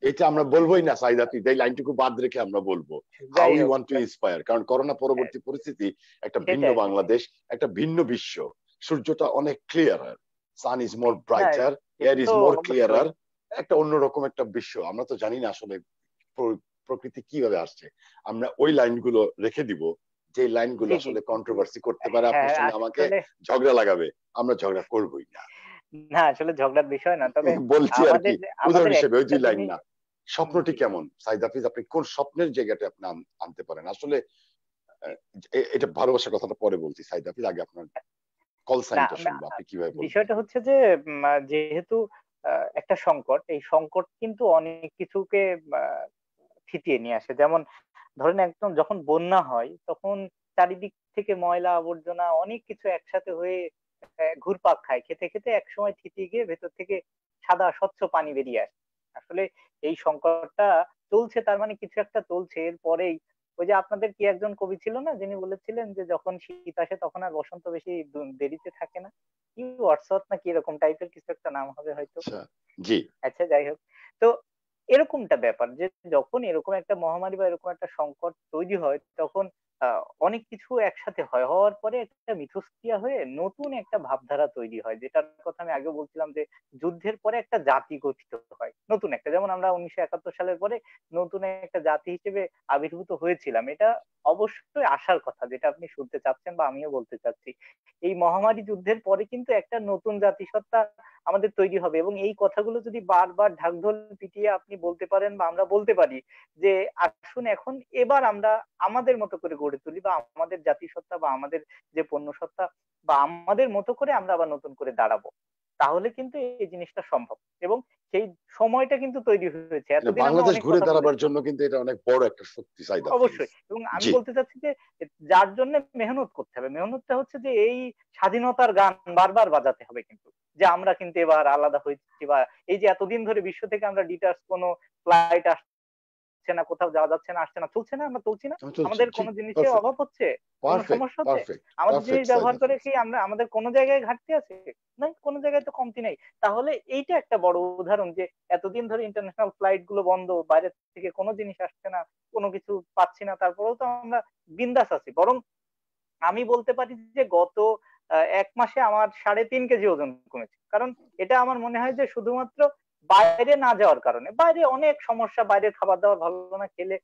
Speaker 1: এটা আমরা বলবোই না সাইদা প্লিজ এই লাইনটুকু বাদ রেখে আমরা বলব। How
Speaker 5: you
Speaker 1: want to inspire কারণ করোনা পরবর্তী পরিস্থিতি একটা ভিন্ন। বাংলাদেশ একটা ভিন্ন বিশ্ব। সূর্যটা অনেক clearer sun is more brighter
Speaker 5: air
Speaker 1: is
Speaker 5: more
Speaker 1: clearer একটা অন্যরকম একটা বিশ্ব। আমরা তো জানি না আসলে প্রকৃতি কীভাবে আসছে। আমরা ওই লাইনগুলো রেখে দিব যে লাইনগুলো। আসলে কন্ট্রোভার্সি করতে পারে আপনার
Speaker 5: হ্যাঁ,
Speaker 1: সঙ্গে আমাকে ঝগড়া লাগাবে আমরা ঝগড়া করবোই না।
Speaker 5: না আসলে ঝগড়ার বিষয় না তবে *laughs*
Speaker 1: বলছি আর কি উদাহরণ হিসেবে ওই
Speaker 5: একটা
Speaker 1: লাইন না। স্বপ্নটি কেমন? সাইদ হাফিজ আপনি কোন স্বপ্নের জায়গাটা আপনি আনতে পারেন? আসলে এটা ভালোবাসার কথাটা পরে বলছি সাইদ হাফিজ আগে আপনার কল সাইনটা
Speaker 5: না,
Speaker 1: শুনব আপনি কীভাবে বলবেন?
Speaker 5: বিষয়টা হচ্ছে যে যেহেতু একটা সংকট এই সংকট কিন্তু অনেক কিছুকে ছিটিয়ে নিয়ে আসে। যেমন ধরেন একদম যখন বন্যা হয় তখন চারিদিক থেকে ময়লা আবর্জনা অনেক কিছু একসাথে হয়ে ঘুরপাক খায়। খেতে খেতে এক সময় থিতিয়ে গিয়ে ভেতর থেকে সাদা স্বচ্ছ পানি বেরিয়ে আসে। আসলে এই সংকটটা চলছে তার মানে কিছু একটা চলছে। এরপরেই ওই যে আপনাদের কি একজন কবি ছিল না যিনি বলেছিলেন যে যখন শীত আসে তখন আর বসন্ত বেশি দেরিতে থাকে না? কি হোয়াটসঅ্যাপ না কি এরকম টাইপের কিছু একটা নাম হবে হয়তো?
Speaker 1: আচ্ছা জি।
Speaker 5: আচ্ছা যাই হোক। তো এরকমটা ব্যাপার যে যখন এরকম একটা মহামারী বা এরকম একটা সংকট তৈরি হয় তখন অনেক কিছু একসাথে হয়। হওয়ার পরে একটা মিথস্ক্রিয়া হয়ে নতুন একটা ভাবধারা তৈরি হয়, যেটার কথা আমি আগে বলছিলাম যে যুদ্ধের পরে একটা জাতি গঠিত হয়। নতুন একটা, যেমন আমরা উনিশশো একাত্তর সালের পরে নতুন একটা জাতি হিসেবে আবির্ভূত হয়েছিলাম। এটা অবশ্যই আসার কথা, যেটা আপনি শুনতে চাচ্ছেন বা আমিও বলতে চাচ্ছি। এই মহামারী যুদ্ধের পরে কিন্তু একটা নতুন জাতিসত্তা আমাদের তৈরি হবে এবং এই কথাগুলো যদি বারবার ঢাকঢোল পিটিয়ে আপনি বলতে পারেন বা আমরা বলতে পারি যে আসুন এখন এবার আমরা আমাদের মতো করে গড়ে তুলি বা আমাদের জাতিসত্তা বা আমাদের যে পণ্য সত্তা বা আমাদের মতো করে আমরা আবার নতুন করে দাঁড়াবো। তাহলে কিন্তু এই জিনিসটা সম্ভব। এবং সেই সময়টা কিন্তু তৈরি হয়েছে।
Speaker 1: বাংলাদেশ ঘুরে দাঁড়াবার জন্য কিন্তু এটা অনেক বড় একটা শক্তি হাফিজ।
Speaker 5: অবশ্যই। এবং আমি বলতে চাচ্ছি যে যার জন্য মেহনত করতে হবে। মেহনতটা হচ্ছে যে এই স্বাধীনতার গান বারবার বাজাতে হবে কিন্তু। যে আমরা কিন্তু এবার আলাদা হয়েছি বা এই যে এতদিন ধরে বিশ্ব থেকে আমরা ডিটার্স কোনো ফ্লাইট আসছে না কোথাও যাওয়া যাচ্ছে না আসছে না চলছে না আমরা চলছি না। আমাদের কোনো জিনিসের অভাব হচ্ছে কোনো সমস্যা হচ্ছে? আমাদের জিনিস ব্যবহার করে কি আমরা আমাদের কোনো জায়গায় ঘাটতি আছে? নাই কোনো জায়গায় তো কমতি নেই। তাহলে এইটা একটা বড় উদাহরণ যে এতদিন ধরে ইন্টারন্যাশনাল ফ্লাইটগুলো বন্ধ বাইরে থেকে কোনো জিনিস আসছে না কোনো কিছু পাচ্ছি না তারপরেও তো আমরা বিন্দাস আছি। বরং আমি বলতে পারি যে গত এক মাসে আমার সাড়ে তিন কেজি ওজন কমেছে। কারণ এটা আমার মনে হয় যে শুধুমাত্র বাইরে না যাওয়ার কারণে, বাইরে অনেক সমস্যা, বাইরের খাবার দাবার ভালো না খেলে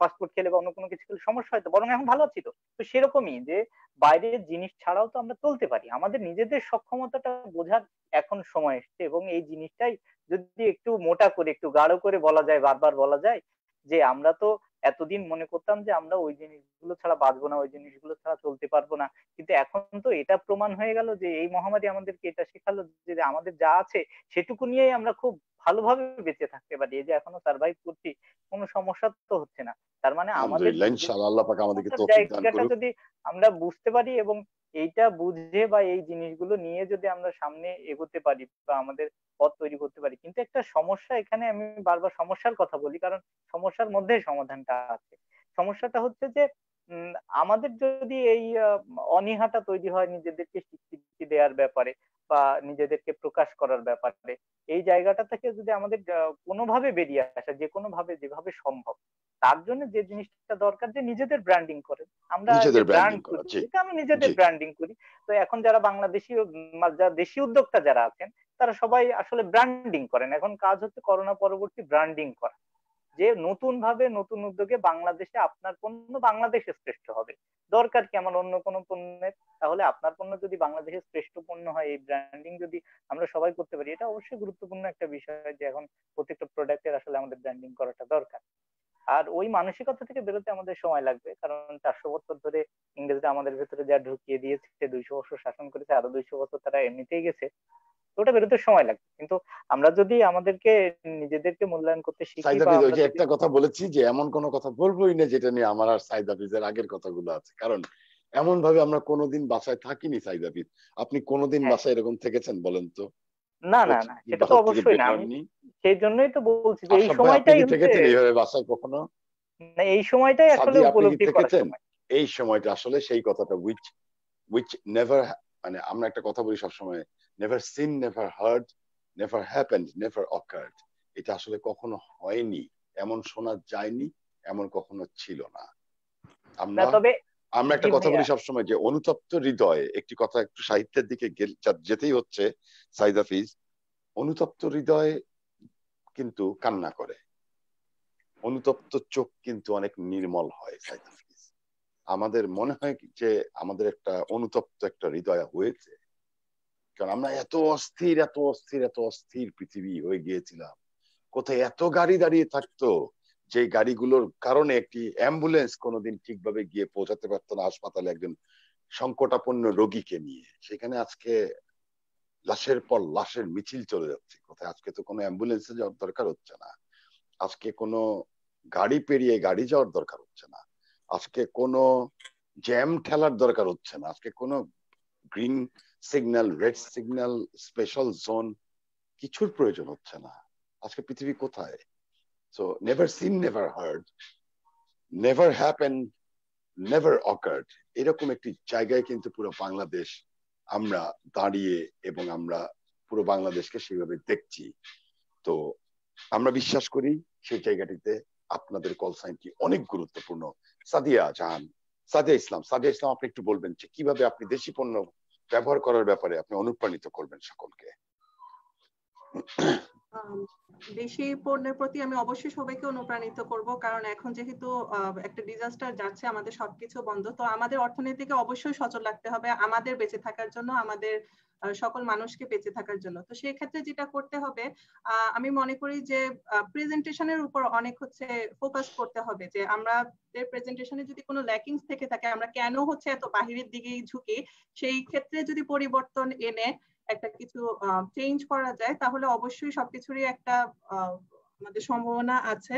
Speaker 5: ফাস্টফুড খেলে বা অন্য কোনো কিছু খেলে সমস্যা হয়তো, বরং এখন ভালো আছি তো। তো সেরকমই যে বাইরের জিনিস ছাড়াও তো আমরা চলতে পারি। আমাদের নিজেদের সক্ষমতাটা বোঝার এখন সময় এসছে এবং এই জিনিসটাই যদি একটু মোটা করে, একটু গাঢ় করে বলা যায়, বারবার বলা যায় যে আমরা তো এতদিন মনে করতাম যে আমরা ওই জিনিসগুলো ছাড়া বাঁচবো না ওই জিনিসগুলো ছাড়া চলতে পারব না। কিন্তু এখন তো এটা প্রমাণ হয়ে গেল যে এই মহামারী আমাদেরকে এটা শেখালো যে আমাদের যা আছে সেটুকু নিয়েই আমরা খুব ভালোভাবে বেঁচে থাকতে পারি। এই যে এখনও সার্ভাইভ করছি কোনো সমস্যা তো হচ্ছে না। তার মানে আমাদের যদি আমরা বুঝতে পারি এবং এইটা বুঝে বা এই জিনিসগুলো নিয়ে যদি আমরা সামনে এগোতে পারি বা আমাদের পথ তৈরি করতে পারি, কিন্তু একটা সমস্যা এখানে আমি বারবার সমস্যার কথা বলি, কারণ সমস্যার মধ্যে সমাধানটা আছে। সমস্যাটা হচ্ছে যে আমাদের যদি এই অনীহাটা তৈরি হয় নিজেদেরকে স্বীকৃতি দেওয়ার ব্যাপারে বা নিজেদেরকে প্রকাশ করার ব্যাপারে। এই জায়গাটা থেকে যদি আমাদের কোনোভাবে বেরিয়ে আসা যে কোনো ভাবে যেভাবে সম্ভব তার জন্য যে জিনিসটা দরকার যে নিজেদের ব্র্যান্ডিং করে আমরা ব্র্যান্ড করি আমি নিজেদের ব্র্যান্ডিং করি। তো এখন যারা বাংলাদেশি যারা দেশি উদ্যোক্তা যারা আছেন তারা সবাই আসলে ব্র্যান্ডিং করেন। এখন কাজ হচ্ছে করোনা পরবর্তী ব্র্যান্ডিং করা। যে নতুন ভাবে নতুন উদ্যোগে বাংলাদেশে আপনার পণ্য বাংলাদেশে শ্রেষ্ঠ হবে। দরকার কি আমার অন্য কোনো পণ্যের? তাহলে আপনার পণ্য যদি বাংলাদেশের শ্রেষ্ঠ পণ্য হয়, এই ব্র্যান্ডিং যদি আমরা সবাই করতে পারি, এটা অবশ্যই গুরুত্বপূর্ণ একটা বিষয় যে এখন প্রত্যেকটা প্রোডাক্টের আসলে আমাদের ব্র্যান্ডিং করাটা দরকার। আর ওই মানসিকতা থেকে বেরোতে আমাদের সময় লাগবে, কারণ চারশো বছর ধরে ইংরেজরা আমাদের ভেতরে যা ঢুকিয়ে দিয়েছে, দুইশো বছর শাসন করেছে, আরও দুইশো বছর তারা এমনিতেই গেছে। ওটা বেরোতে সময় লাগবে। কিন্তু আমরা যদি আমাদেরকে নিজেদেরকে মূল্যায়ন করতে শিখি
Speaker 1: ওই যে একটা কথা বলেছি যে এমন কোন কথা বলবোই না যেটা নিয়ে আমার আর সাইদ হাফিজের আগের কথাগুলো আছে। কারণ এমন ভাবে আমরা কোনোদিন বাসায় থাকিনি সাইদ হাফিজ আপনি কোনোদিন বাসায় এরকম থেকেছেন বলেন তো?
Speaker 5: না না না সেটা তো অবশ্যই না। সেই জন্যই তো বলছি যে এই সময়টাই
Speaker 1: থেকেছেন এইভাবে বাসায় কখনো?
Speaker 5: না এই সময়টাই আসলে উপলব্ধি সময়।
Speaker 1: এই সময়টা আসলে সেই কথাটা উইচ উইচ নেভার মানে আমরা একটা কথা বলি সবসময় never seen never heard never happened never occurred এটা আসলে কখনো হয়নি এমন শোনা যায়নি এমন কখনো ছিল না। আমরা আমরা একটা কথা বলি সবসময় যে অনুতপ্ত হৃদয়ে একটি কথা একটু সাহিত্যের দিকে যেতেই হচ্ছে সাইদ হাফিজ অনুতপ্ত হৃদয়ে কিন্তু কান্না করে। অনুতপ্ত চোখ কিন্তু অনেক নির্মল হয় সাইদ হাফিজ আমাদের মনে হয় যে আমাদের একটা অনুতপ্ত একটা হৃদয় হয়েছে। কারণ আমরা এত অস্থির এত অস্থির এত অস্থির পৃথিবী হয়ে গিয়েছিলাম। কোথায় এত গাড়ি দাঁড়িয়ে থাকতো, যে গাড়িগুলোর কারণে একটি অ্যাম্বুলেন্স কোনোদিন ঠিকভাবে গিয়ে পৌঁছাতে পারতো না হাসপাতালে একজন সংকটাপন্ন রোগীকে নিয়ে। সেখানে আজকে লাশের পর লাশের মিছিল চলে যাচ্ছে। কোথায় আজকে তো কোনো অ্যাম্বুলেন্সে যাওয়ার দরকার হচ্ছে না। আজকে কোনো গাড়ি পেরিয়ে গাড়ি যাওয়ার দরকার হচ্ছে না। আজকে কোনো জ্যাম ঠেলার দরকার হচ্ছে না। আজকে কোনো green signal, red signal, special zone কিছুর প্রয়োজন হচ্ছে না। আজকে পৃথিবী কোথায়? So never seen never heard never happen never occurred এরকম একটি জায়গায় কিন্তু পুরো বাংলাদেশ আমরা দাঁড়িয়ে এবং আমরা পুরো বাংলাদেশকে সেভাবে দেখছি। তো আমরা বিশ্বাস করি সেই জায়গাটিতে আপনাদের কল সাইনটি অনেক গুরুত্বপূর্ণ। সাদিয়া জাহান, সাদিয়া ইসলাম সাদিয়া ইসলাম আপনি একটু বলবেন যে কীভাবে আপনি দেশি পণ্য ব্যবহার করার ব্যাপারে আপনি অনুপ্রাণিত করবেন সকলকে?
Speaker 6: দেশি পণ্যের প্রতি আমি অবশ্যই সবাইকে অনুপ্রাণিত করব, কারণ এখন যেহেতু একটা ডিজাস্টার যাচ্ছে, আমাদের সবকিছু বন্ধ, তো আমাদের অর্থনীতিকে অবশ্যই সচল রাখতে হবে, আমাদের বেঁচে থাকার জন্য, আমাদের সকল মানুষকে বেঁচে থাকার জন্য। তো সেই ক্ষেত্রে যেটা করতে হবে আমি মনে করি যে প্রেজেন্টেশনের উপর অনেক হচ্ছে ফোকাস করতে হবে, যে আমরা প্রেজেন্টেশনে যদি কোনো ল্যাকিংস থেকে থাকে, আমরা কেন হচ্ছে এত বাহিরের দিকেই ঝুঁকি, সেই ক্ষেত্রে যদি পরিবর্তন এনে একটা কিছু চেঞ্জ করা যায় তাহলে অবশ্যই সবকিছুরই একটা আমাদের সম্ভাবনা আছে।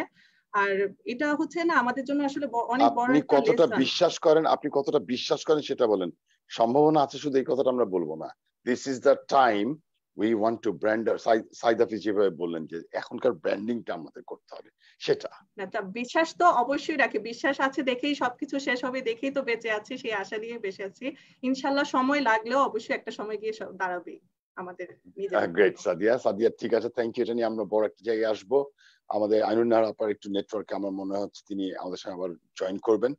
Speaker 6: আর এটা হচ্ছে না আমাদের জন্য আসলে অনেক বড়
Speaker 1: আপনি কতটা বিশ্বাস করেন আপনি কতটা বিশ্বাস করেন সেটা বলেন। সম্ভাবনা আছে শুধু এই কথাটা আমরা বলব না। This is the time we want to brand Saeed Hafiz যেভাবে বললেন যে এখনকার ব্র্যান্ডিংটা আমাদের করতে হবে সেটা।
Speaker 6: বিশ্বাস তো অবশ্যই রাখি বিশ্বাস আছে দেখেই সবকিছু শেষ হবে দেখেই তো বেঁচে আছি সেই আশা নিয়ে বেঁচে আছি। ইনশাল্লাহ সময় লাগলেও অবশ্যই একটা সময় গিয়ে দাঁড়াবে আমাদের
Speaker 1: গ্রেট সাদিয়া। সাদিয়া ঠিক আছে থ্যাংক ইউ এটা নিয়ে আমরা বড় একটা জায়গায় আসব। আমাদের আইনুন্নার আপার একটু নেটওয়ার্কে আমার মনে হচ্ছে তিনি আমাদের সঙ্গে আবার জয়েন করবেন।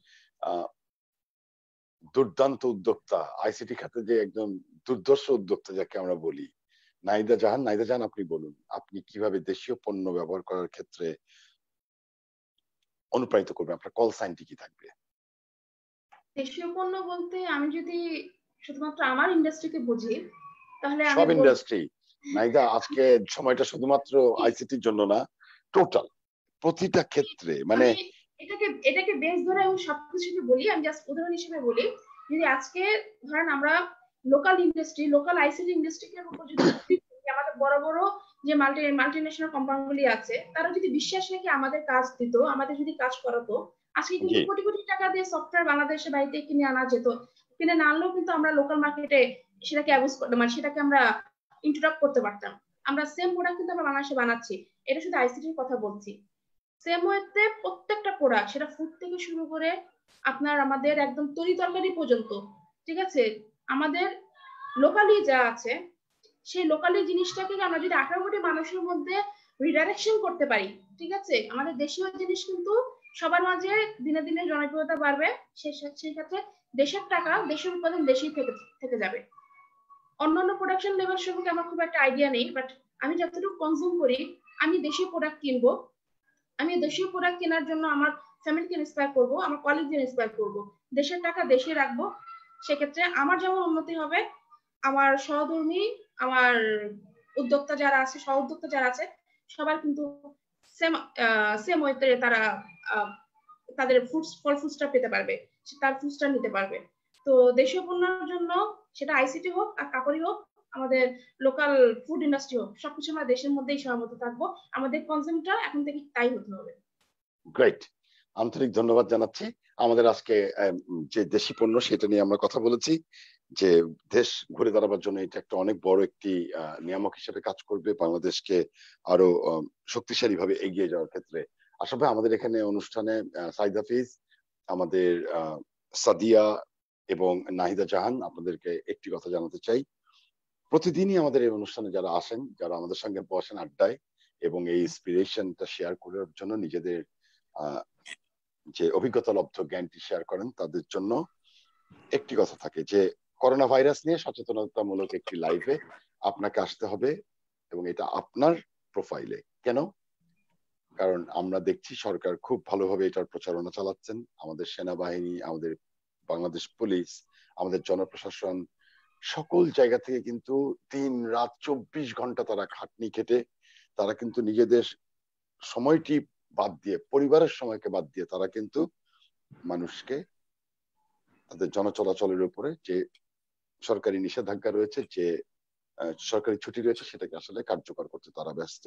Speaker 1: দুর্দান্ত উদ্যোক্তা আইসিটি খাতে যে একদম দুর্দর্শ উদ্যোক্তা যাকে আমরা বলি। নাইদা জাহান নাইদা জাহান আপনি বলুন আপনি কীভাবে দেশীয় পণ্য ব্যবহার করার ক্ষেত্রে অনুপ্রাণিত করবেন? আপনার কল সাইনটি কি থাকবে?
Speaker 3: দেশীয় পণ্য বলতে আমি যদি শুধুমাত্র আমার ইন্ডাস্ট্রিকে বুঝি তাহলে
Speaker 1: সব ইন্ডাস্ট্রি নাইদা আজকে সময়টা শুধুমাত্র আইসিটির জন্য না টোটাল প্রতিটা ক্ষেত্রে মানে
Speaker 3: এটাকে এটাকে বেস ধরে আমি সবকিছুকে বলি আমি জাস্ট উদাহরণ হিসেবে বলি যদি আজকে ধরেন আমরা লোকাল ইন্ডাস্ট্রি লোকাল আইসিটি ইন্ডাস্ট্রিকে উপর যদি আমাদের বড় বড় যে মাল্টি মাল্টি মাল্টিনেশনাল কোম্পানিগুলি আছে তারা যদি বিশ্বাস রেখে আমাদের কাজ দিত আমাদের যদি কাজ করাতো আজকে কিন্তু কোটি কোটি টাকা দিয়ে সফটওয়্যার বাংলাদেশে বাড়িতে কিনে আনা যেত। কিনে না আনলেও কিন্তু আমরা লোকাল মার্কেটে সেটাকে অ্যাবুজ করতে মানে সেটাকে আমরা ইন্ট্রোডাক্ট করতে পারতাম। আমরা সেম প্রোডাক্ট কিন্তু আমরা বাংলাদেশে বানাচ্ছি। এটা শুধু আইসিটির কথা বলছি। সেম ওয়েতে প্রত্যেকটা প্রোডাক্ট সেটা ফুড থেকে শুরু করে আপনার আমাদের একদম তরি তরকারি পর্যন্ত ঠিক আছে? আমাদের লোকালি যা আছে, সেই লোকালি জিনিসটাকে আমরা যদি আঠারো কোটি মানুষের মধ্যে রিডাইরেকশন করতে পারি, ঠিক আছে? আমাদের দেশীয় জিনিস কিন্তু সবার মাঝে দিনে দিনে জনপ্রিয়তা বাড়বে, সেই ক্ষেত্রে দেশের টাকা, দেশের উৎপাদন দেশেই থেকে থেকে যাবে। অন্যান্য প্রোডাকশন লেভেল সম্পর্কে আমার খুব একটা আইডিয়া নেই বাট আমি যতটুকু কনজিউম করি, আমি দেশীয় প্রোডাক্ট কিনবো। আমি দেশীয় প্রোডাক্ট কেনার জন্য আমার ফ্যামিলিকে ইন্সপায়ার করব, আমার কলিগদের ইন্সপায়ার করব। দেশের টাকা দেশে রাখব সেক্ষেত্রে আমার যেমন উন্নতি হবে, আমার সহধর্মী, আমার উদ্যোক্তা যারা আছে সহ উদ্যোক্তা যারা আছে, সবার কিন্তু সেম সেম ওয়েতে তারা তাদের ফুডস ফল ফুডসটা পেতে পারবে তার ফুডসটা নিতে পারবে। তো দেশীয় পণ্যের জন্য সেটা আইসিটি হোক আর কাপড়ই হোক, আমাদের লোকাল ফুড ইন্ডাস্ট্রি হোক, সবকিছু আমরা দেশের মধ্যেই সীমাবদ্ধ থাকব। আমাদের কনজিউমটা এখন থেকে তাই হতে হবে।
Speaker 1: গ্রেট আন্তরিক ধন্যবাদ জানাচ্ছি। আমাদের আজকে যে দেশি পণ্য সেটা নিয়ে আমরা কথা বলেছি, যে দেশ ঘুরে দাঁড়াবার জন্য এটা একটা অনেক বড় একটি নিয়ামক হিসেবে কাজ করবে। বাংলাদেশকে আরও শক্তিশালী ভাবে এগিয়ে যাওয়ার ক্ষেত্রে। আসলে আমাদের এখানে অনুষ্ঠানে সাইদ হাফিজ, আমাদের সাদিয়া এবং নাহিদা জাহান আপনাদেরকে একটি কথা জানাতে চাই। প্রতিদিনই আমাদের এই অনুষ্ঠানে যারা আসেন, যারা আমাদের সঙ্গে বসেন আড্ডায় এবং এই ইন্সপিরেশনটা শেয়ার করার জন্য নিজেদের যে অভিজ্ঞতা লব্ধ জ্ঞানটি শেয়ার করেন, তাদের জন্য একটি কথা থাকে যে করোনা ভাইরাস নিয়ে সচেতনতামূলক একটি লাইভে আপনাকে আসতে হবে এবং এটা আপনার প্রোফাইলে কেন? কারণ আমরা দেখছি সরকার খুব ভালোভাবে এটার প্রচারণা চালাচ্ছেন। আমাদের সেনাবাহিনী, আমাদের বাংলাদেশ পুলিশ আমাদের জনপ্রশাসন, সকল জায়গা থেকে কিন্তু দিন রাত চব্বিশ ঘণ্টা তারা খাটনি খেটে, তারা কিন্তু নিজেদের সময়টি বাদ দিয়ে, পরিবারের সময়কে বাদ দিয়ে তারা কিন্তু মানুষকে তাদের জনচলাচলের উপরে যে সরকারি নিষেধাজ্ঞা রয়েছে, যে সরকারি ছুটি রয়েছে সেটাকে আসলে কার্যকর করতে তারা ব্যস্ত।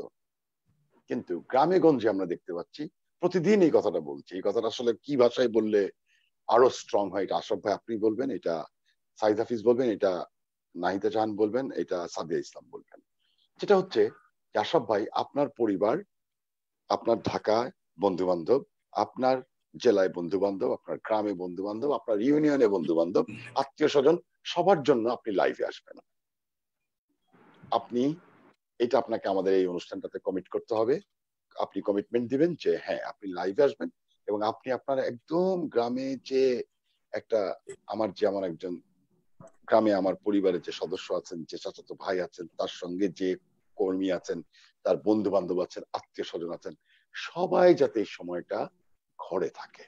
Speaker 1: কিন্তু গ্রামে গঞ্জে আমরা দেখতে পাচ্ছি, প্রতিদিন এই কথাটা বলছি। এই কথাটা আসলে কি ভাষায় বললে আরও স্ট্রং হয় এটা আশরাফ ভাই আপনি বলবেন, এটা সাইদ হাফিজ বলবেন, এটা নাহিদা জাহান বলবেন, এটা সাদিয়া ইসলাম বলবেন। যেটা হচ্ছে আশরাফ ভাই, আপনার পরিবার আপনার ঢাকায় বন্ধু বান্ধব আপনার জেলায় বন্ধু বান্ধব আপনার গ্রামে বন্ধু বান্ধব আপনার ইউনিয়নে বন্ধু বান্ধব আত্মীয় স্বজন, সবার জন্য আপনি লাইভে আসবেন। আপনি, এটা আপনাকে আমাদের এই অনুষ্ঠানটাতে কমিট করতে হবে। আপনি কমিটমেন্ট দিবেন যে হ্যাঁ আপনি লাইভে আসবেন এবং আপনি আপনার একদম গ্রামে যে একটা, আমার যে আমার একজন, গ্রামে আমার পরিবারের যে সদস্য আছেন, যে চাচাতো ভাই আছেন, তার সঙ্গে যে কর্মী আছেন তার বন্ধু বান্ধব আছেন আত্মীয় স্বজন আছেন সবাই যাতে এই সময়টা ঘরে থাকে।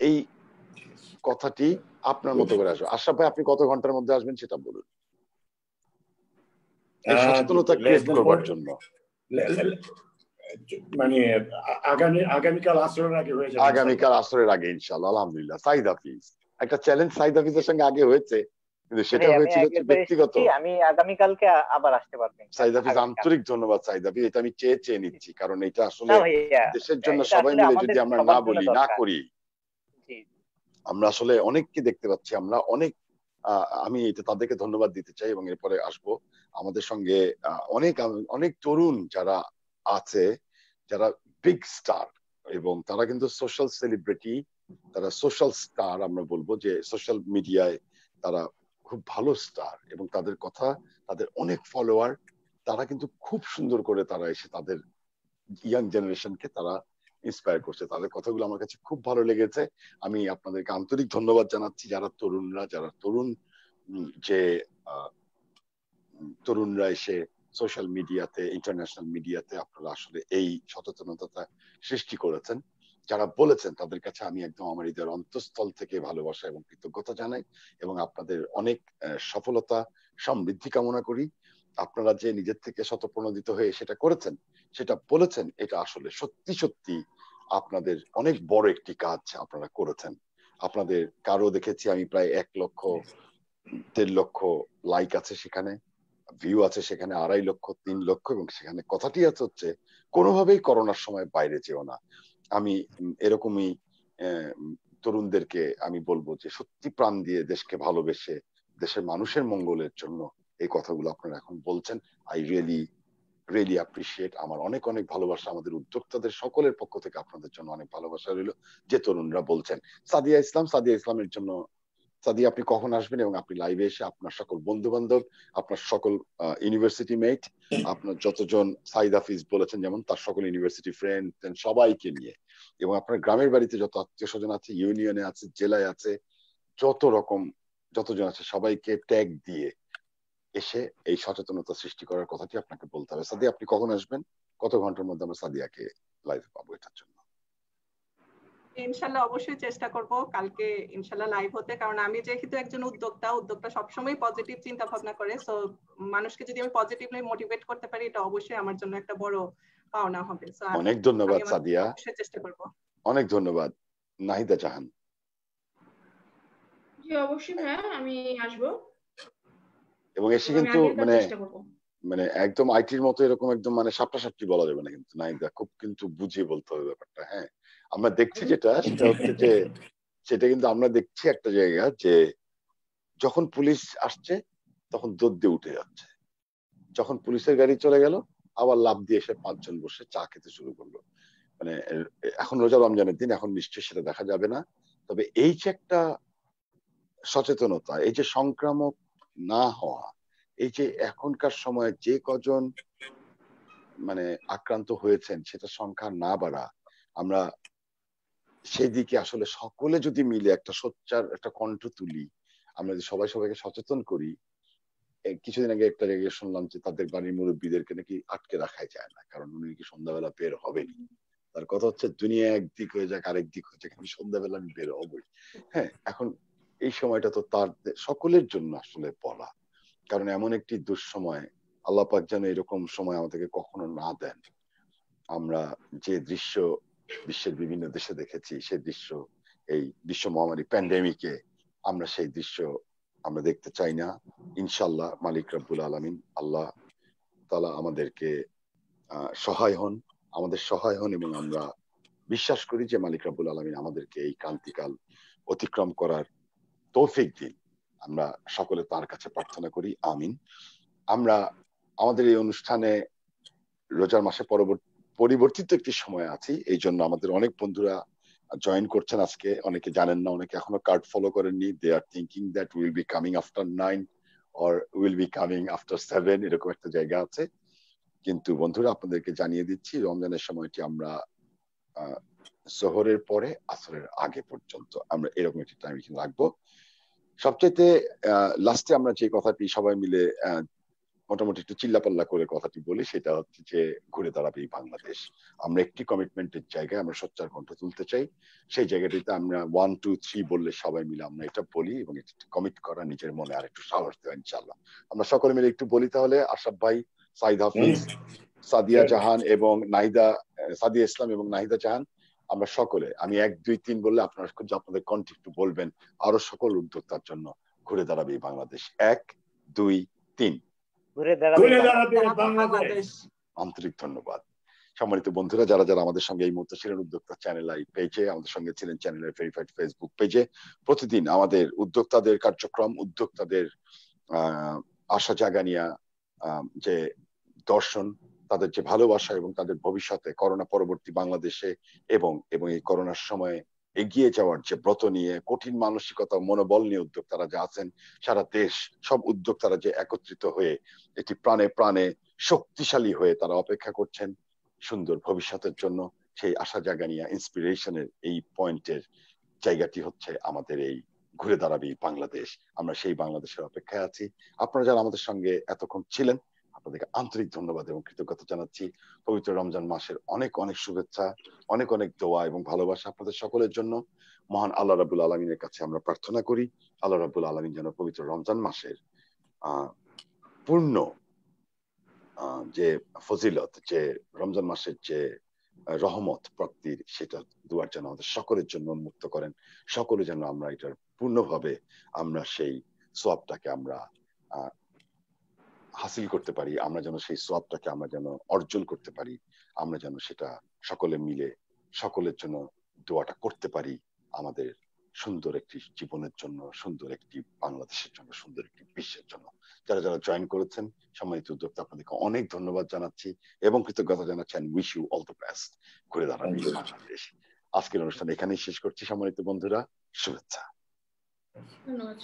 Speaker 1: এই কথাটি আপনার মতো করে আসবে। আশরাফ ভাই আপনি কত ঘণ্টার মধ্যে আসবেন সেটা বলুন। সচেতনতা ক্রিয়েট করবার জন্য।
Speaker 2: মানে আগামী আগামীকাল আসরের আগে হয়ে যাবে।
Speaker 1: আগামীকাল আসরের আগে ইনশাআল্লাহ আলহামদুলিল্লাহ। সাইদ হাফিজ একটা চ্যালেঞ্জ সাইদ হাফিজের সঙ্গে আগে হয়েছে। কিন্তু সেটা হয়েছিল ব্যক্তিগত।
Speaker 5: আমি আগামীকালকে আবার আসতে পারবেন
Speaker 1: সাইদ হাফিজ আন্তরিক ধন্যবাদ সাইদ হাফিজ এটা আমি চেয়ে চেয়ে নিচ্ছি কারণ এটা আসলে দেশের জন্য সবাই মিলে যদি আমরা না বলি না করি আমরা আসলে অনেককে দেখতে পাচ্ছি আমরা অনেক আমি এটা তাদেরকে ধন্যবাদ দিতে চাই এবং এরপরে আসব আমাদের সঙ্গে অনেক অনেক তরুণ যারা আছে যারা বিগ স্টার এবং তারা কিন্তু সোশ্যাল সেলিব্রিটি তারা সোশ্যাল স্টার আমরা বলব যে সোশ্যাল মিডিয়ায় তারা খুব ভালো স্টার এবং তাদের কথা, তাদের অনেক ফলোয়ার তারা কিন্তু খুব সুন্দর করে তারা এসে তাদের ইয়াং জেনারেশনকে তারা ইন্সপায়ার করছে। তাদের কথাগুলো আমার কাছে খুব ভালো লেগেছে। আমি আপনাদেরকে আন্তরিক ধন্যবাদ জানাচ্ছি, যারা তরুণরা, যারা তরুণ যে তরুণরা এসে সোশ্যাল মিডিয়াতে ইন্টারন্যাশনাল মিডিয়াতে আপনারা আসলে এই সচেতনতা সৃষ্টি করেছেন। যারা বলেছেন তাদের কাছে আমি একদম আমার হৃদয়ের অন্তঃস্থল থেকে ভালোবাসা এবং কৃতজ্ঞতা জানাই এবং আপনাদের অনেক সফলতা, সমৃদ্ধি কামনা করি। আপনারা যে নিজের থেকে শতপ্রণোদিত হয়ে সেটা করেছেন, সেটা বলেছেন, এটা আসলে সত্যি সত্যি আপনাদের অনেক বড় একটি কাজ আপনারা করেছেন। আপনাদের কারও দেখেছি আমি প্রায় এক লক্ষ, দেড় লক্ষ লাইক আছে সেখানে ভিউ আছে সেখানে, আড়াই লক্ষ, তিন লক্ষ এবং সেখানে কথাটি আছে হচ্ছে, কোনোভাবেই করোনার সময় বাইরে যেও না। আমি এরকমই তরুণদেরকে আমি বলব যে সত্যি প্রাণ দিয়ে দেশকে ভালোবেসে দেশের মানুষের মঙ্গলের জন্য এই কথাগুলো আপনারা এখন বলছেন। আই রিয়েলি রিয়েলি অ্যাপ্রিসিয়েট আমার অনেক অনেক ভালোবাসা আমাদের উদ্যোক্তাদের সকলের পক্ষ থেকে আপনাদের জন্য অনেক ভালোবাসা রইল। যে তরুণরা বলছেন, সাদিয়া ইসলাম, সাদিয়া ইসলামের জন্য সাদিয়া, আপনি কখন আসবেন এবং আপনি লাইভে এসে আপনার সকল বন্ধু বান্ধব আপনার সকল ইউনিভার্সিটি মেট আপনার যতজন সাইদ হাফিজ বলেছেন, যেমন তার সকল ইউনিভার্সিটি ফ্রেন্ড সবাইকে নিয়ে এবং আপনার গ্রামের বাড়িতে যত আত্মীয় স্বজন আছে ইউনিয়নে আছে, জেলায় আছে, যত রকম যতজন আছে, সবাইকে ট্যাগ দিয়ে এসে এই সচেতনতা সৃষ্টি করার কথাটি আপনাকে বলতে হবে। সাদিয়া, আপনি কখন আসবেন? কত ঘণ্টার মধ্যে আমরা সাদিয়াকে লাইভে পাবো এটার জন্য?
Speaker 6: ইনশাল্লাহ অবশ্যই চেষ্টা করব কালকে ইনশাল্লাহ লাইভ হতে। কারণ আমি যেহেতু একজন উদ্যোক্তা উদ্যোক্তা সবসময় পজিটিভ চিন্তা ভাবনা করে। সো মানুষকে যদি আমি পজিটিভলি মোটিভেট করতে পারি এটা অবশ্যই আমার জন্য একটা বড় পাওনা হবে।
Speaker 1: অনেক ধন্যবাদ সাদিয়া।
Speaker 6: চেষ্টা করব।
Speaker 1: অনেক ধন্যবাদ নাহিদা জাহান।
Speaker 3: জি অবশ্যই ভাইয়া আমি আসব।
Speaker 1: এবং এসে কিন্তু মানে মানে একদম আইটির মতো এরকম একদম মানে সাপটা সাপটি বলা যাবে না কিন্তু নাহিদা। খুব কিন্তু বুঝিয়ে বলতে হবে ব্যাপারটা হ্যাঁ। আমরা দেখছি যেটা, সেটা হচ্ছে যে সেটা কিন্তু আমরা দেখছি একটা জায়গা যে যখন পুলিশ আসছে, তখন দৌড় দিয়ে উঠে যাচ্ছে। যখন পুলিশের গাড়ি চলে গেল, আবার লাভ দিয়ে এসে পাঁচজন বসে চা খেতে শুরু করল। মানে এখন রোজা রমজানের দিন, এখন নিশ্চয়ই সেটা দেখা যাবে না। তবে এই যে একটা সচেতনতা, এই যে সংক্রামক না হওয়া, এই যে এখনকার সময় যে কজন মানে আক্রান্ত হয়েছেন সেটা সংখ্যা না বাড়া, আমরা সেই দিকে আসলে সকলে যদি মিলে একটা সোচ্চার, একটা কণ্ঠ তুলি, আমরা যদি সবাই সবাইকে সচেতন করি কিছুদিন আগে একটা জায়গায় শুনলাম যে তাদের বাড়ির মুরব্বীদেরকে নাকি আটকে রাখাই যায় না, কারণ উনি কি সন্ধ্যাবেলা বের হবেনি। তার কথা হচ্ছে দুনিয়া একদিক হয়ে যাক, আরেক দিক হয়ে যাক, আমি সন্ধ্যাবেলা আমি বের হবই। হ্যাঁ এখন এই সময়টা তো তার সকলের জন্য আসলে বলা কারণ এমন একটি দুঃসময় আল্লাহ পাক যেন এরকম সময় আমাদেরকে কখনো না দেন। আমরা যে দৃশ্য বিশ্বের বিভিন্ন দেশে দেখেছি সেই দৃশ্য, এই বিশ্ব মহামারী প্যান্ডেমিকে আমরা সেই দৃশ্য আমরা দেখতে চাই না। ইনশাল্লাহ মালিক রব্বুল আলমিন আল্লাহ তালা আমাদেরকে সহায় হন, আমাদের সহায় হন এবং আমরা বিশ্বাস করি যে মালিক রাবুল আলমিন আমাদেরকে এই ক্রান্তিকাল অতিক্রম করার তৌফিক দিন। আমরা সকলে তার কাছে প্রার্থনা করি, আমিন। আমরা আমাদের এই অনুষ্ঠানে রোজার মাসে পরবর্তী পরিবর্তিত একটি সময় আছি, এই জন্য আমাদের অনেক বন্ধুরা জয়েন করছেন আজকে। অনেকে জানেন না, অনেকে এখনও কার্ড ফলো করেননি। They are thinking that will be coming after nine or will be coming after seven এরকম একটা জায়গা আছে। কিন্তু বন্ধুরা, আপনাদেরকে জানিয়ে দিচ্ছি, রমজানের সময়টি আমরা শহরের পরে, আসরের আগে পর্যন্ত আমরা এরকম একটি টাইম রাখব। সবচাইতে লাস্টে আমরা যে কথাটি সবাই মিলে মোটামুটি একটু চিল্লাপাল্লা করে কথাটি বলি সেটা হচ্ছে যে ঘুরে দাঁড়াবে এই বাংলাদেশ। আমরা একটি কমিটমেন্টের জায়গায় আমরা সোচ্চার কণ্ঠ তুলতে চাই। সেই জায়গাটিতে আমরা ওয়ান টু থ্রি বললে সবাই মিলে আমরা এটা বলি এবং কমিট করা নিজের মনে আর একটু সাহস দেওয়া ইনশাল্লাহ আমরা সকলে মিলে একটু বলি তাহলে আশাফ ভাই সাইদ হাফিজ সাদিয়া জাহান এবং নাহিদা সাদিয়া ইসলাম এবং নাহিদা জাহান আমরা সকলে আমি এক দুই তিন বললে আপনারা আপনাদের কণ্ঠ একটু বলবেন আরও সকল উদ্যোক্তার জন্য ঘুরে দাঁড়াবে এই বাংলাদেশ। এক দুই তিন।
Speaker 5: ঘুরে দাঁড়াবে বাংলাদেশ।
Speaker 1: আন্তরিক ধন্যবাদ। সম্মানিত বন্ধুরা যারা যারা আমাদের সঙ্গে এই মুহূর্তে ছিলেন উদ্যোক্তা চ্যানেল আই পেজে আমাদের সঙ্গে ছিলেন চ্যানেলের ভেরিফাইড ফেসবুক পেজে। প্রতিদিন আমাদের উদ্যোক্তাদের কার্যক্রম উদ্যোক্তাদের আহ আশা জাগানিয়া যে দর্শন তাদের যে ভালোবাসা এবং তাদের ভবিষ্যতে করোনা পরবর্তী বাংলাদেশে এবং এবং এই করোনার সময়ে এগিয়ে যাওয়ার যে ব্রত নিয়ে কঠিন মানসিকতা, মনোবল নিয়ে উদ্যোক্তারা যে আছেন, সারা দেশ, সব উদ্যোক্তারা যে একত্রিত হয়ে এটি প্রাণে প্রাণে শক্তিশালী হয়ে তারা অপেক্ষা করছেন সুন্দর ভবিষ্যতের জন্য, সেই আশা জাগানিয়া ইন্সপিরেশনের এই পয়েন্টের জায়গাটি হচ্ছে আমাদের এই ঘুরে দাঁড়াবি বাংলাদেশ। আমরা সেই বাংলাদেশের অপেক্ষায় আছি। আপনারা যারা আমাদের সঙ্গে এতক্ষণ ছিলেন আপনাদেরকে আন্তরিক ধন্যবাদ এবং কৃতজ্ঞতা জানাচ্ছি। পবিত্র রমজান মাসের অনেক অনেক শুভেচ্ছা, অনেক অনেক দোয়া এবং ভালোবাসা আপনাদের সকলের জন্য। মহান আল্লাহ রাবুল আলমিনের কাছে আমরা প্রার্থনা করি, আল্লাহ রাবুল আলমিন যেন পবিত্র রমজান মাসের পূর্ণ যে ফজিলত, যে রমজান মাসের যে রহমত প্রাপ্তির সেটা দুয়ার যেন আমাদের সকলের জন্য উন্মুক্ত করেন। সকলে যেন আমরা এটার পূর্ণভাবে আমরা সেই সোয়াবটাকে আমরা হাসিল করতে পারি আমরা যেন সেই সোয়াবটাকে আমরা যেন অর্জন করতে পারি আমরা যেন সেটা সকলে মিলে সকলের জন্য দোয়াটা করতে পারি আমাদের সুন্দর একটি জীবনের জন্য সুন্দর একটি বাংলাদেশের জন্য সুন্দর একটি বিশ্বের জন্য। যারা যারা জয়েন করেছেন সম্মানিত উদ্যোক্তা আপনাদেরকে অনেক ধন্যবাদ জানাচ্ছি এবং কৃতজ্ঞতা জানাচ্ছেন wish you all the best ঘুরে দাঁড়ান বাংলাদেশ আজকের অনুষ্ঠান এখানেই শেষ করছি সম্মানিত বন্ধুরা শুভেচ্ছা।
Speaker 3: ধন্যবাদ